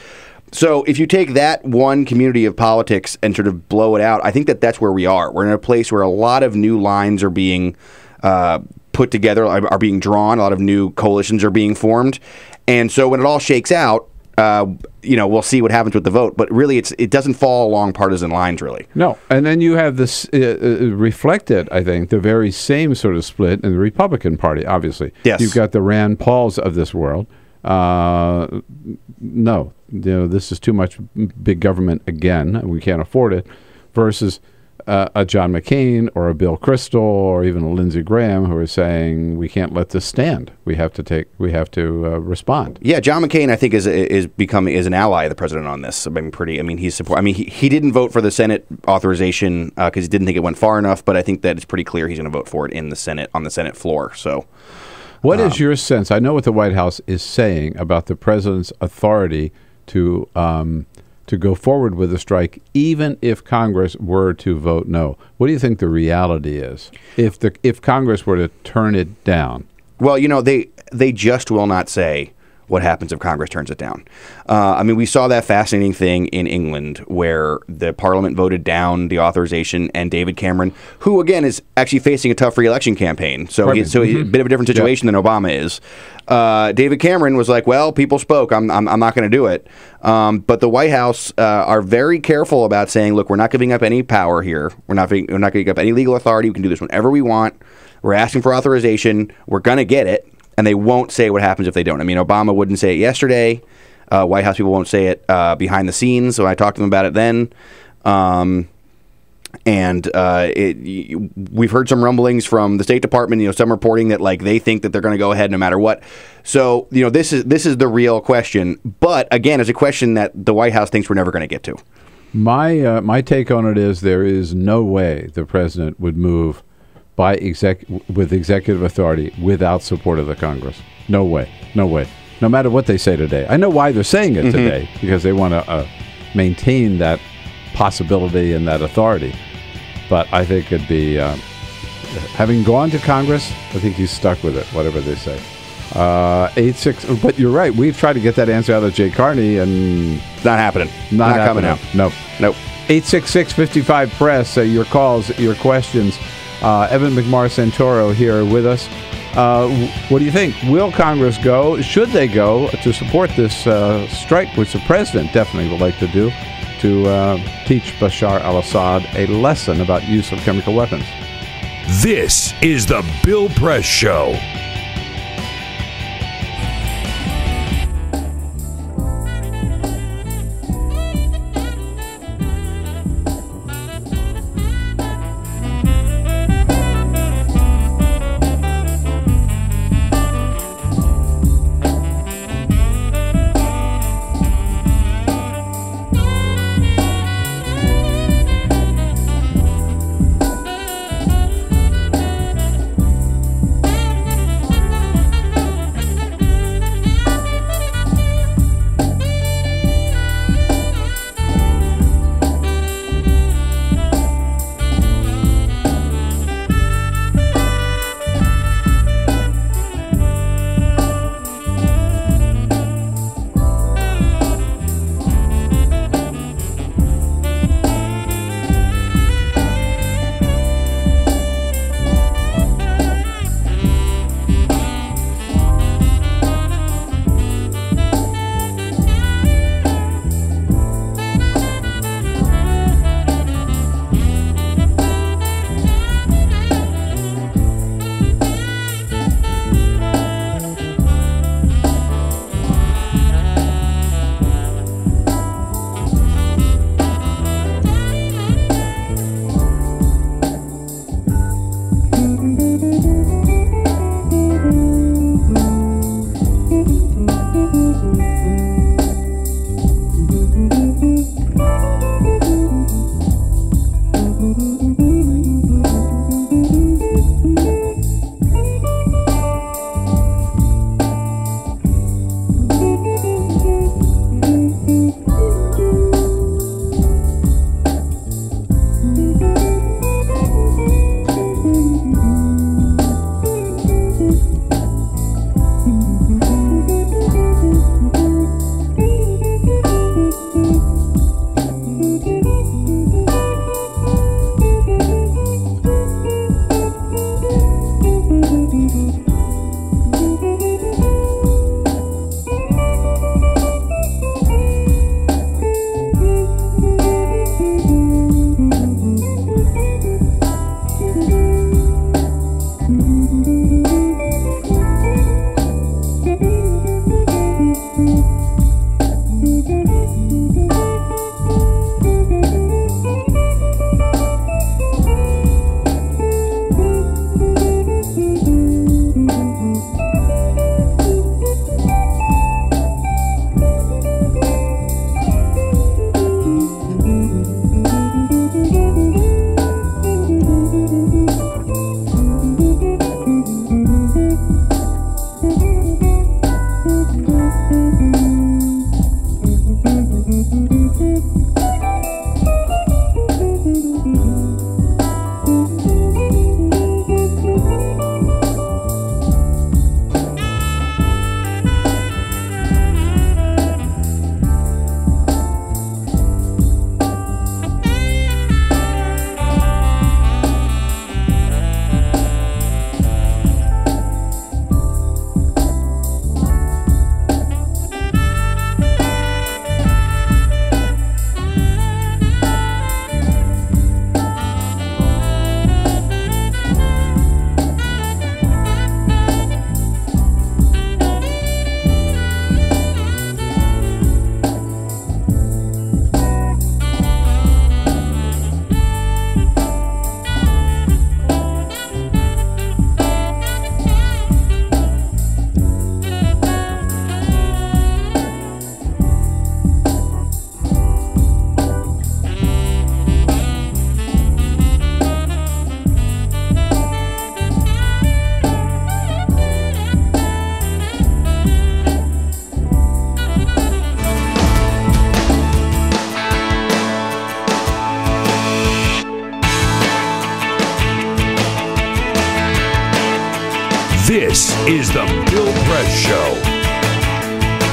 So if you take that one community of politics and sort of blow it out, I think that that's where we are. We're in a place where a lot of new lines are being uh, put together, are, are being drawn. A lot of new coalitions are being formed, and so when it all shakes out. Uh, you know, we'll see what happens with the vote, but really, it's it doesn't fall along partisan lines, really. No, and then you have this uh, uh, reflected. I think the very same sort of split in the Republican Party. Obviously, Yes. you've got the Rand Pauls of this world. Uh, no, you know this is too much big government again. We can't afford it. Versus uh, a John McCain or a Bill Kristol or even a Lindsey Graham who are saying we can't let this stand. We have to take. We have to uh, respond. Yeah, John McCain, I think, is is becoming is an ally of the president on this. I mean, pretty. I mean, he's support. I mean, he, he didn't vote for the Senate authorization because he didn't think it went far enough. But I think that it's pretty clear he's going to vote for it in the Senate on the Senate floor. So, What is your sense? I know what the White House is saying about the president's authority to um, to go forward with a strike, even if Congress were to vote no. What do you think the reality is if the if Congress were to turn it down? well, you know, they they just will not say what happens if Congress turns it down. Uh, I mean, we saw that fascinating thing in England where the Parliament voted down the authorization, and David Cameron, who again is actually facing a tough re-election campaign, so he, so he's a bit of a different situation than Obama is. Uh, David Cameron was like, "Well, people spoke. I'm I'm, I'm not going to do it." Um, but the White House uh, are very careful about saying, "Look, we're not giving up any power here. We're not we're not giving up any legal authority. We can do this whenever we want. We're asking for authorization. We're going to get it." And they won't say what happens if they don't. I mean, Obama wouldn't say it yesterday. Uh, White House people won't say it uh, behind the scenes. So I talked to them about it then. Um, and uh, it, we've heard some rumblings from the State Department. You know, some reporting that like they think that they're going to go ahead no matter what. So you know, this is this is the real question. But again, it's a question that the White House thinks we're never going to get to. My uh, my take on it is there is no way the president would move by exec with executive authority without support of the Congress. No way, no way. No matter what they say today, I know why they're saying it Mhm. today because they want to uh, maintain that possibility and that authority. But I think it'd be uh, having gone to Congress. I think he's stuck with it, whatever they say. Uh, eight six. But you're right. We've tried to get that answer out of Jay Carney, and not happening. Not, Not coming happening. out. Nope. Nope. 866 55 Press, uh, your calls, your questions. Uh, Evan McMorris Santoro here with us. Uh, what do you think? Will Congress go? Should they go to support this uh, strike, which the president definitely would like to do, to uh, teach Bashar al Assad a lesson about use of chemical weapons? This is the Bill Press Show.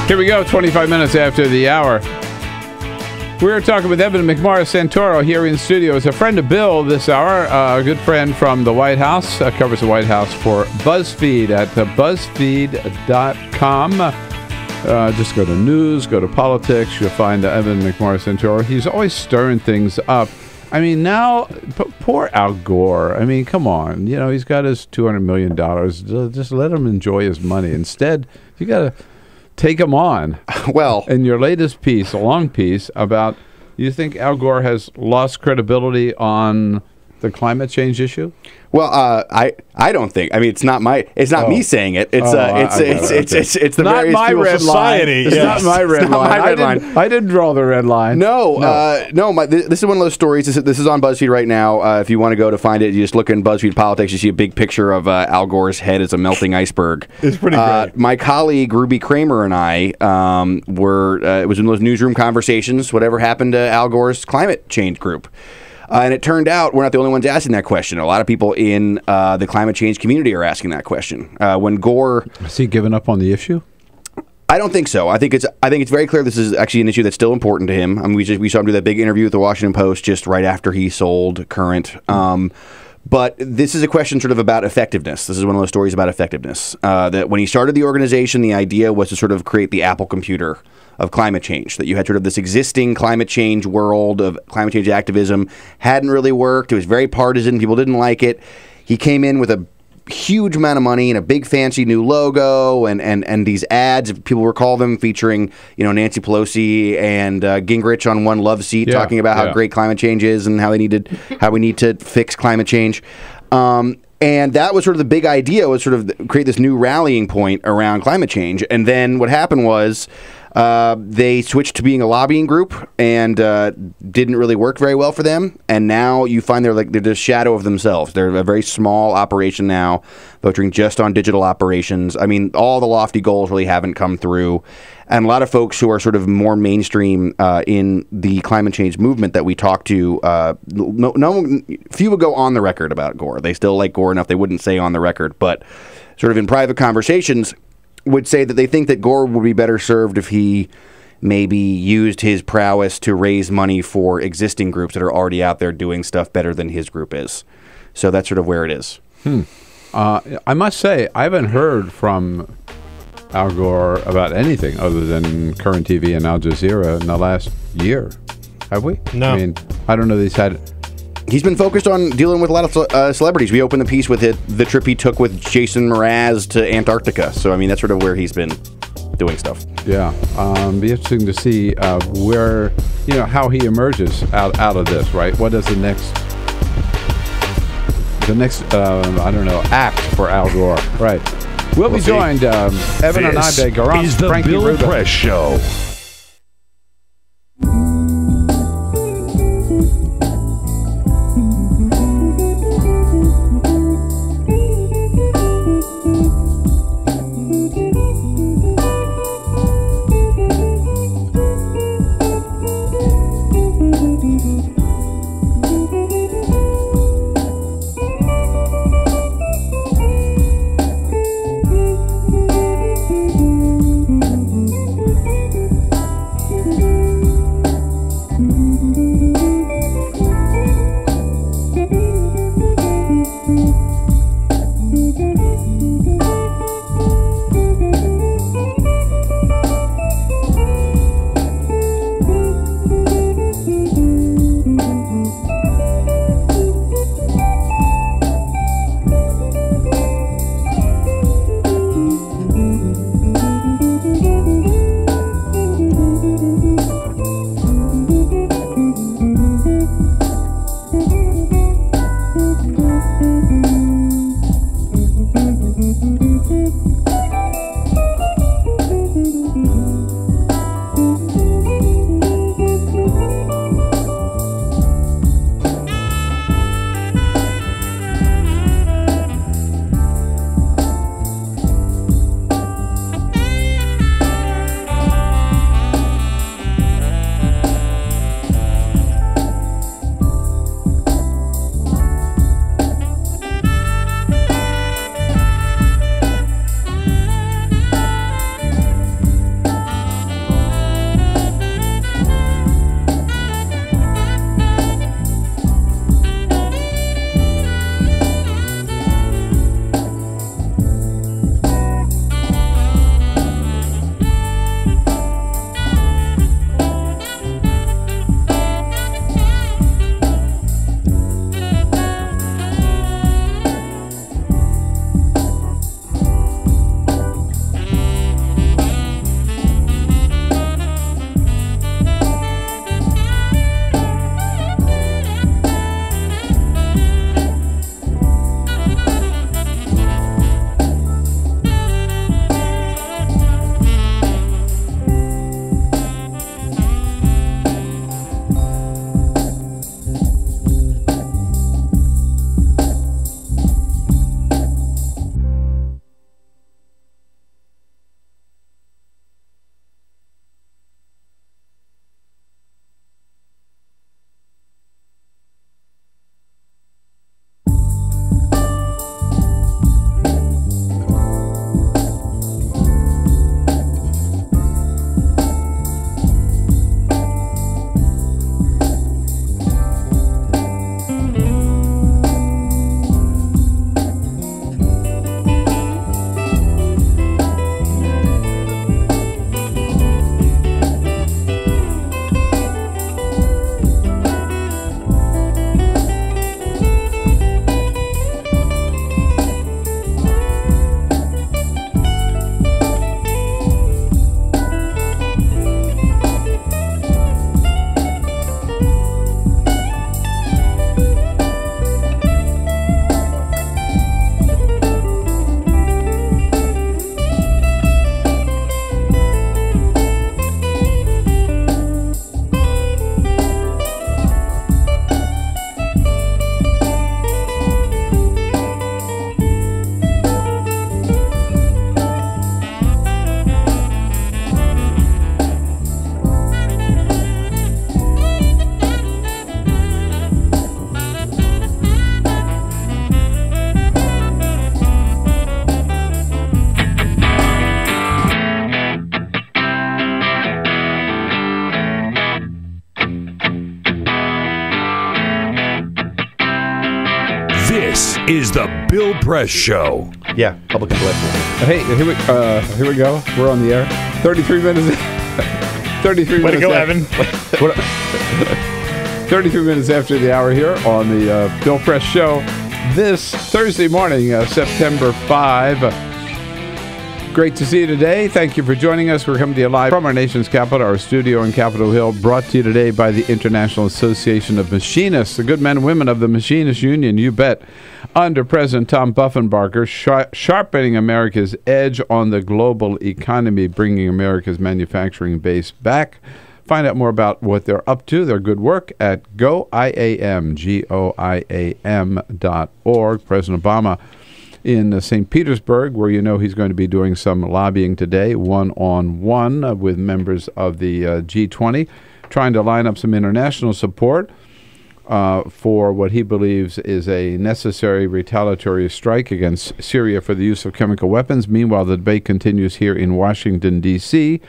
Here we go, 25 minutes after the hour. We're talking with Evan McMorris Santoro here in studio. Is a friend of Bill this hour, uh, a good friend from the White House, uh, covers the White House for BuzzFeed at uh, BuzzFeed.com. Uh, just go to news, go to politics. You'll find Evan McMorris Santoro. He's always stirring things up. I mean, now p- poor Al Gore. I mean, come on. You know, he's got his two hundred million dollars. Just let him enjoy his money. Instead, you got to take him on. Well, in your latest piece, a long piece about, you think Al Gore has lost credibility on the climate change issue? Well, uh, I I don't think. I mean, it's not my. It's not Oh. me saying it. It's Oh, uh, it's I got it's, it, it's, it's it's the not various my people red society. line. It's Yes. not my red It's not line. my I red didn't, line. I didn't draw the red line. No, Uh, no. My, th- this is one of those stories. This is, this is on BuzzFeed right now. Uh, if you want to go to find it, you just look in BuzzFeed politics. You see a big picture of uh, Al Gore's head as a melting iceberg. It's pretty Uh, great. my colleague Ruby Cramer and I um, were. Uh, it was in those newsroom conversations. Whatever happened to Al Gore's climate change group? Uh, and it turned out we're not the only ones asking that question. A lot of people in uh, the climate change community are asking that question. Uh, when Gore is he giving up on the issue? I don't think so. I think it's I think it's very clear this is actually an issue that's still important to him. I mean, we just we saw him do that big interview with the Washington Post just right after he sold Current. Um, but this is a question sort of about effectiveness. This is one of those stories about effectiveness. Uh, that when he started the organization, the idea was to sort of create the Apple computer of climate change. That you had sort of this existing climate change world of climate change activism hadn't really worked. It was very partisan. People didn't like it. He came in with a huge amount of money and a big fancy new logo and, and, and these ads, if people recall them, featuring you know Nancy Pelosi and uh, Gingrich on one love seat, Yeah, talking about how yeah. great climate change is and how they needed how we need to fix climate change. Um, and that was sort of the big idea was sort of create this new rallying point around climate change. And then what happened was uh, they switched to being a lobbying group and uh, didn't really work very well for them. And now you find they're like they're just shadow of themselves. They're a very small operation now, voting just on digital operations. I mean, all the lofty goals really haven't come through. And a lot of folks who are sort of more mainstream uh, in the climate change movement that we talk to, uh, no, no, few would go on the record about Gore. They still like Gore enough; they wouldn't say on the record, but sort of in private conversations, would say that they think that Gore would be better served if he maybe used his prowess to raise money for existing groups that are already out there doing stuff better than his group is. So that's sort of where it is. Hmm. Uh, I must say, I haven't heard from Al Gore about anything other than current TV and Al Jazeera in the last year. Have we? No. I mean, I don't know. that He's had. He's been focused on dealing with a lot of uh, celebrities. We opened the piece with it, the trip he took with Jason Mraz to Antarctica. So I mean, that's sort of where he's been doing stuff. Yeah, um, be interesting to see uh, where you know how he emerges out out of this. Right? What is the next? The next, um, I don't know, act for Al Gore. Right. We'll, be We'll see. joined, um, Evan This Anande, Garant, is the Frankie Bill Rubin. Press Show. Press Show. Yeah, public intellectual. Hey, here we uh, here we go. We're on the air. Thirty-three minutes. Thirty-three Way to minutes. go, af- Evan. Thirty-three minutes after the hour here on the uh, Bill Press Show. This Thursday morning, uh, September five. Great to see you today. Thank you for joining us. We're coming to you live from our nation's capital, our studio in Capitol Hill, brought to you today by the International Association of Machinists, the good men and women of the Machinist Union, you bet. Under President Tom Buffenbarger, sharp- sharpening America's edge on the global economy, bringing America's manufacturing base back. Find out more about what they're up to, their good work at goiam, G-O-I-A-M dot org. President Obama in uh, St. Petersburg, where you know he's going to be doing some lobbying today, one on one with members of the uh, G20, trying to line up some international support uh, for what he believes is a necessary retaliatory strike against Syria for the use of chemical weapons. Meanwhile, the debate continues here in Washington, D.C.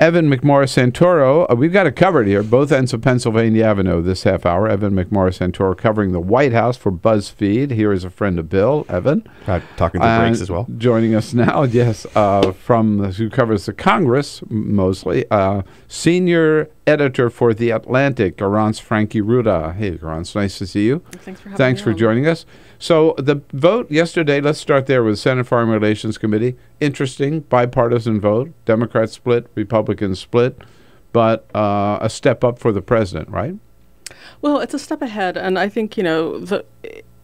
Evan McMorris Santoro, uh, we've got it covered here, both ends of Pennsylvania Avenue this half hour. Evan McMorris Santoro covering the White House for BuzzFeed. Here is a friend of Bill, Evan. Uh, talking through breaks as well. Joining us now, yes, uh, from the, who covers the Congress mostly, uh, senior editor for The Atlantic, Garance Franke-Ruta. Hey, Garance, nice to see you. Thanks for having Thanks for on. joining us. So the vote yesterday, let's start there with Senate Foreign Relations Committee. Interesting, bipartisan vote. Democrats split, Republicans split, but uh, a step up for the president, right? Well, it's a step ahead, and I think you know the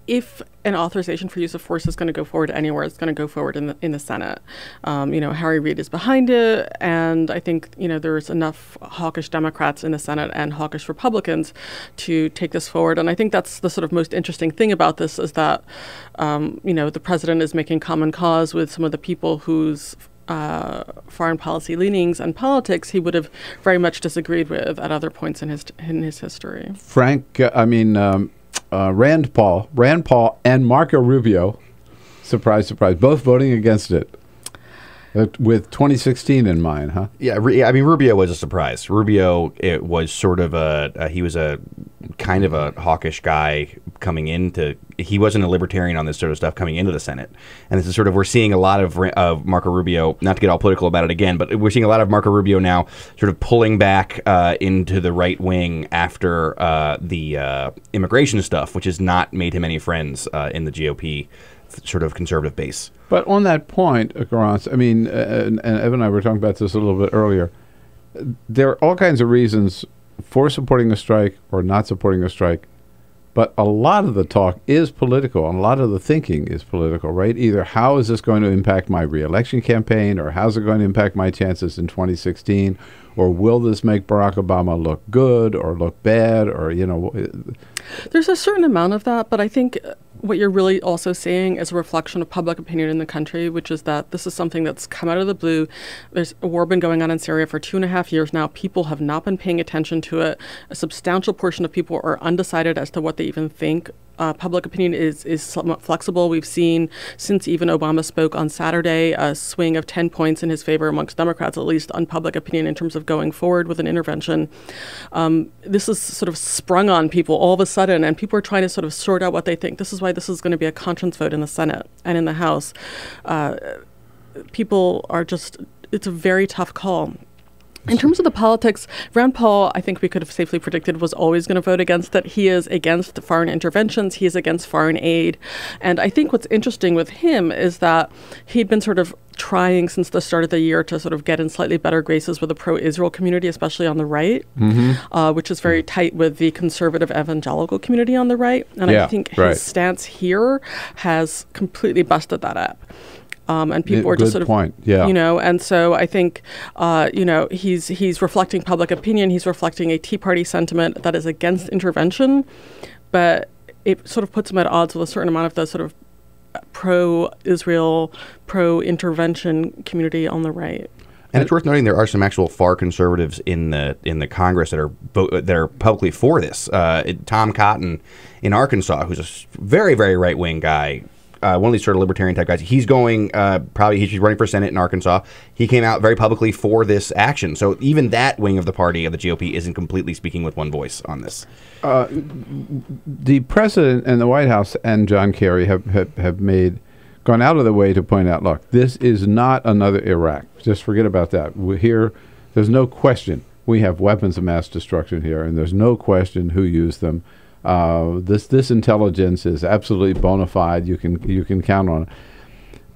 if an authorization for use of force is going to go forward anywhere, it's going to go forward in the in the Senate. Um, you know, Harry Reid is behind it, and I think you know there's enough hawkish Democrats in the Senate and hawkish Republicans to take this forward. And I think that's the sort of most interesting thing about this is that um, you know the president is making common cause with some of the people whose uh, foreign policy leanings and politics he would have very much disagreed with at other points in his in his history. Frank, I mean, um, uh, Rand Paul, Rand Paul and Marco Rubio, surprise, surprise, both voting against it. With 2016 in mind, huh? Yeah, I mean Rubio was a surprise. Rubio it was sort of a, a he was a kind of a hawkish guy coming into. He wasn't a libertarian on this sort of stuff coming into the Senate, and this is sort of we're seeing a lot of of Marco Rubio. Not to get all political about it again, but we're seeing a lot of Marco Rubio now, sort of pulling back uh, into the right wing after uh, the uh, immigration stuff, which has not made him any friends uh, in the GOP sort of conservative base. But on that point, uh, Garance, I mean, uh, and, and Evan and I were talking about this a little bit earlier. There are all kinds of reasons for supporting a strike or not supporting a strike, but a lot of the talk is political, and a lot of the thinking is political, right? Either how is this going to impact my reelection campaign, or how's it going to impact my chances in 2016, or will this make Barack Obama look good or look bad, or you know, There's a certain amount of that, but I think uh, what you're really also seeing is a reflection of public opinion in the country, which is that this is something that's come out of the blue. There's a war been going on in Syria for two and a half years now. People have not been paying attention to it. A substantial portion of people are undecided as to what they even think. Uh, public opinion is is somewhat flexible. We've seen since even Obama spoke on Saturday a swing of 10 points in his favor amongst Democrats, at least on public opinion in terms of going forward with an intervention. Um, this is sort of sprung on people all of a sudden, and people are trying to sort of sort out what they think. This is why this is going to be a conscience vote in the Senate and in the House. Uh, people are just, it's a very tough call. In terms of the politics, Rand Paul, I think we could have safely predicted, was always going to vote against it. He is against foreign interventions, he is against foreign aid. And I think what's interesting with him is that he'd been sort of trying since the start of the year to sort of get in slightly better graces with the pro Israel community, especially on the right, Mhm. uh, which is very tight with the conservative evangelical community on the right. And Yeah, I think his right. stance here has completely busted that up. Um, and people are just good sort of, point. Yeah. you know, and so I think, uh, you know, he's he's reflecting public opinion. He's reflecting a Tea Party sentiment that is against intervention, but it sort of puts him at odds with a certain amount of the sort of pro-Israel, pro-intervention community on the right. And it's worth noting there are some actual far conservatives in the in the Congress that are that are publicly for this. Uh, Tom Cotton in Arkansas, who's a very very right wing guy, uh, one of these sort of libertarian type guys. He's going uh, probably he's running for senate in Arkansas. He came out very publicly for this action. So even that wing of the party of the GOP isn't completely speaking with one voice on this. Uh, the president and the White House and John Kerry have, have, have made gone out of the way to point out, look, this is not another Iraq. Just forget about that. We're here. There's no question we have weapons of mass destruction here, and there's no question who used them. Uh, this this intelligence is absolutely bona fide. You can you can count on it.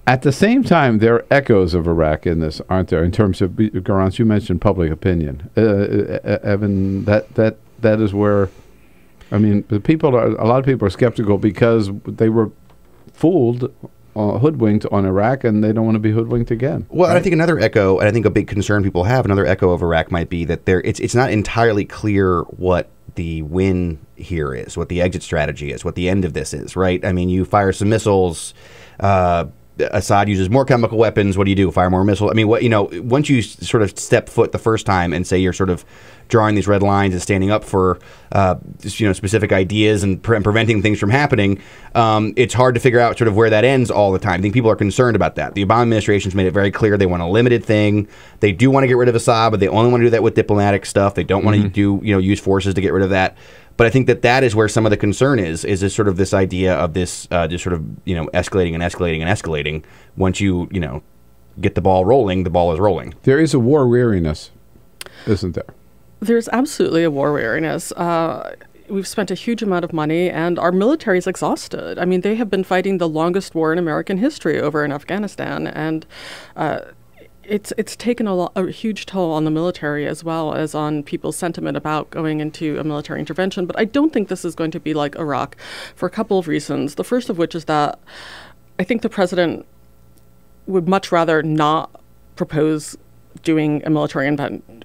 At the same time, there are echoes of Iraq in this, aren't there? In terms of Garance, you mentioned public opinion. Uh, uh, Evan, that that that is where, I mean, the people are a lot of people are skeptical because they were fooled uh, hoodwinked on Iraq, and they don't want to be hoodwinked again. Well, right? I think another echo, and I think a big concern people have, another echo of Iraq might be that there it's it's not entirely clear what the win here is, what the exit strategy is, what the end of this is, right? I mean, you fire some missiles. Uh, Assad uses more chemical weapons. What do you do? Fire more missiles? I mean, what you know? Once you sort of step foot the first time and say you're sort of drawing these red lines and standing up for uh, you know specific ideas and, pre- and, preventing things from happening, um, it's hard to figure out sort of where that ends all the time. I think people are concerned about that. The Obama administration's made it very clear they want a limited thing. They do want to get rid of Assad, but they only want to do that with diplomatic stuff. They don't want to mm-hmm. do you know use forces to get rid of that. But I think that that is where some of the concern is, is this sort of this idea of this uh, just sort of, you know, escalating and escalating and escalating. Once you, you know, get the ball rolling, the ball is rolling. There is a war weariness, isn't there? There's absolutely a war weariness. Uh, we've spent a huge amount of money and our military is exhausted. I mean, they have been fighting the longest war in American history over in Afghanistan. And uh, it's it's taken a, lo- a, huge toll on the military as well as on people's sentiment about going into a military intervention. But I don't think this is going to be like Iraq for a couple of reasons. The first of which is that I think the president would much rather not propose doing a military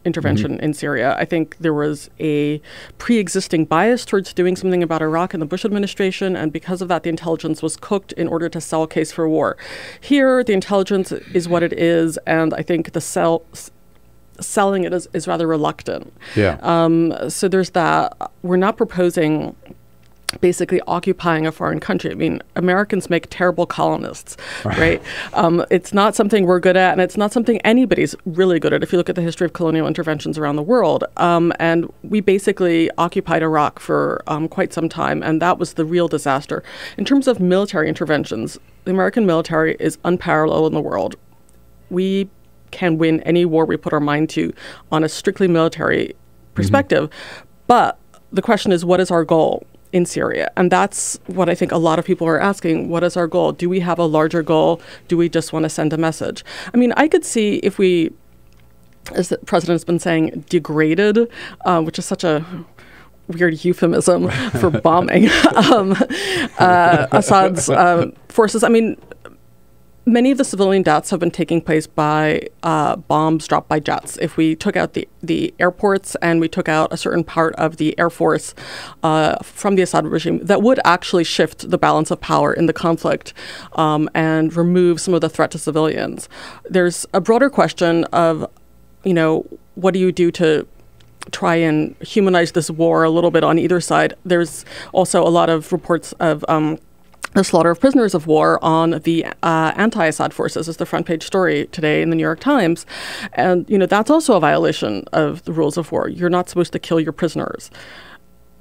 intervention mm-hmm. in Syria. I think there was a pre existing bias towards doing something about Iraq in the Bush administration, and because of that, the intelligence was cooked in order to sell a case for war. Here, the intelligence is what it is, and I think the sell selling it is, is rather reluctant. Yeah. Um, so there's that. We're not proposing basically occupying a foreign country. I mean, Americans make terrible colonists, right? right? Um, it's not something we're good at, and it's not something anybody's really good at. If you look at the history of colonial interventions around the world, um, and we basically occupied Iraq for um, quite some time, and that was the real disaster. In terms of military interventions, the American military is unparalleled in the world. We can win any war we put our mind to on a strictly military perspective, mm-hmm. but the question is, what is our goal? In Syria. And that's what I think a lot of people are asking. What is our goal? Do we have a larger goal? Do we just want to send a message? I mean, I could see if we, as the president has been saying, degraded, uh, which is such a weird euphemism for bombing um, uh, Assad's uh, forces. I mean, many of the civilian deaths have been taking place by uh, bombs dropped by jets. If we took out the, the airports and we took out a certain part of the air force uh, from the Assad regime, that would actually shift the balance of power in the conflict um, and remove some of the threat to civilians. There's a broader question of, you know, what do you do to try and humanize this war a little bit on either side? There's also a lot of reports of um, the slaughter of prisoners of war on the uh, anti-Assad forces is the front page story today in the New York Times, and you know that's also a violation of the rules of war. You're not supposed to kill your prisoners,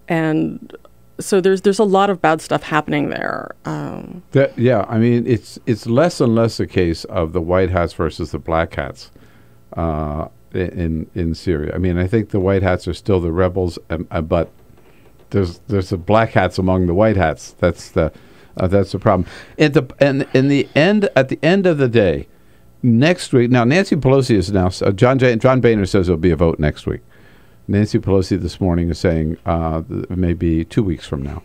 and so there's there's a lot of bad stuff happening there. Um, that, yeah, I mean it's it's less and less a case of the white hats versus the black hats. Uh, in in Syria, I mean, I think the white hats are still the rebels, um, uh, but there's there's the black hats among the white hats. That's the uh, that's the problem. At the and in the end, at the end of the day, next week. Now, Nancy Pelosi is now. Uh, John J, John Boehner says there'll be a vote next week. Nancy Pelosi this morning is saying uh, maybe two weeks from now.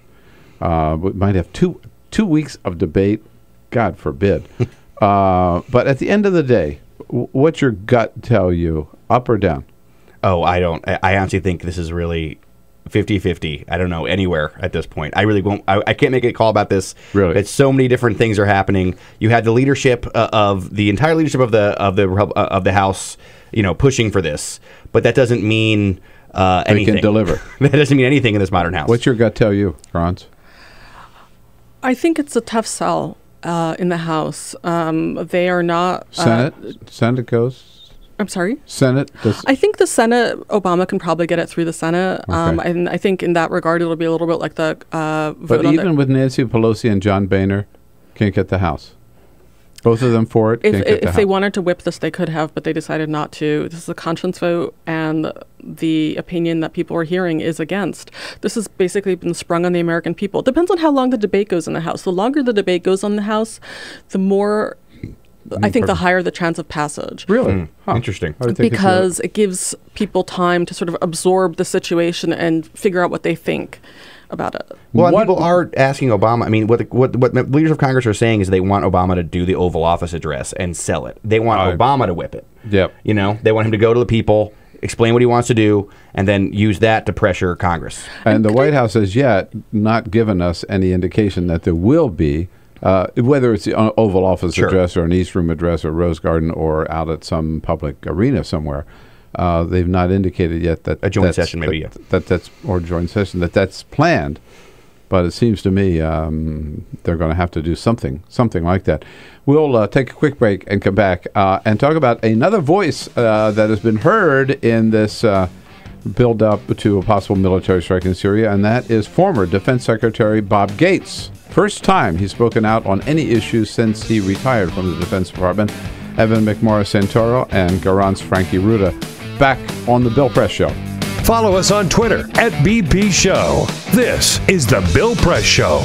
Uh, we might have two two weeks of debate. God forbid. uh, but at the end of the day, w- what's your gut tell you, up or down? Oh, I don't. I, I honestly think this is really 50-50 i don't know anywhere at this point. I really won't i, I can't make a call about this really? it's so many different things are happening. You had the leadership uh, of the entire leadership of the of the uh, of the house you know pushing for this but that doesn't mean uh, they anything. can deliver. That doesn't mean anything in this modern house. What's your gut tell you Franz? i think it's a tough sell uh, in the House. Um, they are not uh, Senate, Senate goes. I'm sorry. Senate. Does, I think the Senate, Obama can probably get it through the Senate. Um, Okay. and I think in that regard, it'll be a little bit like the uh, vote but on even the, with Nancy Pelosi and John Boehner, can't get the House. Both of them for it. if, if the they House. wanted to whip this, they could have, but they decided not to. This is a conscience vote, and the opinion that people are hearing is against. This has basically been sprung on the American people. It depends on how long the debate goes in the House. The longer the debate goes on the House, the more. I think the higher the chance of passage. Really? Hmm. Huh. Interesting. I would think if you- Because it gives people time to sort of absorb the situation and figure out what they think about it. Well, and people are asking Obama. I mean, what, the, what what leaders of Congress are saying is they want Obama to do the Oval Office address and sell it. They want I- Obama to whip it. Yep. You know, they want him to go to the people, explain what he wants to do, and then use that to pressure Congress. And the White House has yet not given us any indication that there will be, uh, whether it's the Oval Office Sure. address or an East Room address or Rose Garden or out at some public arena somewhere. Uh, they've not indicated yet that A joint session, maybe, that, that that's or joint session that that's planned. But it seems to me um, they're going to have to do something, something like that. We'll uh, take a quick break and come back uh, and talk about another voice uh, that has been heard in this uh, build up to a possible military strike in Syria, and that is former Defense Secretary Bob Gates. First time he's spoken out on any issues since he retired from the Defense Department. Evan McMorris Santoro and Garance Franke-Ruta back on the Bill Press Show. Follow us on Twitter at BP Show. This is The Bill Press Show.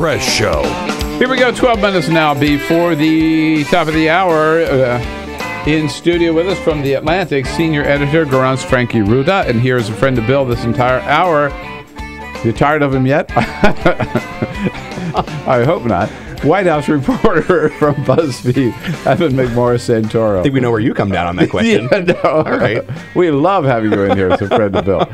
Press Show. Here we go, 12 minutes now before the top of the hour. Uh, in studio with us from the Atlantic, senior editor Garance Franke-Ruta, and here is a friend of Bill this entire hour. You tired of him yet? I hope not. White House reporter from BuzzFeed, Evan McMorris Santoro. I think we know where you come down on that question. yeah, no. All right. We love having you in here as a friend of Bill.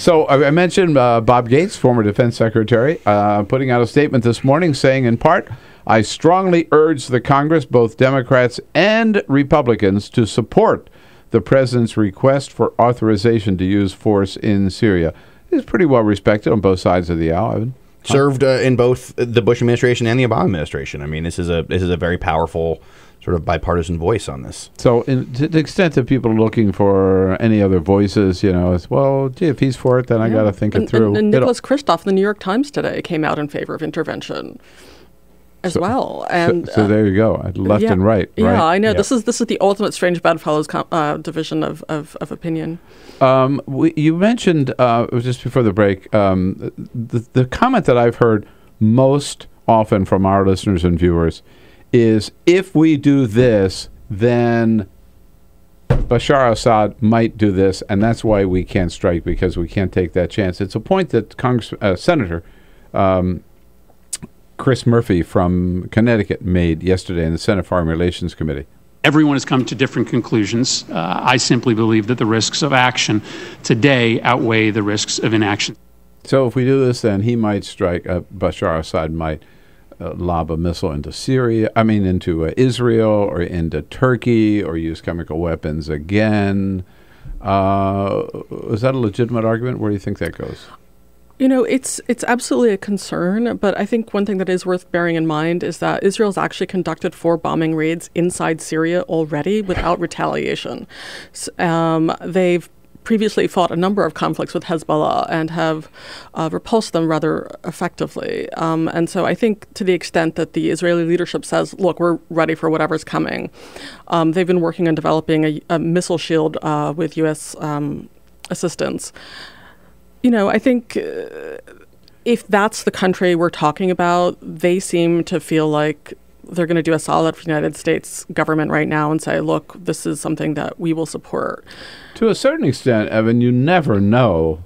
So I mentioned uh, Bob Gates, former defense secretary, uh, putting out a statement this morning saying, in part, I strongly urge the Congress, both Democrats and Republicans, to support the president's request for authorization to use force in Syria. He's pretty well respected on both sides of the aisle. Evan. Served uh, in both the Bush administration and the Obama administration. I mean, this is a this is a very powerful sort of bipartisan voice on this. So, in, to the extent that people are looking for any other voices, you know, it's well, gee, if he's for it, then I got to think and, it through. And, and It'll- Nicholas Kristof, the New York Times today, came out in favor of intervention as So- well. so- And so, uh, there you go, uh, left yeah, and right. Yeah. I know. This is this is the ultimate strange bedfellows com- uh, division of, of, of opinion. Um, we, you mentioned uh, it was just before the break um, the, the comment that I've heard most often from our listeners and viewers is if we do this, then Bashar Assad might do this, and that's why we can't strike because we can't take that chance. It's a point that Congress uh, Senator um, Chris Murphy from Connecticut made yesterday in the Senate Foreign Relations Committee. Everyone has come to different conclusions. Uh, I simply believe that the risks of action today outweigh the risks of inaction. So if we do this, then he might strike. Uh, Bashar Assad might uh, lob a missile into Syria. I mean, into uh, Israel or into Turkey, or use chemical weapons again. Uh, is that a legitimate argument? Where do you think that goes? You know, it's it's absolutely a concern, but I think one thing that is worth bearing in mind is that Israel's actually conducted four bombing raids inside Syria already without retaliation. Um, they've previously fought a number of conflicts with Hezbollah and have uh, repulsed them rather effectively. Um, and so I think to the extent that the Israeli leadership says, look, we're ready for whatever's coming, um, they've been working on developing a, a missile shield uh, with U.S. Um, assistance. You know, I think uh, if that's the country we're talking about, they seem to feel like they're going to do a solid for the United States government right now and say, look, this is something that we will support. To a certain extent, Evan, you never know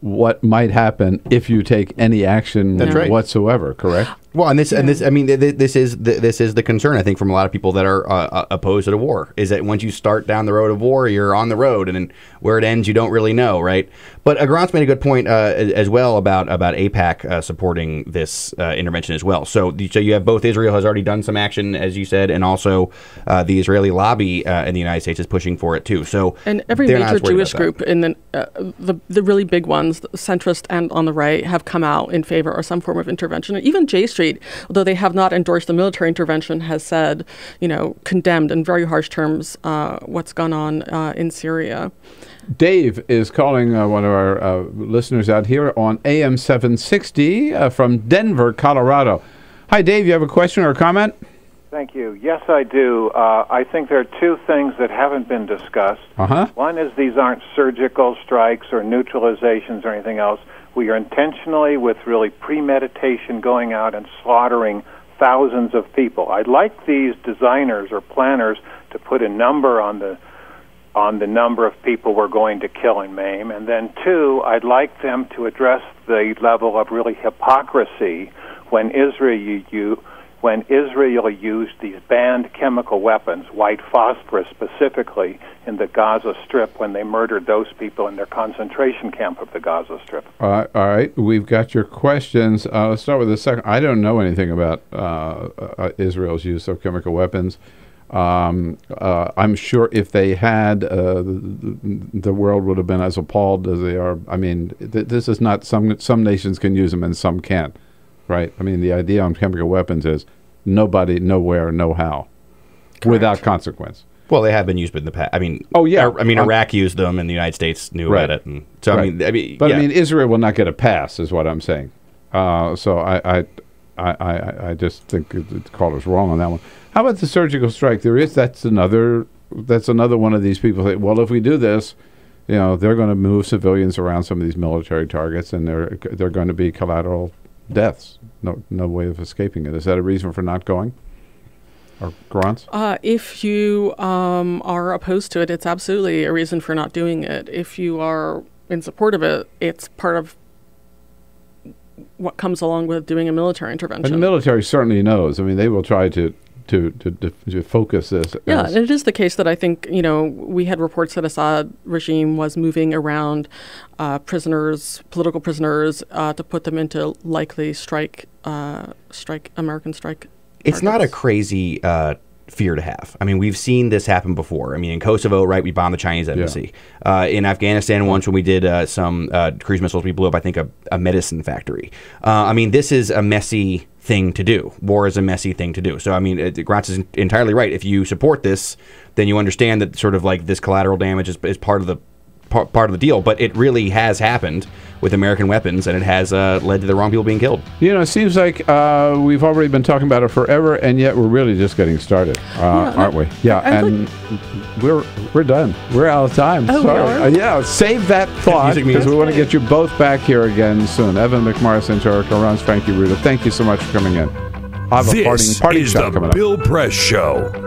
what might happen if you take any action That's right. whatsoever. Correct? Well, and this and this, I mean, th- th- this is th- this is the concern I think from a lot of people that are uh, uh, opposed to war is that once you start down the road of war, you're on the road, and then where it ends, you don't really know, right? But uh, Garance made a good point uh, as well about about AIPAC uh, supporting this uh, intervention as well. So, so you have both Israel has already done some action, as you said, and also uh, the Israeli lobby uh, in the United States is pushing for it too. So, And every major Jewish group in the, uh, the the really big ones, the centrist and on the right, have come out in favor of some form of intervention. And even J Street, although they have not endorsed the military intervention, has said, you know, condemned in very harsh terms uh, what's gone on uh, in Syria. Dave is calling uh, one of our uh, listeners out here on AM 760 uh, from Denver, Colorado. Hi, Dave. You have a question or a comment? Thank you. Yes, I do. Uh, I think there are two things that haven't been discussed. Uh huh. One is these aren't surgical strikes or neutralizations or anything else. We are intentionally, with really premeditation, going out and slaughtering thousands of people. I'd like these designers or planners to put a number on the on the number of people we're going to kill and maim, and then two, I'd like them to address the level of really hypocrisy when Israel you, you when Israel used these banned chemical weapons, white phosphorus specifically, in the Gaza Strip when they murdered those people in their concentration camp of the Gaza Strip. All right, we've got your questions. Uh, let's start with the second. I don't know anything about uh, uh, Israel's use of chemical weapons. Um, uh, I'm sure if they had, uh, the, the world would have been as appalled as they are. I mean, th- this is not some some nations can use them and some can't, right? I mean, the idea on chemical weapons is nobody, nowhere, no how, without consequence. Well, they have been used in the past. I mean, Oh, yeah. I mean, Um, Iraq used them, and the United States knew Right. about it. And so, I mean, I mean, but yeah. I mean, Israel will not get a pass, is what I'm saying. Uh, so I, I, I, I, just think the the caller's wrong on that one. How about the surgical strike? There is that's another that's another one of these people. Say, well, if we do this, you know, they're going to move civilians around some of these military targets, and they're they're going to be collateral deaths. No, no way of escaping it. Is that a reason for not going? Or Garance? Uh, if you um, are opposed to it, it's absolutely a reason for not doing it. If you are in support of it, it's part of what comes along with doing a military intervention. And the military certainly knows. I mean, they will try to to to, to, to focus this. Yeah, and it is the case that I think you know we had reports that Assad regime was moving around uh, prisoners, political prisoners, uh, to put them into likely strike, uh, strike American strike. It's not a crazy uh, fear to have. I mean, we've seen this happen before. I mean, in Kosovo, right, we bombed the Chinese embassy. Uh, in Afghanistan, once when we did uh, some uh, cruise missiles, we blew up, I think, a, a medicine factory. Uh, I mean, this is a messy thing to do. War is a messy thing to do. So, I mean, Garance is entirely right. If you support this, then you understand that sort of like this collateral damage is, is part of the par- part of the deal. But it really has happened with American weapons, and it has uh, led to the wrong people being killed. You know, it seems like uh, we've already been talking about it forever, and yet we're really just getting started, uh, aren't we? Yeah, I'd and we're we're done. We're out of time. Oh, we Sorry. are? Uh, yeah, save that thought because we want to get you both back here again soon. Evan McMorris and Jericho runs Franke-Ruta. Thank you so much for coming in. I have a parting, This is the coming up. Bill Press Show.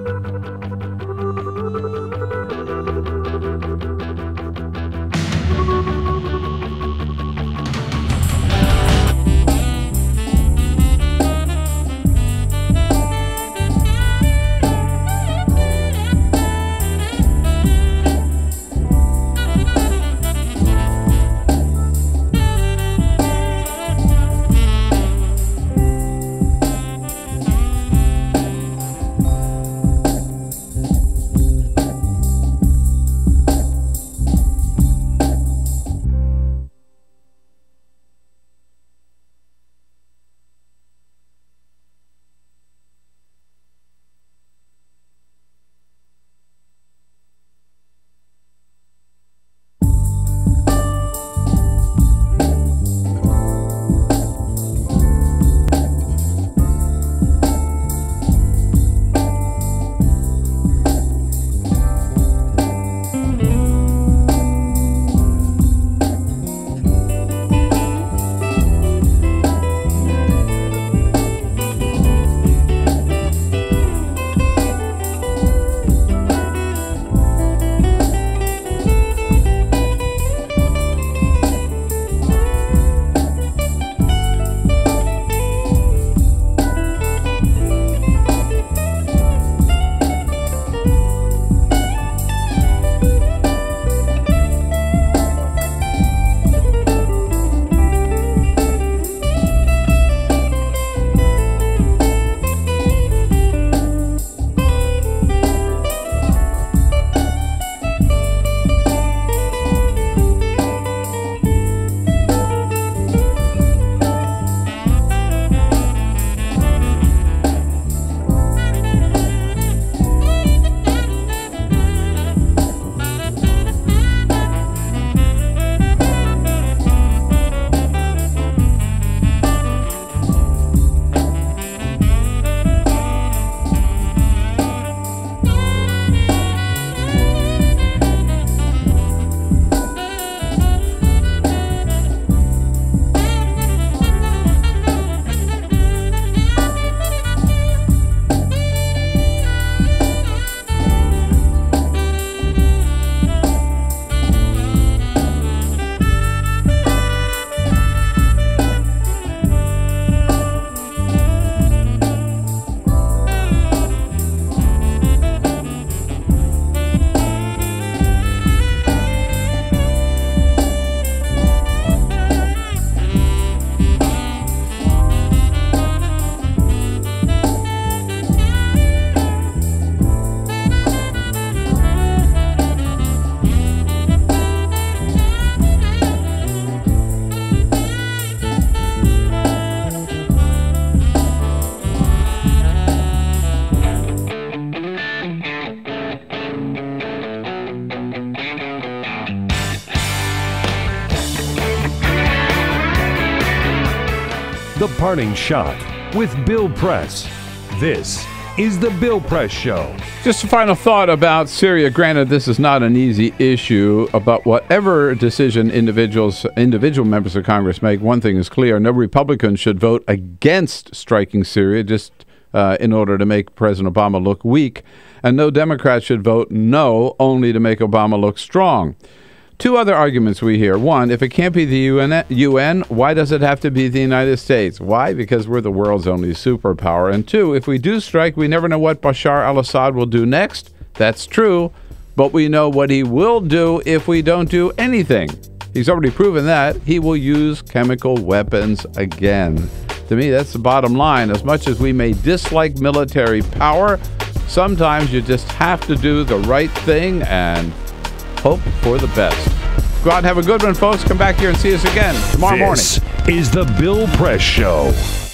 Parting Shot with Bill Press. This is The Bill Press Show. Just a final thought about Syria. Granted, this is not an easy issue, but whatever decision individuals, individual members of Congress make, one thing is clear: no Republican should vote against striking Syria just uh, in order to make President Obama look weak, and no Democrat should vote no only to make Obama look strong. Two other arguments we hear. One, if it can't be the UN, UN, why does it have to be the United States? Why? Because we're the world's only superpower. And two, if we do strike, we never know what Bashar al Assad will do next. That's true. But we know what he will do if we don't do anything. He's already proven that. He will use chemical weapons again. To me, that's the bottom line. As much as we may dislike military power, sometimes you just have to do the right thing and hope for the best. Go out and have a good one, folks. Come back here and see us again tomorrow this morning. is The Bill Press Show.